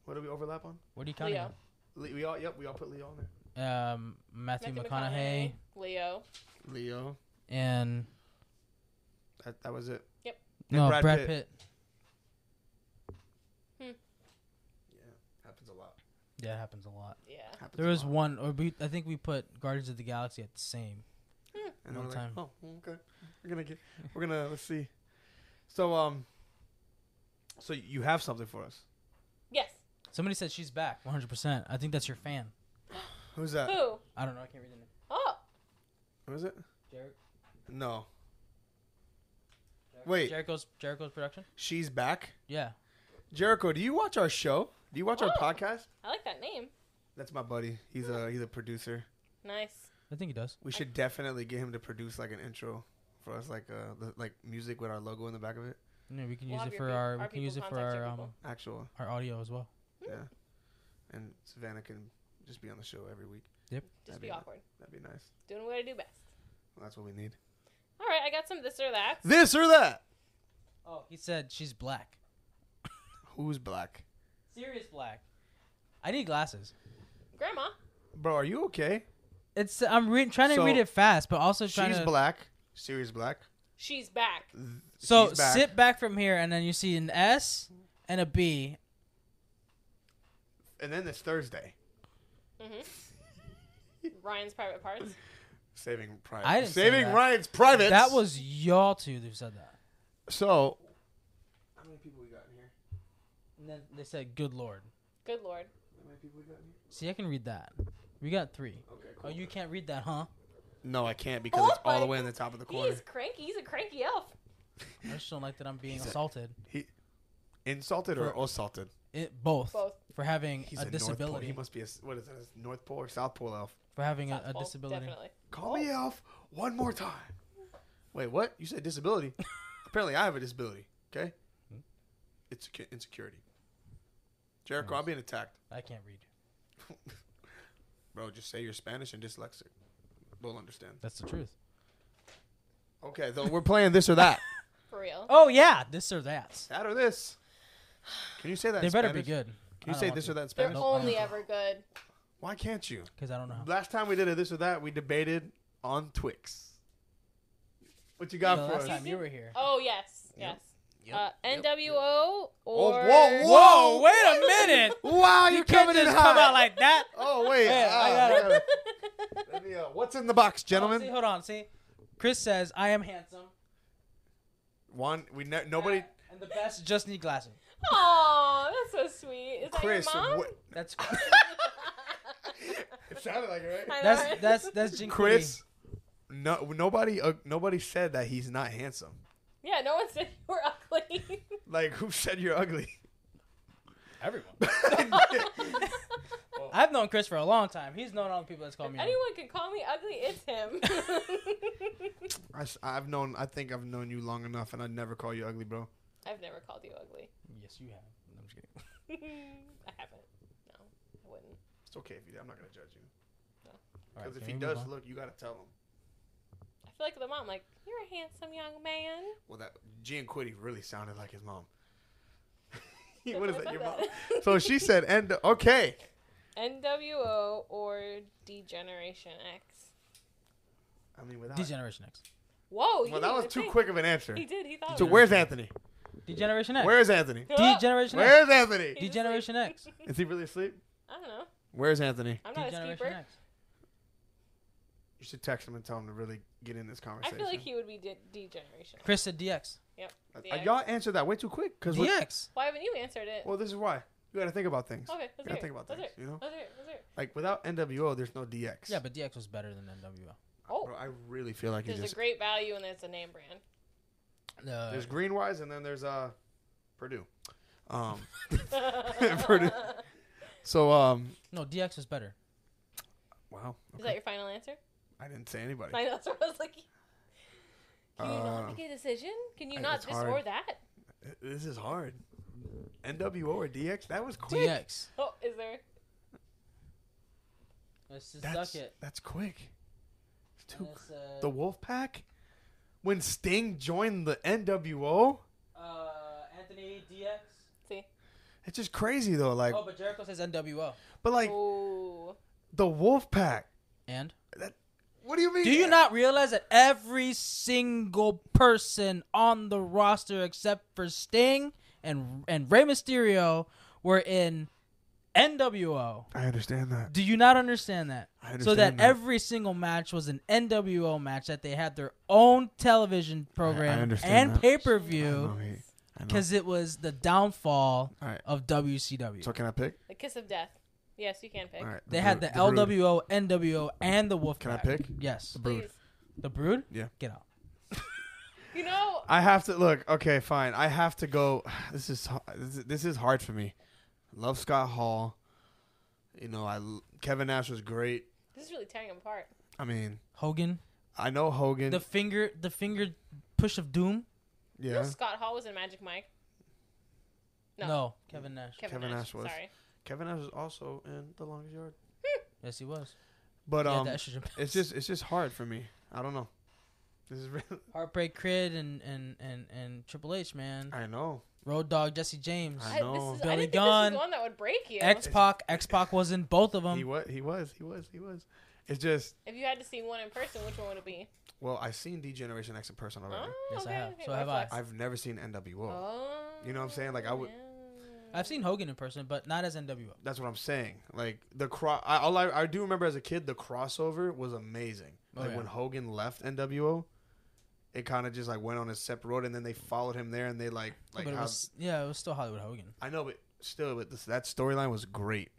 What do we overlap on? What are you counting? Leo. Le- we all yep we all put Leo on there. on? Um, Matthew, Matthew McConaughey, Leo. Leo. and That that was it. And no Brad Brad, Pitt. Pitt. Yeah, happens a lot. Yeah, it happens a lot. Yeah. Happens There a was lot. one, or we I think we put Guardians of the Galaxy at the same. Yeah. And one we're time. Like, oh, okay. We're gonna get. We're gonna let's see. So um. So you have something for us? Yes. Somebody said she's back, 100. percent I think that's your fan. Who's that? Who? I don't know. I can't read the name. Oh, Who is it? Jer- No. Wait. Jericho's Jericho's production. She's back. Yeah. Jericho, do you watch our show? Do you watch our Oh. podcast? I like that name. That's my buddy. He's a he's a producer. Nice. I think he does. We should definitely get him to produce like an intro for us, like uh, the, like music with our logo in the back of it. Yeah, we can We'll use have it your for peop- our. our We can people use it for contact your our people. um Actual, our audio as well. yeah. And Savanah can just be on the show every week. Yep. Just That'd be be- awkward. That'd be nice. Doing what I do best. Well, that's what we need. All right, I got some this or that. This or that. Oh, he said she's black. Who's black? Sirius black. I need glasses. Grandma. Bro, are you okay? It's I'm re- trying to So, read it fast, but also trying She's to. black. Sirius black. She's back. So She's back. sit back from here, and then you see an S and a B. And then it's Thursday. hmm Ryan's private parts. Saving private. I didn't say Saving that. Ryan's private. That was y'all two who said that. so. How many people we got in here? And then they said, "Good lord." Good lord. How many people got here? See, I can read that. We got three. Okay, Oh, you can't read that, huh? No, I can't because Oh it's all the way in the top of the corner. He's cranky. He's a cranky elf. I just don't like that I'm being He's a- assaulted. Insulted or For- assaulted? It both, Both. for having He's a, a, North Pole. disability. He must be a s- what is that? a North Pole or South Pole elf? for having a, South a Pole, disability. Definitely. Call me elf one more time. Wait, what? You said disability? Apparently, I have a disability. Okay, Hmm? it's insecurity. Jericho, I'm being attacked, I can't read. bro. Just say you're Spanish and dyslexic. We'll understand. That's the truth. Okay, so we're playing this or that. For real. Oh yeah, this or that. that or this. Can you say that? They in better Spanish? be good. Can you say this or that in They're Spanish? Nope, I don't only ever good. Why can't you? Because I don't know. Last time we did a this or that, we debated on Twix. What you got The for last us? time you were here. Oh yes, yes, Yep. yes. Uh, Yep, NWO or whoa, whoa. Whoa! Wait a minute. Wow, you you're can't coming in just hot. come out like that. Oh wait, Hey, ah, I gotta- let me, uh, what's in the box, Oh, gentlemen? see, hold on. See, Chris says I am handsome. One, we ne- nobody. And the best just need glasses. Oh, that's so sweet. Is Chris, that your mom? what- That's it sounded like it, right? that's right? that's that's Jin Chris, no, nobody, uh, nobody said that he's not handsome. Yeah, no one said you were ugly. Like, who said you're ugly? Everyone. I've known Chris for a long time. He's known all the people that's called me. ugly. Anyone can call me ugly, it's him. I, have known. I think I've known you long enough, and I'd never call you ugly, bro. I've never called you ugly. Yes, you have. I'm just kidding. I haven't. No, I wouldn't. It's okay if you. I'm not gonna judge you. All right, Because if he does look, you gotta tell him. I feel like the mom, like, you're a handsome young man. Well, that Gian Quiddy really sounded like his mom. What is that? Your said mom? So she said, "And okay." NWO or D-Generation X. I mean, without. D-Generation X. Whoa. he well, that was too think. quick of an answer. He did. He thought. So of it. where's Anthony? D-Generation X. Where is Anthony? D-Generation X. Where's Anthony? D-Generation X. Is he really asleep? I don't know. Where's Anthony? I'm not a Degeneration keeper. X. You should text him and tell him to really get in this conversation. I conversation. feel like he would be de- Degeneration. Chris said DX. Yep. Uh, DX. Y'all answered that way too quick. Cause what- DX. Why haven't you answered it? well, this is why you got to think about things. okay, You let's got to hear. think about let's things. hear. You know, it. Let's hear. it. Let's hear. it. like without NWO, there's no DX. Yeah, but DX was better than NWO. Oh, Bro, I really feel like you there's just a great value and it's a name brand. Uh, there's Greenwise and then there's uh Perdue. Um, Perdue. So um, no, DX was better. wow. Is okay. that your final answer? I didn't say anybody. I know. That's what I was like. Can you Uh, not make a decision? Can you I- not it's this hard. or that? This is hard. NWO or DX? That was quick. DX. Oh, is there? Let's just That's suck it. that's quick. It's too. And it's, uh, The Wolfpack. When Sting joined the NWO, uh, Anthony DX. See. it's just crazy though. Like, oh, but Jericho says NWO. but like oh. the Wolfpack. And What do you mean? do you not realize that every single person on the roster except for Sting and and Rey Mysterio were in NWO? I understand that. Do you not understand that? I understand so that, that. every single match was an NWO match that they had their own television program understand and pay per I know, view he- I know. because it was the downfall All right. of WCW. So can I pick? The kiss of death. Yes, you can pick. All right. they had the Brood- Brood. LWO, NWO, and the Wolfpack. Can I pick? Yes. The Brood. Please. The Brood? Yeah. Get out. You know, I have to look. Okay, fine. I have to go. This is h- this is, this is hard for me. Love Scott Hall. You know, I l- Kevin Nash was great. this is really tearing them apart. I mean, Hogan. I know Hogan. The finger the finger push of doom? You know yeah, Scott Hall was in Magic Mike. No. No. Kevin Nash. Kevin, Kevin Nash. Nash was. Sorry. Kevin Nash was also in The Longest Yard. Yes, he was. But um, the it's just it's just hard for me. I don't know. This is real. Heartbreak Kid and and and and Triple H, man. I know. Road Dog Jesse James. I I, know. this is, I Billy didn't think Gunn, this was one that would break you. X Pac. X Pac was in both of them. He was. He was. He was. He was. It's just. if you had to see one in person, which one would it be? Well, I've seen D Generation X in person already. Oh, Yes, I okay, have. okay, So what have? I. I've never seen NWO. Oh, You know what I'm saying? Like, I would- yeah. I've seen Hogan in person, but not as NWO. That's what I'm saying. Like the cro- I, all I, I do remember as a kid, the crossover was amazing. Oh, Like yeah. when Hogan left NWO, it kind of just like went on a separate road, and then they followed him there, and they like like but it was, yeah, it was still Hollywood Hogan. I know, but still, but this, that storyline was great.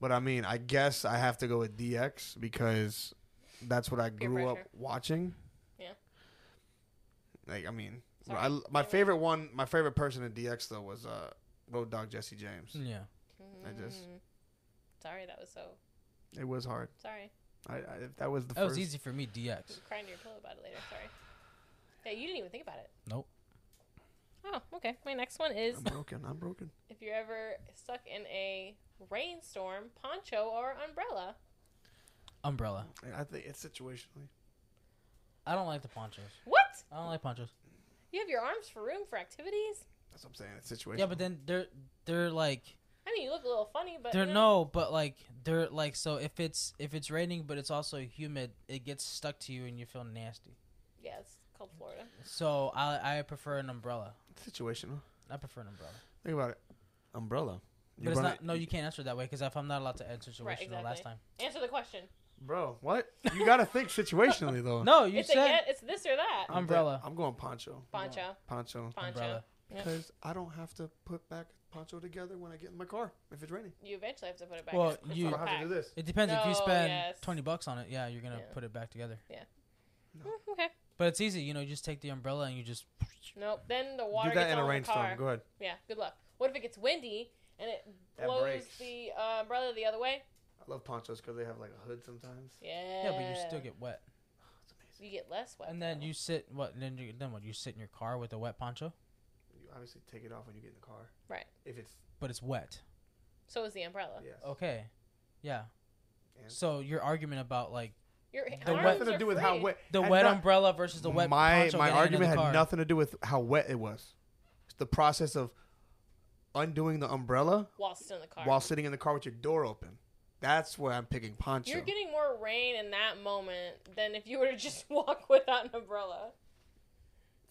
But I mean, I guess I have to go with DX because that's what I Peer grew up watching. Yeah. Like I mean, Sorry. I, my favorite one, my favorite person in DX though was uh, Road Dog Jesse James. Yeah. Mm-hmm. I just-. Sorry, that was so. It was hard. Sorry. I, I if that was the That first. was easy for me, DX. I'm crying to your pillow about it later. Sorry. Yeah, you didn't even think about it. Nope. Oh, okay. My next one is I'm broken. I'm broken. if you're ever stuck in a rainstorm, poncho or umbrella. Umbrella. I think it's situationally. I don't like the ponchos. What? I don't like ponchos. You have your arms for room for activities? That's what I'm saying. It's situational. Yeah, but then they're they're like I mean, you look a little funny, but they're you know, no, but like they're like so if it's if it's raining but it's also humid, it gets stuck to you and you feel nasty. Yeah, it's called Florida. So I I prefer an umbrella. situational. I prefer an umbrella. Think about it. Umbrella. You But it's not. it- No, you can't answer that way because if I'm not allowed to answer situational Right, exactly. last time. Answer the question. Bro, what? You gotta think situationally though. No, you it's said yeah, it's this or that. Umbrella. I'm going poncho. Poncho. Poncho. Poncho. Umbrella. Yep. Because I don't have to put back poncho together when I get in my car if it's raining. You eventually have to put it back. Well, It's- it's you- don't have to do this. It depends if you spend yes. twenty bucks on it. Yeah, you're gonna Yeah. put it back together. Mm, okay. But it's easy. You know, you just take the umbrella and you just. Nope. Then the water do that gets in a all in the rainstorm. Go ahead. Yeah. Good luck. What if it gets windy and it blows the uh, umbrella the other way? I love ponchos because they have like a hood sometimes. Yeah. Yeah, but you still get wet. It's. You get less wet. And then though. you sit. What? Then you then what? You sit in your car with a wet poncho, You obviously take it off when you get in the car. Right. If it's but it's wet. So is the umbrella. yes. Okay. Yeah. And- So your argument about like Your The arms wet- nothing to do with how wet. the had wet not- umbrella versus the wet my poncho my getting into argument had car. nothing to do with how wet it was. It's the process of undoing the umbrella while still in the car. while sitting in the car with your door open. That's where I'm picking poncho. You're getting more rain in that moment than if you were to just walk without an umbrella.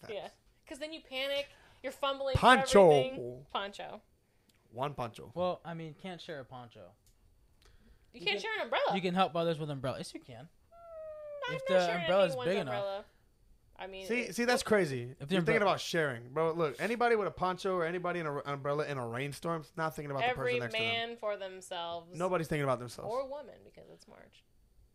Facts. Yeah. Because then you panic. You're fumbling. for Poncho. everything. Poncho. One poncho. Well, I mean, can't share a poncho. You, You can't can- share an umbrella. You can help others with umbrella. Yes, you can. Mm, I'm if not the sharing umbrella's anyone's big enough. I mean, See, it- see, that's crazy. If You're thinking about sharing, bro. Look, anybody with a poncho or anybody in an umbrella in a rainstorm's not thinking about the person next to them. Every man for themselves. Nobody's thinking about themselves. Or woman because it's March.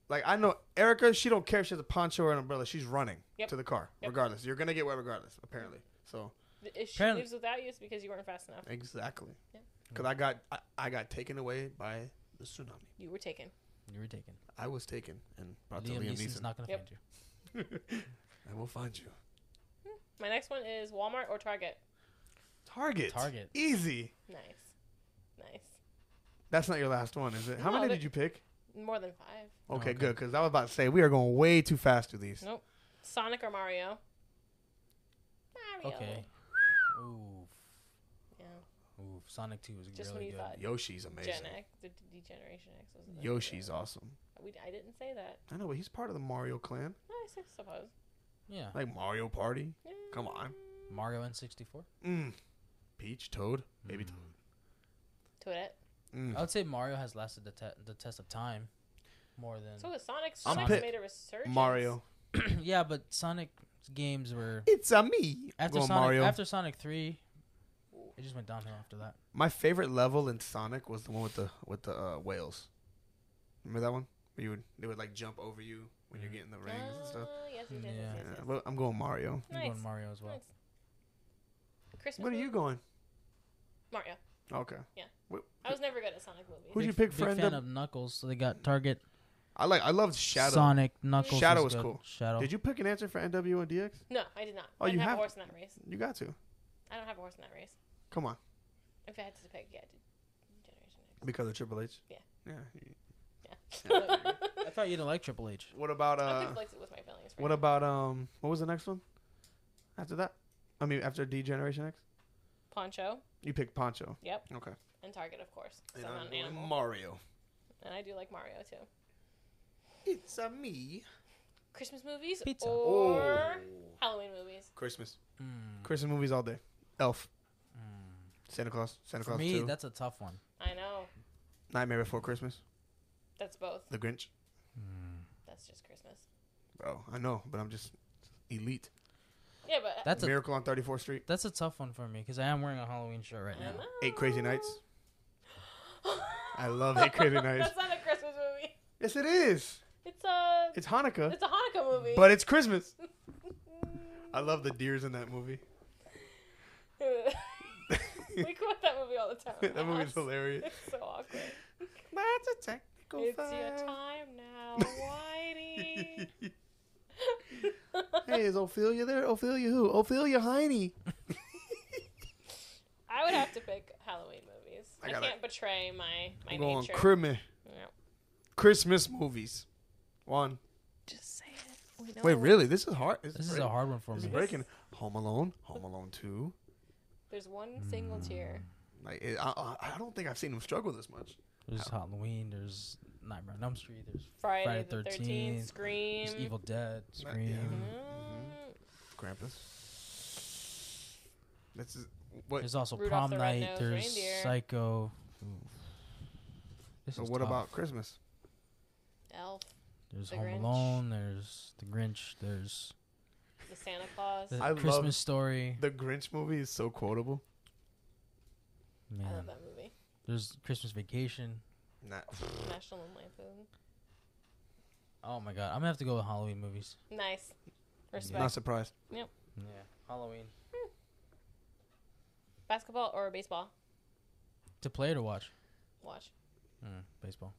like I know Erica, she don't care if she has a poncho or an umbrella. She's running Yep. to the car Yep. regardless. You're gonna get wet regardless, apparently. So If she Apparently- leaves without you, it's because you weren't fast enough. exactly, Yep. because I got I, I got taken away by the tsunami. You were taken. You were taken. I was taken and brought to Liam Liam Neeson's Neeson. not gonna Yep. find you. I will find you. Hmm. My next one is Walmart or Target. Target. Target. Easy. Nice. Nice. That's not your last one, is it? How No, many that- did you pick? More than five. Okay, okay. good. Because I was about to say we are going way too fast through these. Nope. Sonic or Mario? Mario. Okay. Ooh. Yeah. Ooh. Sonic Two was Just when really you good. thought Yoshi's amazing. Gen X, the D- D-Generation X was the- Yoshi's awesome. We, I didn't say that. I know, but he's part of the Mario clan. I s- suppose. Yeah. Like Mario Party. Yeah. Come on. Mario N64. Mm. Peach, Toad, baby Mm. Toadette. Toad. Mm. I would say Mario has lasted the te- the test of time more than. So is Sonic. I'm Sonic's pit- made a resurgence. Mario. yeah, but Sonic games were It's a me. after Going Sonic Mario. after Sonic Three. It just went downhill after that. My favorite level in Sonic was the one with the with the uh, whales. Remember that one? Where you would they would like jump over you when you're Mm. getting the rings and stuff. Uh, yes, yes, yes, Yeah. yes, yes, yes. well, I'm going Mario. I'm Nice. going Mario as well. Nice. Christmas. What are you movie? going? Mario. Okay. Yeah. I was never good at Sonic movies. Who'd you Big- pick big for fan NW? of Knuckles, so they got Target, I like. I loved Shadow. Sonic, Knuckles. Shadow was was cool. Shadow. Did you pick an answer for NW and DX? No, I did not. Oh, I didn't you have, have- a horse in that race. You got to. I don't have a horse in that race. Come on, If I had to pick, yeah, Generation X. because of Triple H. Yeah. Yeah. he- I thought you didn't like Triple H. What about I'm uh? conflicted with my feelings. For What him. about um? What was the next one? After that, I mean, after D Generation X, Poncho? you picked Poncho. Yep. Okay. And Target, of course. And I'm I'm an. Mario. and I do like Mario too. It's a me. Christmas movies Pizza. or Halloween movies. Christmas. Mm. Christmas movies all day. Elf. Mm. Santa Claus. Santa For Claus me, 2. that's a tough one. I know. Nightmare Before Christmas. That's both. The Grinch. Mm. That's just Christmas. Bro, I know, but I'm just elite. Yeah, but That's a Miracle on 34th Street. that's a tough one for me because I am wearing a Halloween shirt right now. Eight Crazy Nights. I love Eight Crazy Nights. That's not a Christmas movie. Yes, it is. It's a It's Hanukkah, it's a Hanukkah movie. but it's Christmas. I love the deers in that movie. we quote that movie all the time. that movie's hilarious. It's so awkward. That's a technical It's your time now, Whitey. hey, is Ophelia there? Ophelia who? Ophelia Heine. I would have to pick Halloween movies. I I, gotta- can't betray my my I'm going nature. Christmas. Yeah. Christmas movies. One. Just say it. We know Wait, really? This is hard. This is a hard one for This is me. breaking. Home Alone. Home Alone Two. There's one single tear. Like it, I, I I don't think I've seen him struggle this much. There's Halloween. There's Nightmare on Elm Street. There's Friday, Friday the 13th, 13th, Scream. there's Evil Dead. Not- Scream. yeah. Mm. Krampus. This is what. There's also Rudolph Prom the Night. Red-Nosed There's Reindeer. Psycho. This So is what tough. about Christmas? Elf, There's The Home Grinch? Alone. There's The Grinch. There's the Santa Claus. the I love- Christmas Story. The Grinch movie is so quotable. I Man, love that movie. there's Christmas Vacation. Nah. National Lampoon. Oh my God, I'm gonna have to go with Halloween movies. Nice. Respect. Not surprised. Yep. Yeah, Halloween. Basketball or baseball? To play or to watch? Watch. Mm, baseball.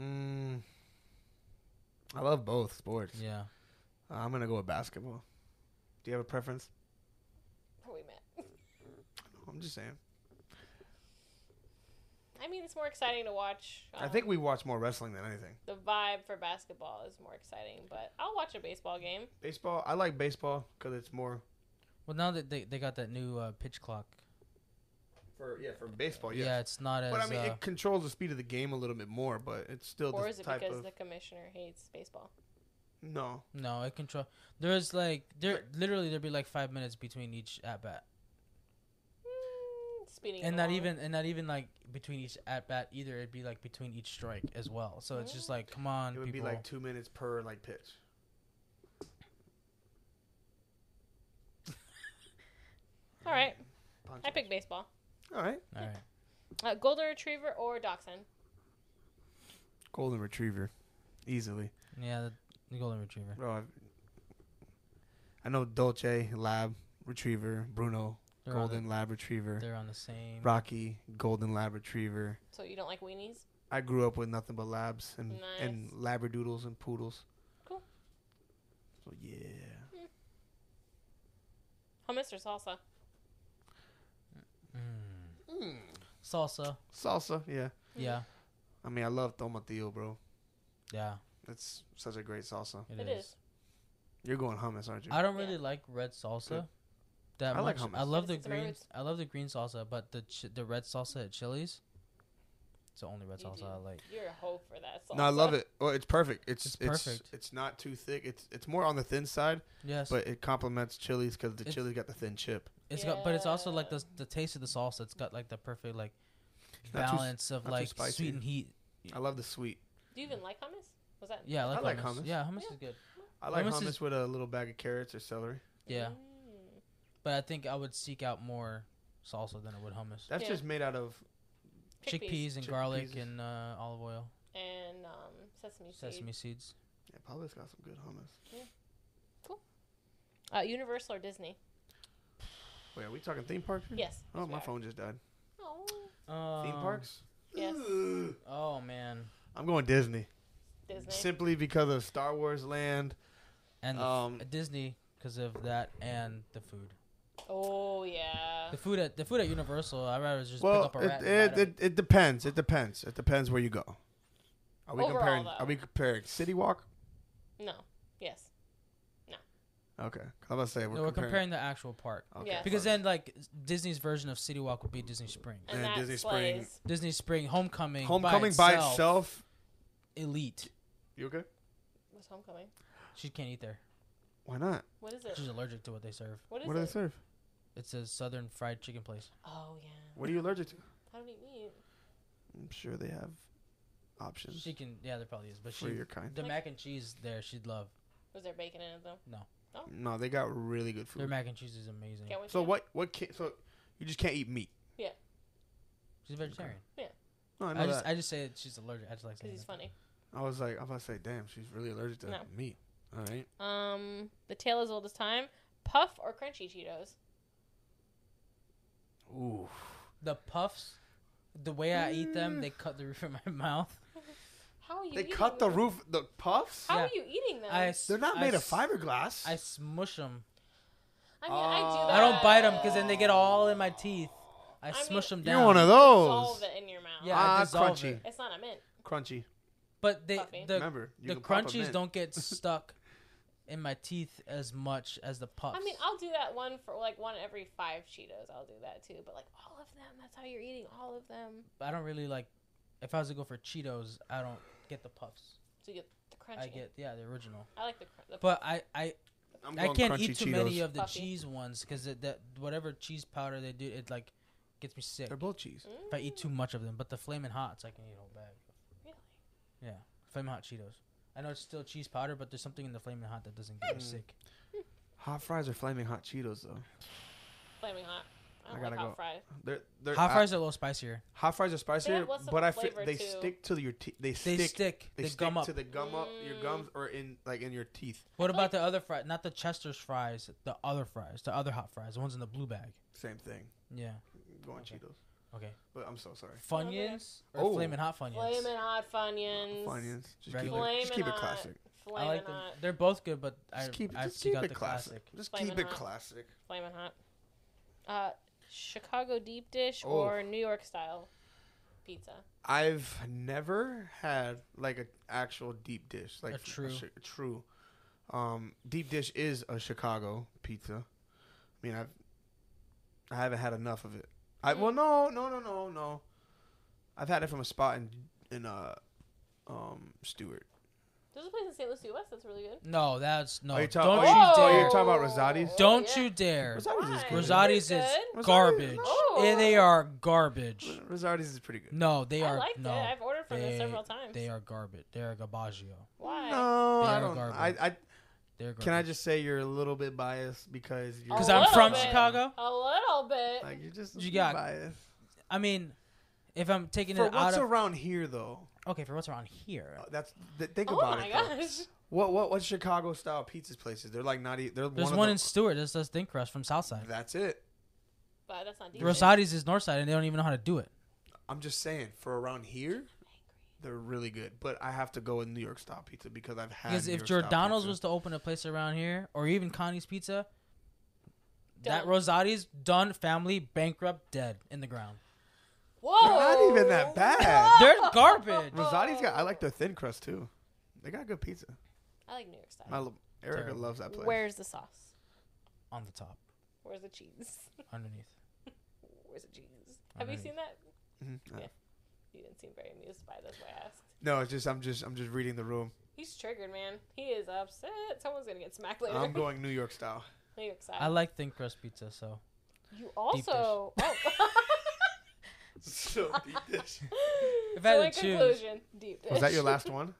Mm, I love both sports. Yeah. I'm gonna go with basketball. Do you have a preference? Where we met. I'm just saying. I mean, it's more exciting to watch. I think um, we watch more wrestling than anything. the vibe for basketball is more exciting, but I'll watch a baseball game. Baseball. I like baseball because it's more Well, now that they, they got that new uh, pitch clock. For yeah for baseball. Yeah, Yeah. it's not as. But I mean, uh, it controls the speed of the game a little bit more, but it's still Or this is it type because of the commissioner hates baseball? no. no, it control. There's like there literally there'd be like five minutes between each at bat, Mm, speeding. and it not even and not even like between each at bat either. It'd be like between each strike as well. So it's just like, come on, It would people. be like two minutes per like pitch. All right, Punch I ups. pick baseball. All right. All right. Uh, golden retriever or dachshund? Golden Retriever, easily. Yeah, the, the golden retriever. Bro, I've, I know Dolce Lab Retriever, Bruno They're on Golden Lab Retriever, they're on the same. Rocky Golden Lab Retriever. So you don't like weenies? I grew up with nothing but labs and and labradoodles and poodles. Cool. So yeah. Hummus or salsa? Mm. Salsa. Salsa, yeah. Yeah. I mean, I love tomatillo, bro. Yeah. It's such a great salsa. It is. You're going hummus, aren't you? I don't Yeah. really like red salsa. Good. That I like hummus. I love the It's my green. I love the green salsa, but the ch- the red salsa at Chili's. It's the only red You salsa do. I like. You're a hoe for that salsa. No, I love it. Well, it's perfect. It's It's it's perfect. It's, not too thick. It's it's more on the thin side, Yes, but it complements chilies because the It's- chili's got the thin chip. it's got. But it's also like the the taste of the salsa. It's got like the perfect like not too- balance of not too like spicy. sweet and heat. I love the sweet. Do you even like hummus? Was that? Yeah, I like, I like hummus. hummus. Yeah, hummus Yeah. is good. I like Hummus hummus, is- with a little bag of carrots or celery. Yeah, Mm. but I think I would seek out more salsa than I would hummus. That's Yeah. just made out of Chickpeas and garlic Chickpeas. and uh, olive oil, And um, sesame, sesame seeds. seeds. yeah, Publix got some good hummus. Uh, Universal or Disney? Wait, are we talking theme parks? here? Yes. Oh, yes, we my are. phone just died. Oh, theme Um, parks? Yes. Ugh. Oh man, I'm going Disney. Disney. Simply because of Star Wars Land. and the Um, f- Disney because of that and the food. Oh yeah. The food at the food at Universal, I'd rather just Well, pick up a rat. and it, it, it depends. It depends. It depends where you go. Are we Overall, comparing? though. Are we comparing City Walk? No. Yes. No. Okay, I'm about to say we're, No, we're comparing. comparing the actual park. okay, Yeah. Because then, like Disney's version of City Walk would be Disney Spring. And, And Disney Spring- slays. Disney Spring Homecoming. Homecoming by by itself, itself. elite. You okay? What's homecoming? She can't eat there. Why not? What is it? She's allergic to what they serve. What is What do they serve? It's a southern fried chicken place. Oh yeah. What are you allergic to? I don't eat meat. I'm sure they have options She can, yeah, there probably is, but for she your kind. the Like- mac and cheese there she'd love. Was there bacon in it though? No, No, they got really good food. Their food. mac and cheese is amazing. Can't wait. So to- what? What? Can, so you just can't eat meat? Yeah. She's a vegetarian. Yeah. No, I know I just that. I just say that she's allergic. I just like Because saying he's that. funny. I was like, I'm about to say, damn, she's really allergic to No. meat. All right. Um, the tail is old as time. Puff or crunchy Cheetos? Ooh. The puffs, the way I eat them, they cut the roof of my mouth. How are you? They eating cut the them? roof. The puffs. How Yeah. are you eating them? I I, s- They're not I made of s- fiberglass. I smush them. mean, I do Oh. that. I don't bite them because then they get all in my teeth. I, I smush mean- them down. You're one of those. Dissolve those. it in your mouth. Yeah, I Ah, dissolve crunchy. it. It's not a mint. Crunchy. But they Puffy. the Remember, you the can pop 'em crunchies in. don't get stuck in my teeth as much as the puffs. I mean, I'll do that one for like one every five Cheetos. I'll do that too. But like all of them, that's how you're eating all of them. I don't really like. If I was to go for Cheetos, I don't get the puffs. So you get the crunchy. I get yeah the original. I like the. cr- the But I I, I'm I going can't eat too Cheetos. many of the Puffy. cheese ones because that whatever cheese powder they do it like gets me sick They're both cheese. Mm. if I eat too much of them. But the flaming hots I can eat a whole bag. Really? Yeah, flaming hot Cheetos. I know it's still cheese powder, but there's something in the flaming hot that doesn't get me Mm. sick. Hot fries are flaming hot Cheetos though. Flaming hot. I I don't gotta like hot go. fries. They're, they're Hot I- fries are a little spicier. hot fries are spicier, less of but a I feel they too. stick to your teeth. They They stick. stick. They, They, stick gum up. to the gum up your Mm. gums or in like in your teeth. What I feel about the other fries? Not the Chester's fries. The other fries. The other hot fries. The ones in the blue bag. Same thing. Yeah. Going Okay. Cheetos. Okay. But I'm so sorry. Funyuns or Oh. flaming hot funyuns? Flaming hot Funyuns. Funyuns. Just keep, it, just keep it hot. classic. Flaming I like them. hot. They're both good, but I Just keep, I just keep out it the classic. classic. Just Flamin' keep it hot. classic. Flaming hot. Uh, Chicago deep dish Oh. or New York style pizza. I've never had like an actual deep dish, like A true. chi- true. Um, deep dish is a Chicago pizza. I mean, I've I haven't had enough of it. I well, no, no, no, no, no. I've had it from a spot in in uh um Stuart. There's a place in St. Lucie West that's really good. No, that's no. Are you talking? Don't oh, you you, oh, dare. you're talking about Rosati's? Oh, Don't yeah. you dare. Rosati's is good. Rosati's is good. Garbage. Oh. They are garbage. Rosati's is pretty good. No, they I are liked no. it. I've ordered from them several times. They are garbage. They are garbaggio. Why? No, They I are don't. garbage. I, I They're garbage. can I just say you're a little bit biased because you're A 'Cause I'm from bit. Chicago? A little bit. like you're just You got- biased. I mean, if I'm taking For it out what's of around here though, okay for what's around here, uh, that's th- think oh about my it. though. gosh. What what what Chicago style pizzas places? They're like not. E- they're there's one, one, in the, Stuart that does thin crust from Southside. That's it. But that's not deep dish. Rosati's is Northside, and they don't even know how to do it. I'm just saying for around here, they're really good. But I have to go with New York style pizza because I've had. Because New if York style Giordano's pizza. was to open a place around here, or even Connie's Pizza, that Rosati's done, family bankrupt, dead in the ground. Whoa. They're not even that bad. They're garbage. Rosati's got. I like their thin crust too. They got good pizza. I like New York style. My, Erica Terrible. loves that place. Where's the sauce? On the top, Where's the cheese? underneath. Where's the cheese? Have you Underneath. seen that? Mhm. Yeah. You didn't seem very amused by this. That's why I asked. No, it's just I'm just I'm just reading the room. He's triggered, man. He is upset. Someone's gonna get smacked later. I'm going New York style. New York style. I like thin crust pizza, so you also. Oh. so deep dish. If I so had in to choose- conclusion, deep dish. Was that your last one?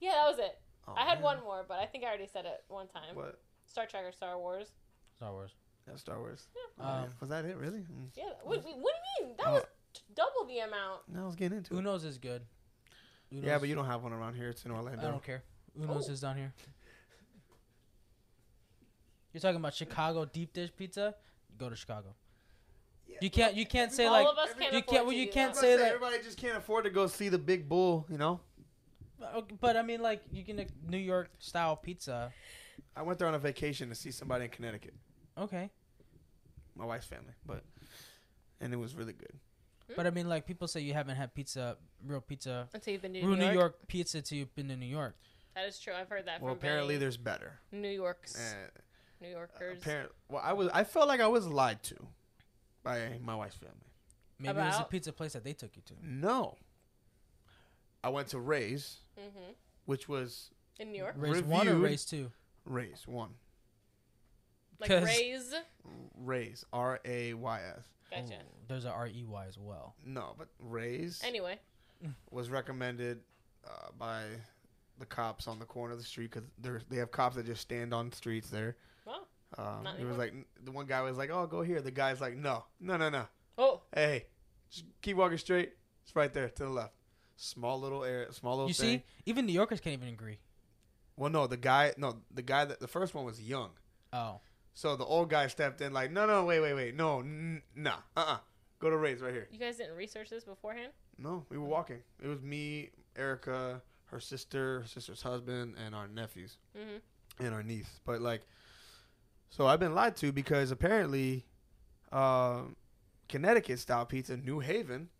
Yeah, that was it. Oh, I had man. one more, but I think I already said it one time. What? Star Trek or Star Wars. Star Wars. Yeah, Star Wars. Yeah. Oh. Um, was that it? Really? Mm. Yeah. What, what do you mean? That Oh. was t- double the amount. No, I was getting into it. Uno's is good. Uno's, Yeah, but you don't have one around here. It's in Orlando. I don't care. Uno's Oh. is down here. You're talking about Chicago deep dish pizza? Go to Chicago. You can't. You can't say All like. of us can't you afford can't- well, to you do can't that. say that- everybody just can't afford to go see the big bull. You know, Okay, But I mean, like you can New York style pizza. I went there on a vacation to see somebody in Connecticut. Okay. my wife's family, but and it was really good. But I mean, like people say you haven't had pizza, real pizza, Until you've been to real New York. pizza till you've been to New York. That is true. I've heard that Well, from apparently many there's better. New York's And New Yorkers. apparent. Well, I was. I felt like I was lied to by my wife's family. Maybe it was a pizza place that they took you to. No. I went to Ray's, hmm which was In New York, Race one or Reviewed. race two? Ray's one. Like 'Cause- Ray's. Ray's R A Y S. Gotcha. Oh, there's a R E Y as well. No, but Ray's Anyway, was recommended uh, by the cops on the corner of the street because they have cops that just stand on streets there. well, Um, Not it was anymore. like the one guy was like, "Oh, go here." The guy's like, "No, no, no, no. oh, Hey, just keep walking straight. It's right there to the left. Small little area, small little You thing." see, even New Yorkers can't even agree. Well, no, the guy, no, the guy that the first one was young. Oh, So the old guy stepped in like, "No, no, wait, wait, wait, no, n- nah, uh, uh go to Ray's right here." you guys didn't research this beforehand? No, we were walking. It was me, Erica, her sister, her sister's husband, and our nephews Mm-hmm. and our niece. But like, so I've been lied to because apparently, um, Connecticut style pizza, New Haven,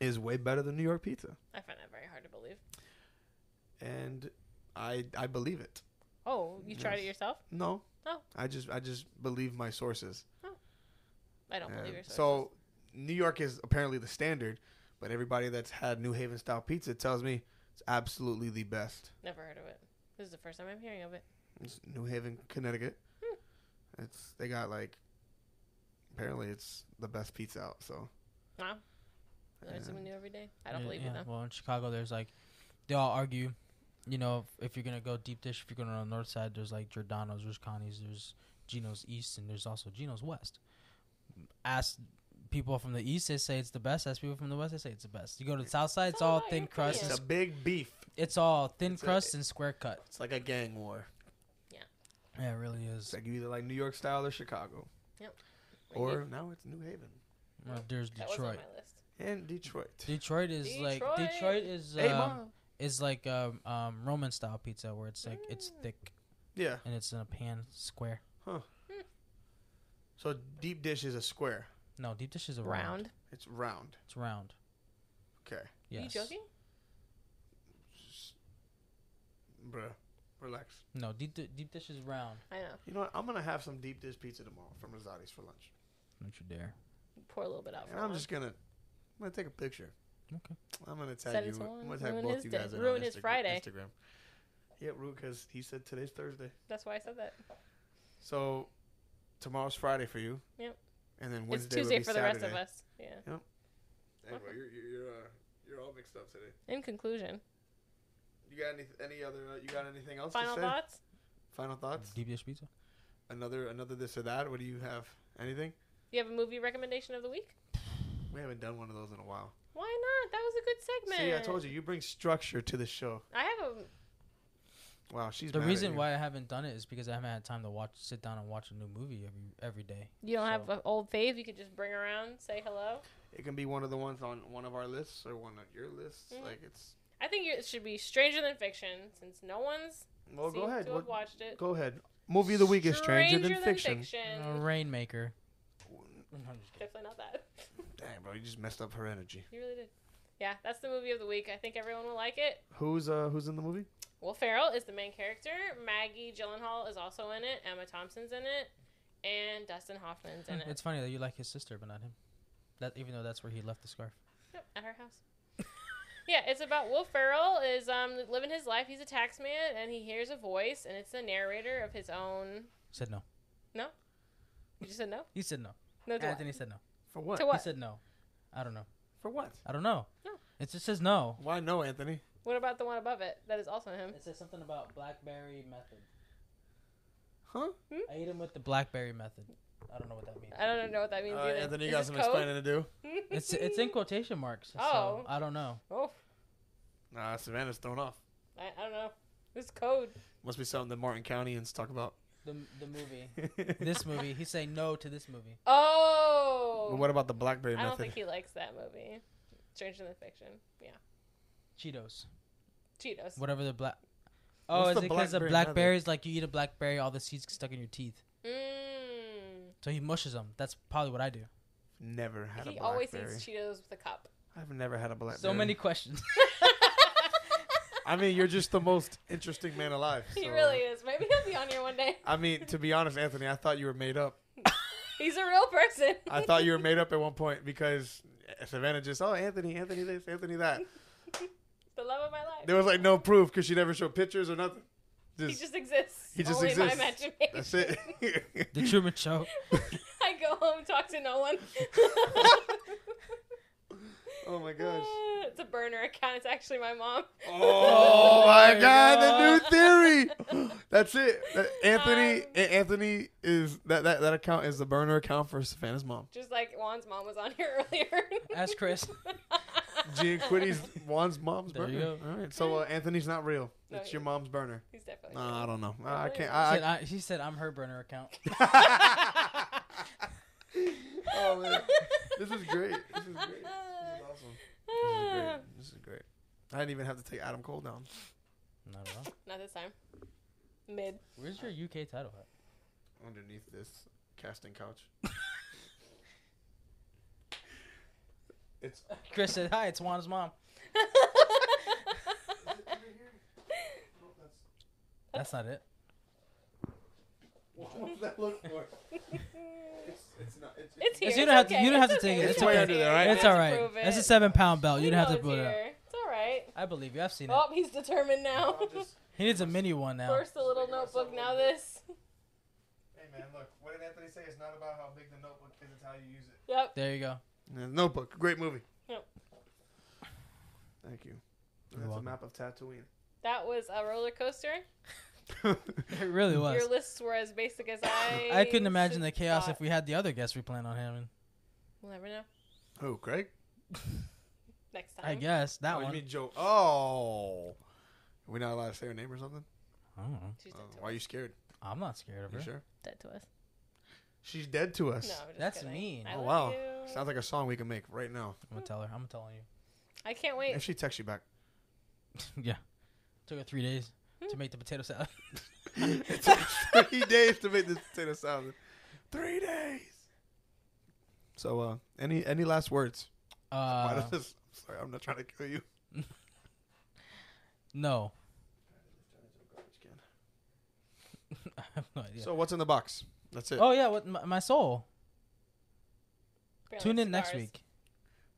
is way better than New York pizza, I find that very hard to believe. and I I believe it. Oh, you tried it yourself? No, Oh. I just I just believe my sources. I don't And believe your sources. so New York is apparently the standard, but everybody that's had New Haven style pizza tells me it's absolutely the best. Never heard of it. This is the first time I'm hearing of it. It's New Haven, Connecticut. Hmm. It's they got like apparently it's the best pizza out. So Wow. Learn something new every day. I don't yeah, believe yeah. it though. Well, in Chicago, there's like they all argue. You know, if, if you're gonna go deep dish, if you're going on the north side, there's like Giordano's, there's Connie's, there's Gino's East, and there's also Gino's West. Ask people from the east, they say it's the best. Ask people from the west, they say it's the best. You go to the south side, it's It's all all thin crust. opinion. it's And, a big beef. it's all thin It's a- crust and square cut. It's like a gang war. Yeah, Yeah, it really It's is. like you either like New York style or Chicago, Yep. or now it's New Haven Well, there's that was on Detroit. my list. and Detroit. Detroit is like Detroit. Detroit is Hey, um, mom. Is like um, um Roman style pizza where it's like it's Mm. thick Yeah. and it's in a pan square. Huh. So deep dish is a square. No, deep dish is a round. Round. It's round. It's round. Okay. Yes. Are you joking? Bruh, relax. No, deep di- deep dish is round. I know. You know what? I'm gonna have some deep dish pizza tomorrow from Rosati's for lunch, Don't you dare. Pour a little bit out for I'm one. just gonna, I'm gonna take a picture. Okay. I'm gonna tag Send you. it to I'm gonna tag Ruin both his you day. guys in Ruin on his Instagram- Friday. Instagram. Yeah, rude because he said today's Thursday. That's why I said that. So tomorrow's Friday for you. Yep. And then It's Wednesday Tuesday will be for the Saturday. rest of us. Yeah. Anyway, you're you're you're, uh, you're all mixed up today. In conclusion, You got any any other? Uh, you got anything else final to say? thoughts. Final thoughts? Deep dish pizza. Another another this or that? What do you have? Anything? You have a movie recommendation of the week? We haven't done one of those in a while. Why not? That was a good segment. See, I told you, you bring structure to the show. I have a. Wow, she's The mad at reason you. why I haven't done it is because I haven't had time to watch, sit down and watch a new movie every every day. You don't have an old fave you could just bring around, say hello. it can be one of the ones on one of our lists or one on your list. Mhm. Like it's. I think it should be Stranger Than Fiction, since no one's Well, go ahead. to Well, have watched it. go ahead. Movie of the week is Stranger, Than, Fiction. Uh, Rainmaker. Definitely not that. Damn, bro, you just messed up her energy. You really did. Yeah, that's the movie of the week. I think everyone will like it. Who's uh who's in the movie? Will Ferrell is the main character. Maggie Gyllenhaal is also in it. Emma Thompson's in it, and Dustin Hoffman's in it. It's funny that you like his sister, but not him. That even though that's where he left the scarf. Yep, at her house. yeah, it's about Will Ferrell is um living his life. He's a tax man, and he hears a voice, and it's the narrator of his own. Said no. No. You just said no. He said no. No to what? Anthony said no. For what? To He said no. I don't know. For what? I don't know. No. It just says no. Why no, Anthony? What about the one above it? That is also him. It says something about blackberry method. Huh? I ate him with the blackberry method. I don't know what that means. I don't know what that means Uh, either. Anthony, you Is got some code? explaining to do. It's it's in quotation marks. So Oh. I don't know. Oh, Nah, Savanah's thrown off. I, I don't know. This code. Must be something that Martin Countyans talk about. The the movie. this movie. He's saying no to this movie. Oh. But what about the Blackberry I don't think he likes that movie. Stranger Than Fiction. Yeah. Cheetos. Cheetos. Whatever the black. Oh, What's is the it because of blackberry method? blackberries? Like you eat a blackberry, all the seeds get stuck in your teeth. Mmm. So So he mushes them. That's probably what I do. Never had a blackberry. He a always eats Cheetos with a cup. I've never had a blackberry. So many questions. I mean, you're just the most interesting man alive. He so- really uh, is. Maybe he'll be on here one day. I mean, to be honest, Anthony, I thought you were made up. He's a real person. I thought you were made up at one point because Savanah just, oh, Anthony, Anthony this, Anthony that. the love of my life. There was like no proof because she never showed pictures or nothing. he Just, just exists. he just Only in my exists. imagination. that's it. the Truman Show. I go home, talk to no one. Oh my gosh. it's a burner account. It's actually my mom. Oh my my god, the new theory. That's it. That- Anthony Um, Anthony is that, that that account is the burner account for Savanah's mom. Just like Juan's mom was on here earlier. Ask Chris. Gian Quiddy's Juan's mom's There burner. you go. All right. So uh, Anthony's not real. No, It's your mom's burner. He's definitely. Nah, I don't know. I can't. He I, said, I, he said I'm her burner account. Oh man, this is great. This is great. This is awesome. This is great. This is great. I didn't even have to take Adam Cole down. Not at all. Not this time. Mid. Where's your UK title at? Underneath this casting couch. it's Chris said, "Hi, it's Juan's mom." That's not it. What does that look for? It's, it's not. It's, It's here. You it's don't have to- okay, you don't have it's to take okay, it. It's we way know under there, right? It's don't all have to right. prove That's a it. seven pound belt. We You don't have to it's put it up. here. It's all right. I believe you. I've seen it. Oh, he's determined now. I'm just- He needs a mini one now. First the little notebook, now this. Hey man, look. What did Anthony say? It's not about how big the notebook is; it's how you use it. Yep. There you go. Yeah, notebook, great movie. Yep. Thank you. You're That's a map of Tatooine. That was a roller coaster. It really was. Your lists were as basic as I. I couldn't imagine the chaos thought. if we had the other guests we plan on having. We'll never know. Oh, Who, Craig? Next time. I guess that oh, one. You mean Joe? Oh, are we not allowed to say her name or something? I don't know. She's Oh, dead to why are you scared? I'm not scared of her. You sure? Dead to us. She's dead to us. No, just That's kidding. mean. I Oh wow, you. sounds like a song we can make right now. I'm gonna tell her. I'm telling you. I can't wait. If she texts you back, yeah. Took her three days to make the potato salad. it took three days to make this potato salad. Three days. So, uh, any any last words? Why Uh, does this? Sorry, I'm not trying to kill you. no. I have no idea. So, what's in the box? That's it. oh yeah, what my, my soul. Apparently Tune it's in next cigars. week.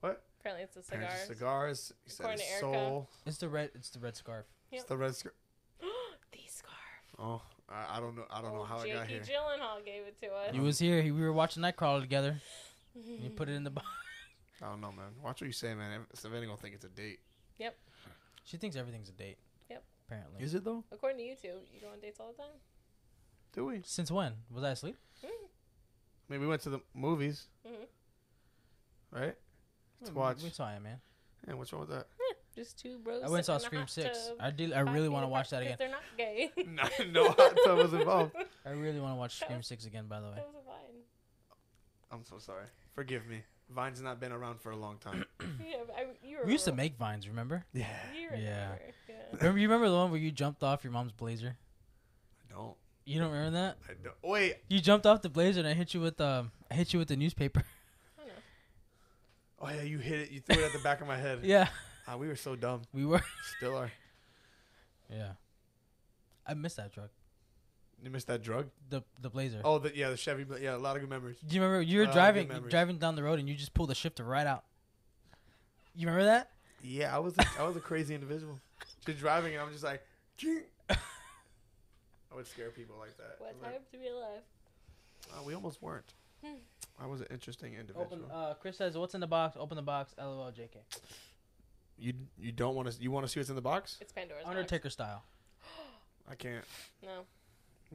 What? Apparently it's the There's cigars. Cigars. He said According his to Erica. soul. It's the red. It's the red scarf. It's the red scarf. Oh, I, I don't know. I don't know how Jakey I got here. Gyllenhaal gave it to us. You was here. He, we were watching Nightcrawler together. And you put it in the box. I don't know, man. Watch what you say, man. Savanah gonna think it's a date. Yep. She thinks everything's a date. Yep. Apparently. Is it though? According to you two, you go on dates all the time. Do we? Since when? Was I asleep? I mean, we went to the movies, Mm-hmm. right? To We- watch. We saw it, man. Yeah, what's wrong with that? Just two bros. I went and saw a Scream Six. I did. I really want to watch that again. They're not gay. no, no hot tub was involved. I really want to watch Scream Six again. By the way. that was a vine. I'm so sorry. Forgive me. Vine's not been around for a long time. Yeah, I, you We used to make vines. Remember? yeah. You Yeah. remember. Yeah. Remember? You remember the one where you jumped off your mom's blazer? I don't. You don't remember that? I don't. Wait. You jumped off the blazer and I hit you with um. I hit you with the newspaper. Oh yeah, you hit it. You threw it at the back of my head. yeah. Ah, we were so dumb. We were. Still are. Yeah. I missed that truck. You missed that drug? The the blazer. Oh, the, yeah, the Chevy. Bla- Yeah, a lot of good memories. Do you remember you were Uh, good driving memories. driving down the road and you just pulled the shifter right out? You remember that? Yeah, I was a, I was a crazy individual. Just driving and I'm just like, "Ching." I would scare people like that. What I'm like, time to be alive? "Oh, we almost weren't. Hmm. I was an interesting individual. Open. Uh, Chris says, "What's in the box?" Open the box. LOL. JK. You you don't want to you want to see what's in the box? It's Pandora's Undertaker style. I can't. No,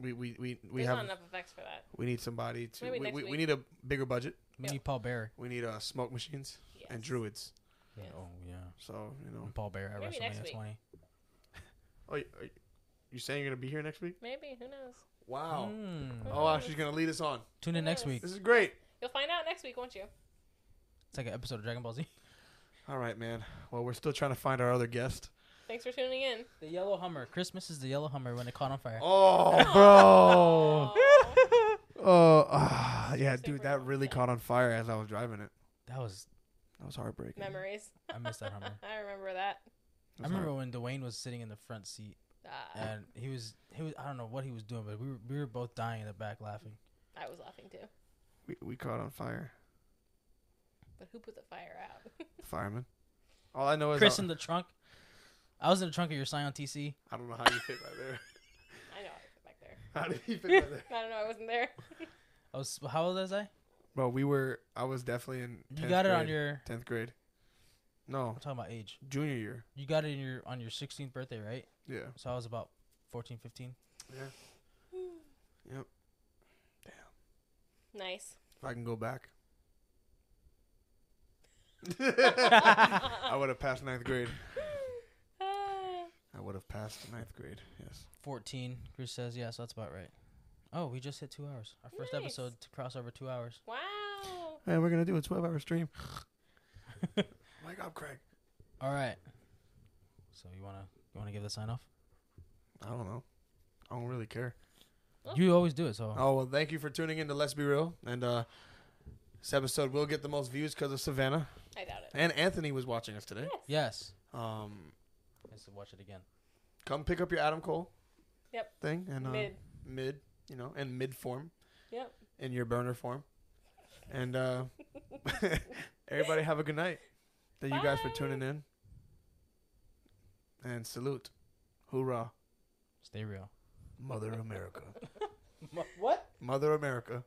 We we we, we there's have not enough effects for that. we need somebody to Maybe we, next we, we need a bigger budget. We Yep. need Paul Bearer. We need uh smoke machines Yes. and druids. Yes. Oh yeah. So you know. Paul Bearer at Maybe next WrestleMania week. 20. Oh, you, are you saying you're gonna be here next week? Maybe. Who knows? Wow. Mm. Oh wow, she's gonna lead us on. Tune in next week. This is great. You'll find out next week, won't you? It's like an episode of Dragon Ball Z. All right, man. Well, we're still trying to find our other guest. Thanks for tuning in. The yellow Hummer. Christmas is the yellow Hummer when it caught on fire. Oh, bro. Oh, ah, yeah. that dude, that really caught on fire as I was driving it. That was That was heartbreaking. memories. I missed that Hummer. I remember that. It I was remember heart- when Dwayne was sitting in the front seat Ah, and he was he was I don't know what he was doing, but we were we were both dying in the back laughing. I was laughing too. we, we caught on fire. But who put the fire out? Fireman. All I know is Chris I, in the trunk. I was in the trunk of your Scion TC. I don't know how you fit right there. I know I fit back there. How did he fit right there? I don't know. I wasn't there. I was how old was I? Bro, we were. I was definitely in. You 10th got it on your. tenth grade. No, I'm talking about age. junior year. You got it in your on your 16th birthday, right? Yeah. So I was about 14, 15. Yeah. Yep. Damn. Nice. If I can go back, I would have passed ninth grade. I would have passed ninth grade. Yes. 14. Chris says, yeah, so that's about right. Oh, we just hit two hours. Our first Nice. episode to cross over two hours. wow. And we're gonna do a twelve-hour stream. Wake up, Craig. All right. So you wanna you wanna give the sign off? I don't know. I don't really care. Oh. You always do it, so Oh well, thank you for tuning in to Let's Be Reel. And uh this episode will get the most views because of Savanah I doubt it. and Anthony was watching us today. yes. Um, Let's watch it again. come pick up your Adam Cole. Yep. Thing and uh, Mid. mid, you know, and mid form Yep. in your burner form. And uh everybody have a good night. Thank you guys for Bye. tuning in. And salute. Hoorah. Stay real. Mother America. What? Mother America.